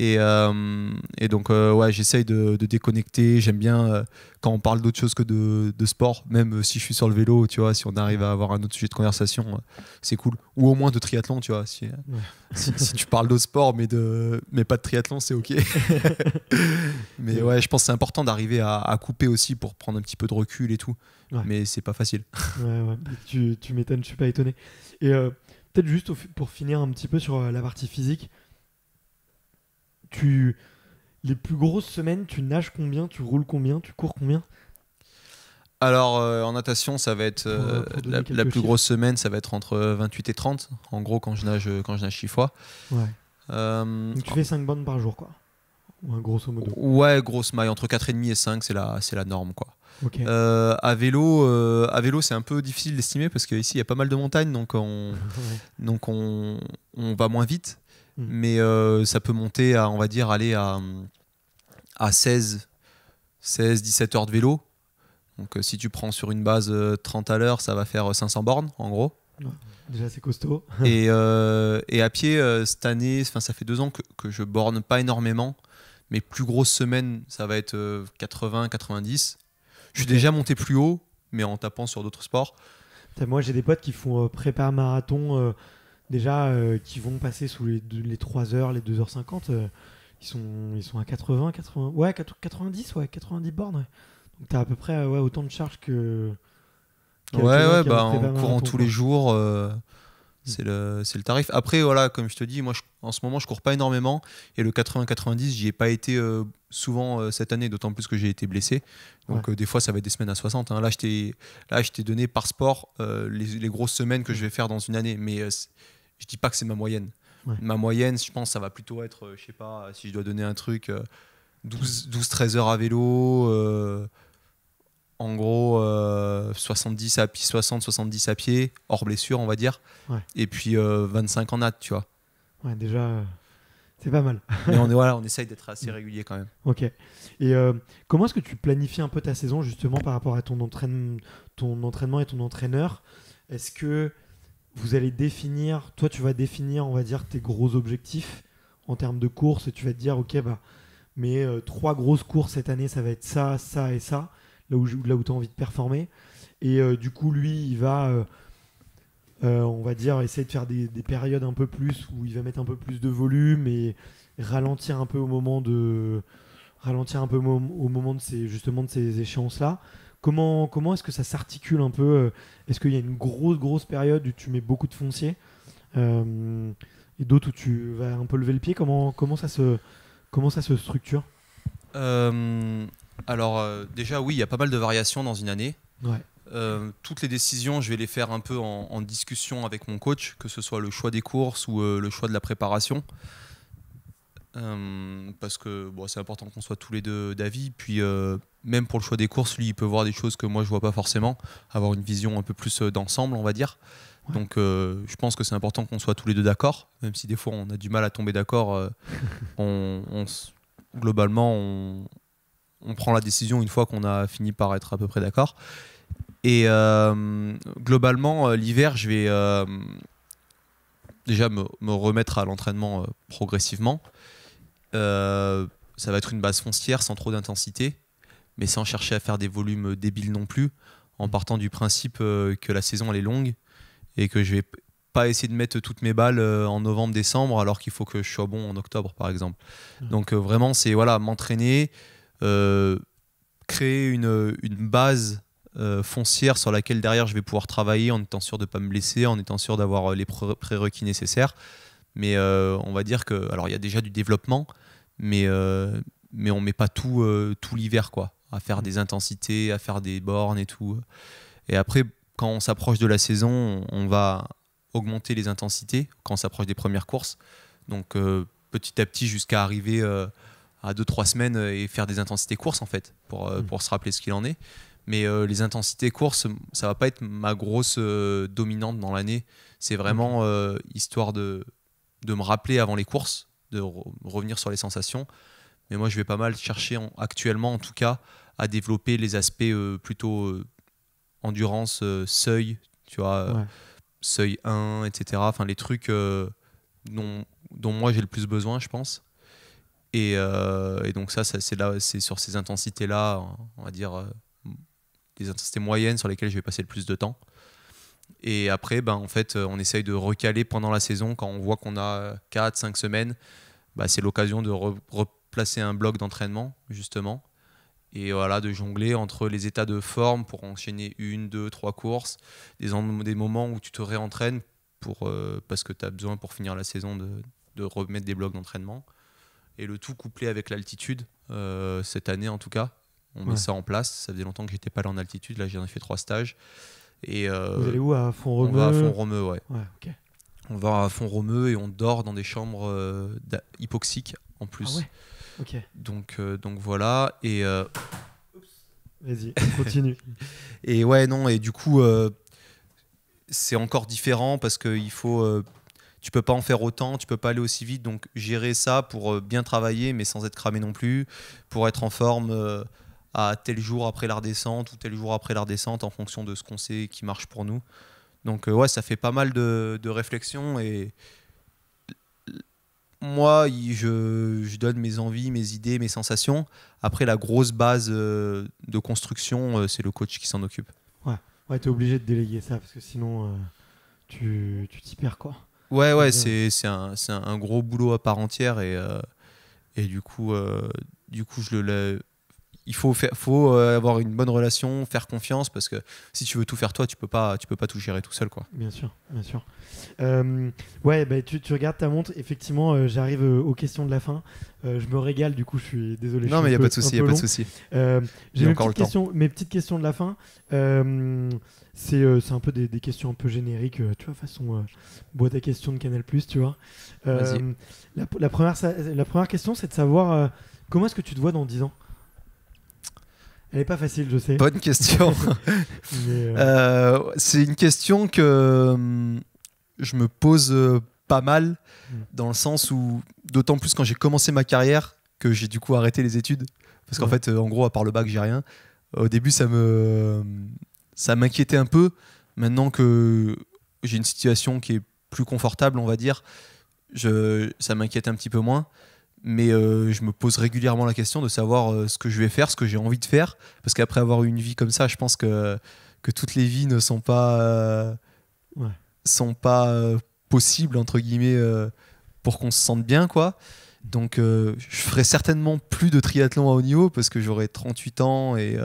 Et, euh, et, donc, euh, ouais, j'essaye de, déconnecter. J'aime bien euh, quand on parle d'autre chose que de, de, sport, même si je suis sur le vélo, tu vois, si on arrive à avoir un autre sujet de conversation, c'est cool. Ou au moins de triathlon, tu vois. Si, si, tu parles de sport, mais, de, mais pas de triathlon, c'est ok. mais ouais, je pense que c'est important d'arriver à, couper aussi pour prendre un petit peu de recul et tout. Mais c'est pas facile. Ouais, ouais. Tu, tu m'étonnes, je suis pas étonné. Et peut-être juste pour finir un petit peu sur la partie physique tu les plus grosses semaines, tu nages combien, tu roules combien, tu cours combien? Alors euh, en natation, ça va être euh, la, plus grosse semaine, ça va être entre 28 et 30. En gros, quand je nage, quand je nage 6 fois. Ouais. Euh, Donc tu fais 5 bonnes par jour, quoi. Ouais, grosso modo. Ouais, grosse maille entre 4,5 et 5, c'est la, c'est la norme, quoi. à vélo, à vélo, c'est un peu difficile d'estimer parce qu'ici il y a pas mal de montagnes, donc on, donc on, on va moins vite. Mm. Mais euh, ça peut monter à, on va dire, aller à, à 16, 16, 17 heures de vélo. Donc euh, si tu prends sur une base 30 euh, à l'heure, ça va faire 500 bornes en gros. déjà c'est costaud. et, et, à pied, cette année, ça fait deux ans que, que je borne pas énormément. Mes plus grosses semaines, ça va être 80, 90. Je suis déjà monté plus haut, mais en tapant sur d'autres sports. Moi j'ai des potes qui font prépa marathon déjà euh, qui vont passer sous les, les 3 heures, les 2h50, euh, ils, sont, ils sont à 80, 80, ouais, 90, ouais, 90 bornes. Donc tu as à peu près euh, ouais, autant de charges que. ouais, ouais, bah, en courant tous les jours. Mm. C'est le, le, tarif. Après, voilà, comme je te dis, moi, en ce moment, je cours pas énormément. Et le 80-90, j'y ai pas été souvent cette année, d'autant plus que j'ai été blessé. Donc, des fois, ça va être des semaines à 60. Hein. Là, je t'ai donné par sport les, les, grosses semaines que je vais faire dans une année. Mais je dis pas que c'est ma moyenne. Ma moyenne, je pense, ça va plutôt être, euh, je sais pas, si je dois donner un truc, 12-13 euh, heures à vélo, euh, en gros 70 à 60-70 à pied, hors blessure, on va dire, et puis 25 en nat, tu vois. Ouais, déjà, c'est pas mal. Mais on, est, voilà, on essaye d'être assez régulier quand même. Ok. Et comment est-ce que tu planifies un peu ta saison justement par rapport à ton, ton entraînement et ton entraîneur? Est-ce que vous allez définir, toi tu vas définir, on va dire, tes gros objectifs en termes de course et tu vas te dire, ok, bah, mes euh, trois grosses courses cette année, ça va être ça, ça et ça, là où, là où tu as envie de performer. Et euh, du coup, lui, il va, euh, on va dire, essayer de faire des, périodes un peu plus où il va mettre un peu plus de volume et ralentir un peu au moment de ralentir un peu au moment de ces justement de ces échéances là comment, comment est-ce que ça s'articule un peu Est-ce qu'il y a une grosse, grosse période où tu mets beaucoup de foncier et d'autres où tu vas un peu lever le pied? Comment, comment, ça, se, comment ça se structure? Alors, déjà, oui, il y a pas mal de variations dans une année. Ouais. Euh, toutes les décisions, je vais les faire un peu en, discussion avec mon coach, que ce soit le choix des courses ou euh, le choix de la préparation. Euh, parce que bon, c'est important qu'on soit tous les deux d'avis. Puis même pour le choix des courses, lui, il peut voir des choses que moi je vois pas forcément, avoir une vision un peu plus d'ensemble, on va dire. Donc je pense que c'est important qu'on soit tous les deux d'accord, même si des fois on a du mal à tomber d'accord. on, globalement, on, on prend la décision une fois qu'on a fini par être à peu près d'accord. Et euh, globalement, euh, l'hiver, je vais euh, déjà me, remettre à l'entraînement progressivement. Ça va être une base foncière sans trop d'intensité, mais sans chercher à faire des volumes débiles non plus, en partant du principe que la saison elle est longue et que je vais pas essayer de mettre toutes mes balles en novembre-décembre alors qu'il faut que je sois bon en octobre par exemple. Mmh. Donc vraiment c'est voilà m'entraîner, créer une, une base euh, foncière sur laquelle derrière je vais pouvoir travailler en étant sûr de ne pas me blesser, en étant sûr d'avoir euh, les prérequis nécessaires. Mais euh, on va dire que, alors il y a déjà du développement, mais, mais on met pas tout, tout l'hiver quoi, à faire des intensités, à faire des bornes et tout. Et après, quand on s'approche de la saison, on va augmenter les intensités quand on s'approche des premières courses. Donc petit à petit jusqu'à arriver à 2-3 semaines et faire des intensités courses en fait, pour, mmh. pour se rappeler ce qu'il en est. Mais euh, les intensités courses, ça va pas être ma grosse euh, dominante dans l'année. C'est vraiment euh, histoire de, de me rappeler avant les courses, de revenir sur les sensations. Mais moi, je vais pas mal chercher, actuellement en tout cas, à développer les aspects plutôt endurance, seuil, tu vois, seuil 1, etc. Enfin, les trucs dont, dont, moi j'ai le plus besoin, je pense. Et, et donc, ça, ça c'est sur ces intensités-là, on va dire des intensités moyennes sur lesquelles je vais passer le plus de temps. Et après, ben, en fait, euh, on essaye de recaler pendant la saison quand on voit qu'on a 4-5 semaines. Ben, c'est l'occasion de replacer un bloc d'entraînement, justement. Et voilà, de jongler entre les états de forme pour enchaîner une, deux, trois courses, des, des moments où tu te réentraînes pour, euh, parce que tu as besoin pour finir la saison de, de remettre des blocs d'entraînement. Et le tout couplé avec l'altitude, euh, cette année en tout cas, on met ça en place. Ça faisait longtemps que j'étais pas allé en altitude. Là, j'en ai fait trois stages. Et, euh, Vous allez où À fond romeu On va à fond romeu, ouais. On va à fond romeu et on dort dans des chambres euh, hypoxiques en plus. Ah ouais. Donc, euh, donc voilà. Et. Vas-y, continue. et ouais, non, et du coup, c'est encore différent parce qu'il faut tu peux pas en faire autant, tu peux pas aller aussi vite. Donc gérer ça pour bien travailler, mais sans être cramé non plus, pour être en forme à tel jour après la redescente ou tel jour après la redescente en fonction de ce qu'on sait qui marche pour nous. Donc euh, ouais, ça fait pas mal de, de réflexions et moi, je, je, donne mes envies, mes idées, mes sensations. Après, la grosse base euh, de construction, euh, c'est le coach qui s'en occupe. Ouais, ouais tu es obligé de déléguer ça parce que sinon, tu t'y perds quoi. Ouais, ouais, c'est un, un, gros boulot à part entière et, et du coup, du coup je le il faut, faire, faut euh, avoir une bonne relation, faire confiance, parce que si tu veux tout faire toi, tu peux pas, tu peux pas tout gérer tout seul, quoi. Bien sûr, bien sûr. Euh, ouais, bah, tu, tu, regardes ta montre. Effectivement, euh, j'arrive aux questions de la fin. je me régale, du coup, je suis désolé. Non, mais il y a pas de souci, il y a pas de souci. J'ai mes, petites questions, mes petites questions de la fin. c'est un peu des, des, questions un peu génériques, tu vois, façon boîte à questions de Canal+, tu vois. La, la, première, la première question, c'est de savoir comment est-ce que tu te vois dans 10 ans? Elle n'est pas facile, je sais. Bonne question. Euh, euh, c'est une question que hum, je me pose euh, pas mal, hmm. dans le sens où, d'autant plus quand j'ai commencé ma carrière, que j'ai du coup arrêté les études. Parce qu'en fait, en gros, à part le bac, j'ai rien. Au début, ça me ça m'inquiétait un peu. Maintenant que j'ai une situation qui est plus confortable, on va dire, je, ça m'inquiète un petit peu moins mais euh, je me pose régulièrement la question de savoir euh, ce que je vais faire, ce que j'ai envie de faire, parce qu'après avoir eu une vie comme ça, je pense que, que toutes les vies ne sont pas, euh, sont pas possibles, entre guillemets, pour qu'on se sente bien, quoi. Donc je ferai certainement plus de triathlon à haut niveau, parce que j'aurai 38 ans et,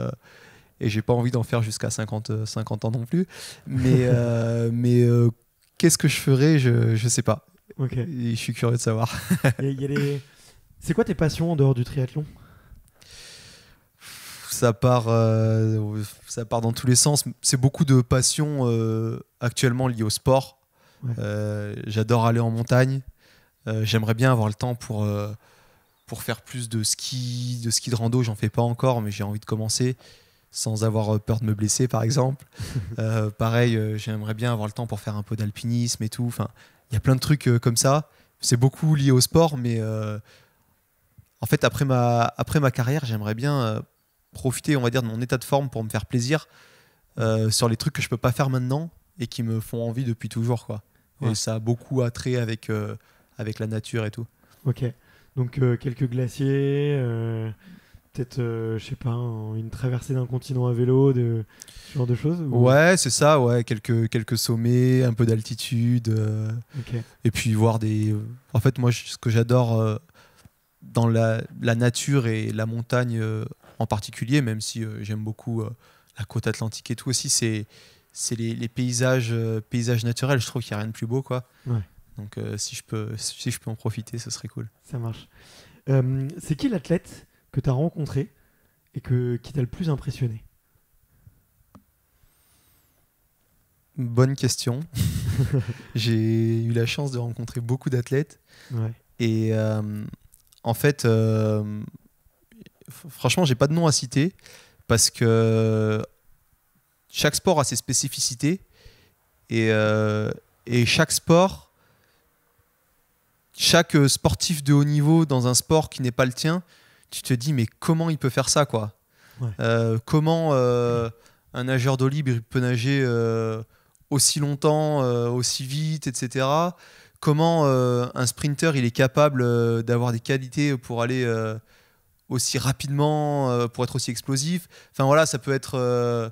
et j'ai pas envie d'en faire jusqu'à 50, 50 ans non plus. Mais, mais qu'est-ce que je ferais je, je sais pas. Ok. Et je suis curieux de savoir. Il y a- il y a les- C'est quoi tes passions en dehors du triathlon? Ça part, euh, ça part dans tous les sens. C'est beaucoup de passion euh, actuellement liée au sport. Ouais. Euh, J'adore aller en montagne. J'aimerais bien avoir le temps pour, pour faire plus de ski, de ski de rando. J'en fais pas encore, mais j'ai envie de commencer sans avoir peur de me blesser, par exemple. Pareil, j'aimerais bien avoir le temps pour faire un peu d'alpinisme et tout. Enfin, il y a plein de trucs comme ça. C'est beaucoup lié au sport, mais en fait, après ma, après ma carrière, j'aimerais bien euh, profiter, on va dire, de mon état de forme pour me faire plaisir euh, sur les trucs que je peux pas faire maintenant et qui me font envie depuis toujours, quoi. Ouais. Et ça a beaucoup attrait avec, euh, avec la nature et tout. Ok. Donc euh, quelques glaciers, peut-être, je sais pas, un- une traversée d'un continent à vélo, de ce genre de choses ou- Ouais, c'est ça, ouais, quelques, quelques sommets, un peu d'altitude. euh, Ok. et puis voir des. En fait, moi, ce que j'adore dans la, la nature et la montagne euh, en particulier, même si euh, j'aime beaucoup euh, la côte atlantique et tout aussi, c'est c'est les, les paysages, paysages naturels. Je trouve qu'il n'y a rien de plus beau, quoi. Ouais. Donc, si je peux, si je peux en profiter, ce serait cool. Ça marche. C'est qui l'athlète que tu as rencontré et que, qui t'a le plus impressionné? Bonne question. J'ai eu la chance de rencontrer beaucoup d'athlètes. Ouais. Et euh, en fait, euh, franchement, j'ai pas de nom à citer parce que chaque sport a ses spécificités et, euh, et chaque sport, chaque sportif de haut niveau dans un sport qui n'est pas le tien, tu te dis mais comment il peut faire ça quoi? Ouais. Euh, Comment euh, un nageur d'eau libre il peut nager aussi longtemps, aussi vite, etc comment euh, un sprinter il est capable euh, d'avoir des qualités pour aller euh, aussi rapidement, pour être aussi explosif. Enfin voilà, ça peut être.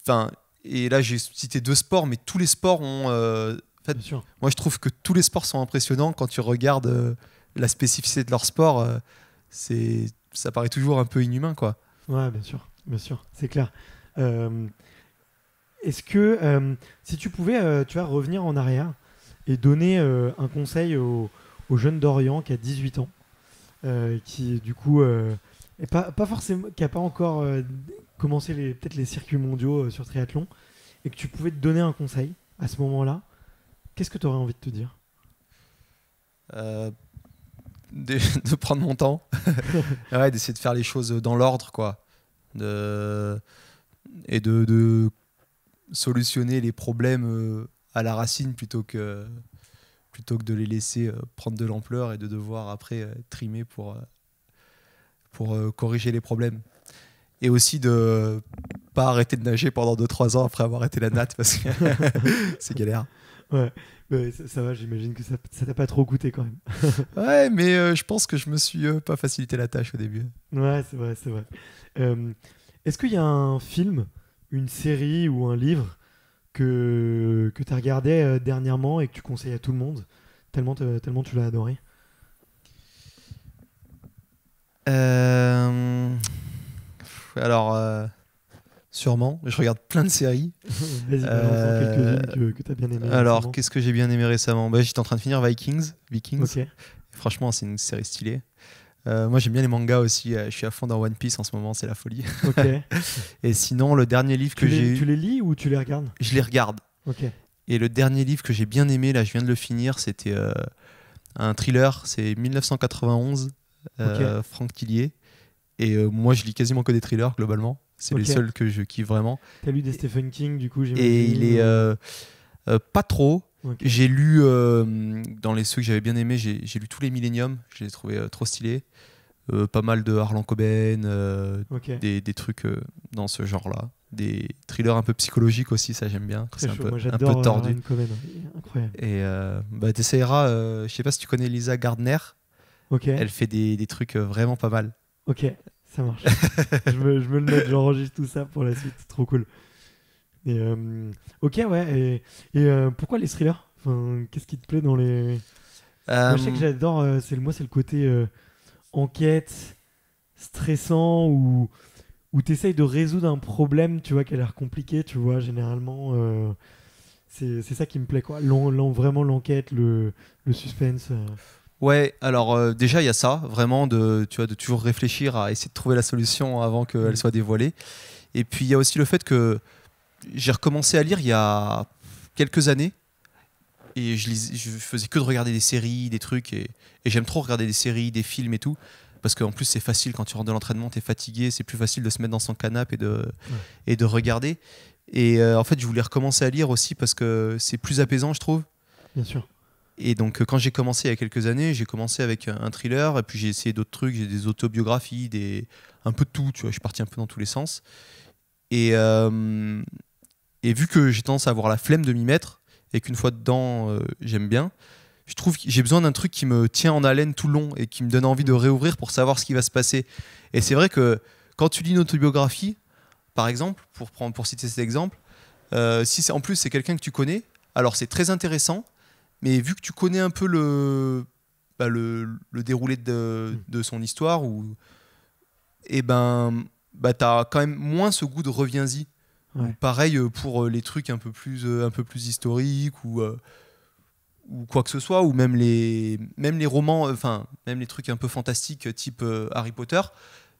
Enfin, et là j'ai cité deux sports, mais tous les sports ont. en fait, Bien sûr. moi je trouve que tous les sports sont impressionnants quand tu regardes la spécificité de leur sport. c'est, ça paraît toujours un peu inhumain, quoi. Ouais, bien sûr, bien sûr, c'est clair. Est-ce que si tu pouvais, tu vas revenir en arrière et donner euh, un conseil au, au jeune d'Orient qui a 18 ans, euh, qui du coup euh, est pas, pas forcément, qui a pas encore commencé les peut-être les circuits mondiaux sur triathlon, et que tu pouvais te donner un conseil à ce moment-là, qu'est-ce que tu aurais envie de te dire? De, de prendre mon temps, ouais, d'essayer de faire les choses dans l'ordre, quoi. De, et de, de solutionner les problèmes à la racine plutôt que, plutôt que de les laisser euh, prendre de l'ampleur et de devoir après euh, trimer pour, euh, pour corriger les problèmes. Et aussi de pas arrêter de nager pendant 2-3 ans après avoir arrêté la natte parce que c'est galère. Ouais, ouais, ça, ça va, j'imagine que ça ça t'a pas trop coûté quand même. Ouais, mais euh, je pense que je me suis euh, pas facilité la tâche au début. Ouais, c'est vrai, c'est vrai. Euh, Est-ce qu'il y a un film, une série ou un livre que, que tu as regardé euh, dernièrement et que tu conseilles à tout le monde tellement, te- tellement tu l'as adoré Euh, Alors, euh, sûrement. Je regarde plein de séries. Vas-y, Euh, quelques-unes que, que tu as bien aimé. Alors, qu'est-ce que j'ai bien aimé récemment? Bah, J'étais en train de finir Vikings. Vikings. Franchement, c'est une série stylée. Euh, moi, j'aime bien les mangas aussi. Euh, Je suis à fond dans One Piece en ce moment, c'est la folie. ok. Et sinon, le dernier livre que tu, j'ai tu les lis ou tu les regardes? Je les regarde. Ok, Et le dernier livre que j'ai bien aimé, là, je viens de le finir, c'était euh, un thriller. C'est 1991, euh, Franck Tillier. Et moi, je lis quasiment que des thrillers globalement. C'est les seuls que je kiffe vraiment. t'as lu des Stephen King du coup Et il est pas trop. J'ai lu, euh, dans les ceux que j'avais bien aimés, j'ai j'ai lu tous les Millennium. Je les ai trouvés euh, trop stylés. Euh, pas mal de Harlan Coben, des, des trucs dans ce genre-là. Des thrillers un peu psychologiques aussi, ça j'aime bien. très C'est un peu, Moi un peu tordu. Coben, incroyable. Et bah, t'essayeras, euh, je sais pas si tu connais Lisa Gardner, Ok, elle fait des, des trucs vraiment pas mal. ok, ça marche. je, me, je me le note, j'enregistre tout ça pour la suite, trop cool. Et, euh, ok, ouais, et, et euh, pourquoi les thrillers? Enfin, Qu'est-ce qui te plaît dans les. Moi, je sais que Euh, j'adore, c'est le- moi c'est le côté enquête, stressant, où, où tu essayes de résoudre un problème, tu vois, qui a l'air compliqué, tu vois, généralement. euh, c'est c'est ça qui me plaît, quoi. L'en- l'en- vraiment l'enquête, le, le suspense. euh. Ouais, alors euh, déjà il y a ça, vraiment de, tu vois, de toujours réfléchir à essayer de trouver la solution avant qu'elle Mm. soit dévoilée. Et puis il y a aussi le fait que j'ai recommencé à lire il y a quelques années et je, lis- je faisais que de regarder des séries, des trucs et, et j'aime trop regarder des séries, des films et tout. Parce qu'en plus c'est facile quand tu rentres de l'entraînement, tu es fatigué, c'est plus facile de se mettre dans son canapé et de, et de regarder. Et euh, en fait je voulais recommencer à lire aussi parce que c'est plus apaisant je trouve. Bien sûr. Et donc, euh, quand j'ai commencé il y a quelques années, j'ai commencé avec un un thriller, et puis j'ai essayé d'autres trucs, j'ai des autobiographies, des... un peu de tout, tu vois, je suis parti un peu dans tous les sens. Et, euh, et vu que j'ai tendance à avoir la flemme de m'y mettre, et qu'une fois dedans, euh, j'aime bien, je trouve que j'ai besoin d'un truc qui me tient en haleine tout le long, et qui me donne envie de réouvrir pour savoir ce qui va se passer. Et c'est vrai que quand tu lis une autobiographie, par exemple, pour, prendre, pour citer cet exemple, euh, si en plus c'est quelqu'un que tu connais, alors c'est très intéressant, mais vu que tu connais un peu le, bah, le, déroulé de, de son histoire, ou, et ben, bah, tu as quand même moins ce goût de reviens-y. Ouais. Ou pareil euh, pour euh, les trucs un peu plus, euh, un peu plus historiques ou, euh, ou quoi que ce soit, ou même les, même les romans, euh, enfin, même les trucs un peu fantastiques type euh, Harry Potter.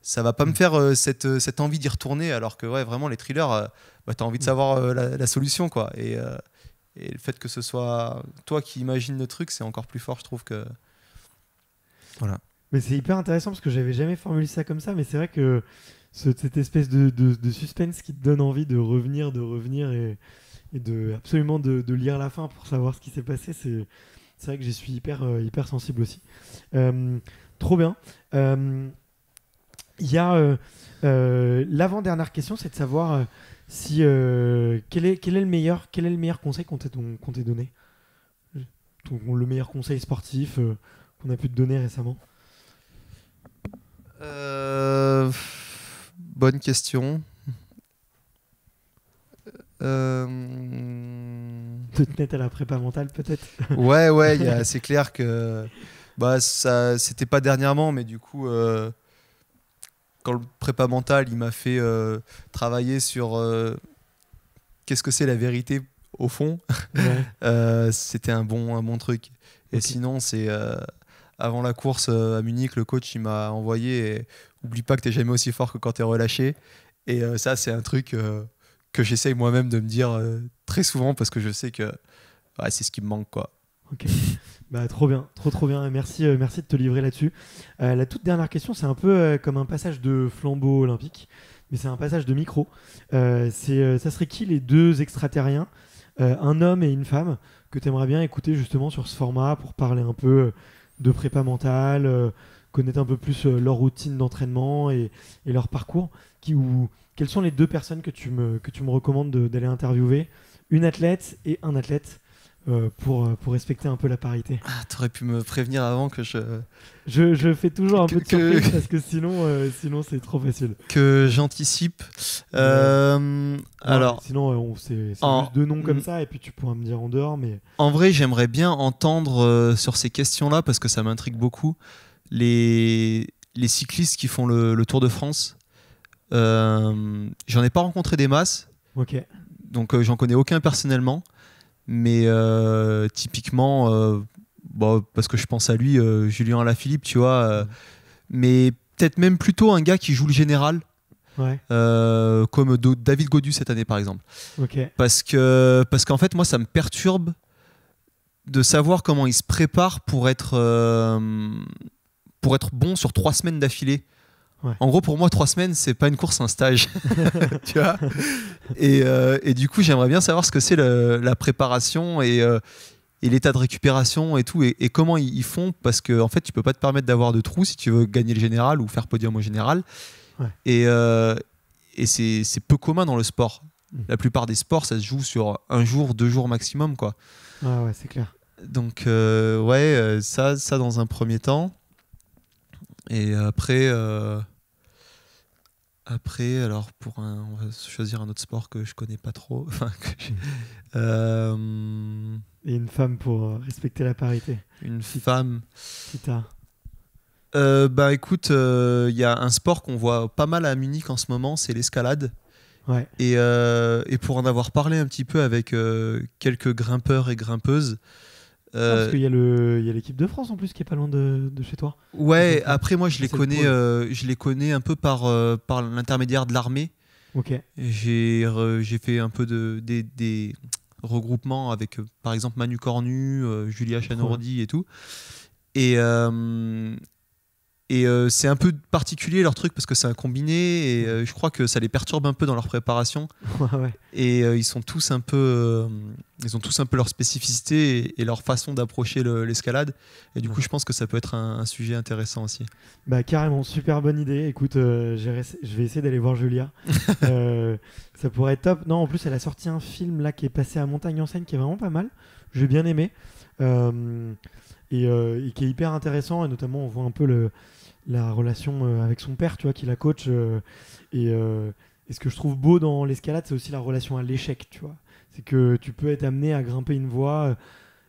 Ça va pas me faire euh, cette, euh, cette envie d'y retourner, alors que ouais, vraiment les thrillers, euh, bah, tu as envie de savoir euh, la, la solution. quoi. Et, euh, et le fait que ce soit toi qui imagines le truc, c'est encore plus fort, je trouve que. Mais c'est hyper intéressant parce que j'avais jamais formulé ça comme ça, mais c'est vrai que ce- cette espèce de, suspense qui te donne envie de revenir, de revenir et, de absolument de, lire la fin pour savoir ce qui s'est passé, c'est vrai que j'y suis hyper, euh, hyper sensible aussi. Euh, trop bien. Il euh, l'avant-dernière question, c'est de savoir si quel, est, le meilleur, conseil qu'on t'ait donné? Le meilleur conseil sportif qu'on a pu te donner récemment? Bonne question. Euh, de te mettre à la prépa mentale peut-être? Ouais, ouais, c'est clair que bah, ça, c'était pas dernièrement, mais du coup, euh, quand le prépa mental, il m'a fait euh, travailler sur euh, qu'est-ce que c'est la vérité au fond, Ouais. c'était un bon, un bon truc. Et sinon, c'est avant la course euh, à Munich, le coach il m'a envoyé et, oublie pas que t'es jamais aussi fort que quand t'es relâché. Et euh, ça, c'est un truc euh, que j'essaye moi-même de me dire très souvent parce que je sais que c'est ce qui me manque quoi. Ok. Bah, trop bien, trop trop bien. Merci, merci de te livrer là-dessus. La toute dernière question, c'est un peu comme un passage de flambeau olympique, mais c'est un passage de micro. C'est, ça serait qui les deux extraterriens, un homme et une femme, que tu aimerais bien écouter justement sur ce format pour parler un peu de prépa mentale, euh, connaître un peu plus euh, leur routine d'entraînement et, leur parcours. Qui, ou, quelles sont les deux personnes que tu me, que tu me recommandes de- d'aller interviewer? Une athlète et un athlète euh, pour, euh, pour respecter un peu la parité. Ah, t'aurais pu me prévenir avant que je Je, je fais toujours un Que- peu de que- surprise parce que sinon, euh, sinon c'est trop facile. que j'anticipe. Euh, alors, sinon, on- c'est c'est En- juste deux noms comme Mm. ça et puis tu pourras me dire en dehors. Mais en vrai, j'aimerais bien entendre sur ces questions-là parce que ça m'intrigue beaucoup les les cyclistes qui font le, le Tour de France. J'en ai pas rencontré des masses. ok. donc j'en connais aucun personnellement, mais euh, typiquement, euh, bon, parce que je pense à lui, euh, Julien Alaphilippe, tu vois, mais peut-être même plutôt un gars qui joue le général, Ouais. comme David Godu cette année par exemple, parce que parce qu'en fait moi ça me perturbe de savoir comment il se prépare pour être pour être bon sur trois semaines d'affilée. Ouais. En gros, pour moi, trois semaines, c'est pas une course, c'est un stage. tu vois et, euh, et du coup, j'aimerais bien savoir ce que c'est la préparation et, euh, et l'état de récupération et tout, et, et comment ils, ils font, parce que en fait, tu peux pas te permettre d'avoir de trous si tu veux gagner le général ou faire podium au général. Ouais. Et, euh, et c'est peu commun dans le sport. Mm. La plupart des sports, ça se joue sur un jour, deux jours maximum, quoi. Ah ouais, c'est clair. Donc ouais, ça, ça dans un premier temps. Et après, euh, après, alors pour un, on va choisir un autre sport que je connais pas trop. Euh, Et une femme pour euh, respecter la parité. une femme. Si t'as. Euh, bah écoute, il y a un sport qu'on voit pas mal à Munich en ce moment, c'est l'escalade. Ouais. Et, et, pour en avoir parlé un petit peu avec quelques grimpeurs et grimpeuses, parce qu'il y a l'équipe de France en plus qui est pas loin de, de chez toi. Ouais, après moi je les connais, je les connais un peu par, par l'intermédiaire de l'armée. Ok. J'ai fait un peu de, des, des regroupements avec, euh, par exemple, Manu Cornu, euh, Julia Chanourdi et tout. Et, euh, et euh, c'est un peu particulier leur truc parce que c'est un combiné et euh, je crois que ça les perturbe un peu dans leur préparation. ouais. Et euh, ils sont tous un peu, ils ont tous un peu leur spécificité et, leur façon d'approcher l'escalade. Et du coup, je pense que ça peut être un, sujet intéressant aussi. Bah carrément, super bonne idée. Écoute, je vais essayer d'aller voir Julia. ça pourrait être top. Non, en plus, elle a sorti un film là qui est passé à Montagne en Seine qui est vraiment pas mal. J'ai bien aimé. Et, et, qui est hyper intéressant et notamment on voit un peu le, la relation euh, avec son père, tu vois, qui la coach. Euh, euh, et, ce que je trouve beau dans l'escalade, c'est aussi la relation à l'échec, tu vois. C'est que tu peux être amené à grimper une voie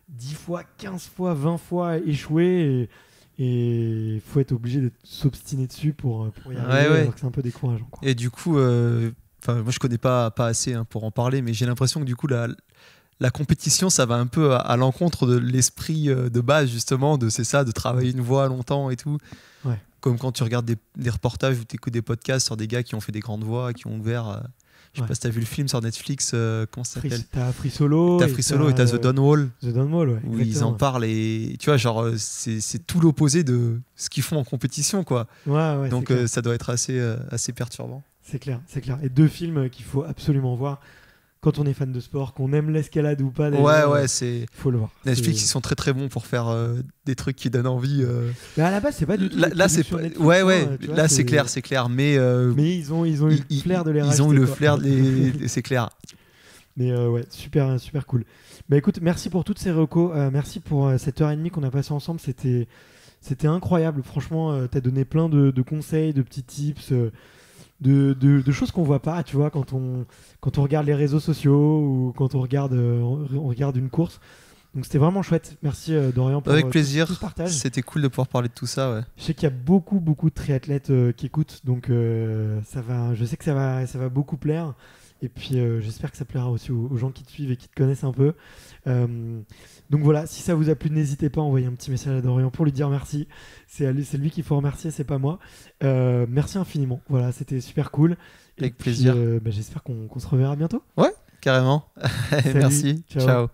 10 fois, 15 fois, 20 fois échouer et il faut être obligé de s'obstiner dessus pour, pour y arriver, c'est un peu décourageant. Et du coup, enfin moi je connais pas, pas assez hein, pour en parler, mais j'ai l'impression que du coup la, la compétition, ça va un peu à, l'encontre de l'esprit de base justement, de c'est ça, de travailler une voie longtemps et tout. Comme quand tu regardes des, reportages ou tu écoutes des podcasts sur des gars qui ont fait des grandes voix, qui ont ouvert. Euh, je sais pas si t'as vu le film sur Netflix, euh, comment ça s'appelle? T'as Free Solo. T'as Free Solo et t'as The Dawn Wall. The Dawn Wall, ouais. Où ils en parlent et tu vois, genre, euh, c'est tout l'opposé de ce qu'ils font en compétition, quoi. Ouais, ouais. Donc ça doit être assez, assez perturbant. C'est clair, c'est clair. Et deux films qu'il faut absolument voir quand on est fan de sport, qu'on aime l'escalade ou pas. Ouais, ouais, c'est. Faut le voir. Netflix, ils sont très très bons pour faire euh, des trucs qui donnent envie. Euh. Mais à la base, c'est pas du tout. Là, c'est Ouais, ouais. Hein, là, c'est clair, c'est clair. Mais. Euh, mais ils ont, ils ont eu le flair de les Ils ont eu le flair de c'est clair. Mais ouais, super, super cool. Bah écoute, merci pour toutes ces recos. merci pour cette heure et demie qu'on a passé ensemble. C'était, c'était incroyable. Franchement, tu as donné plein de, de, conseils, de petits tips de, de, choses qu'on voit pas, tu vois, quand on, quand on regarde les réseaux sociaux ou quand on regarde, euh, on regarde une course. Donc c'était vraiment chouette. Merci euh, Dorian pour Avec euh, plaisir. C'était cool de pouvoir parler de tout ça. Ouais. Je sais qu'il y a beaucoup beaucoup de triathlètes qui écoutent, donc ça va. Je sais que ça va, ça va beaucoup plaire. Et puis j'espère que ça plaira aussi aux, aux, gens qui te suivent et qui te connaissent un peu. Donc voilà, si ça vous a plu, n'hésitez pas à envoyer un petit message à Dorian pour lui dire merci. C'est lui qu'il faut remercier, c'est pas moi. Euh, merci infiniment. Voilà, c'était super cool. Avec plaisir. Euh, bah, j'espère qu'on se reverra bientôt. Ouais, carrément. merci. Ciao.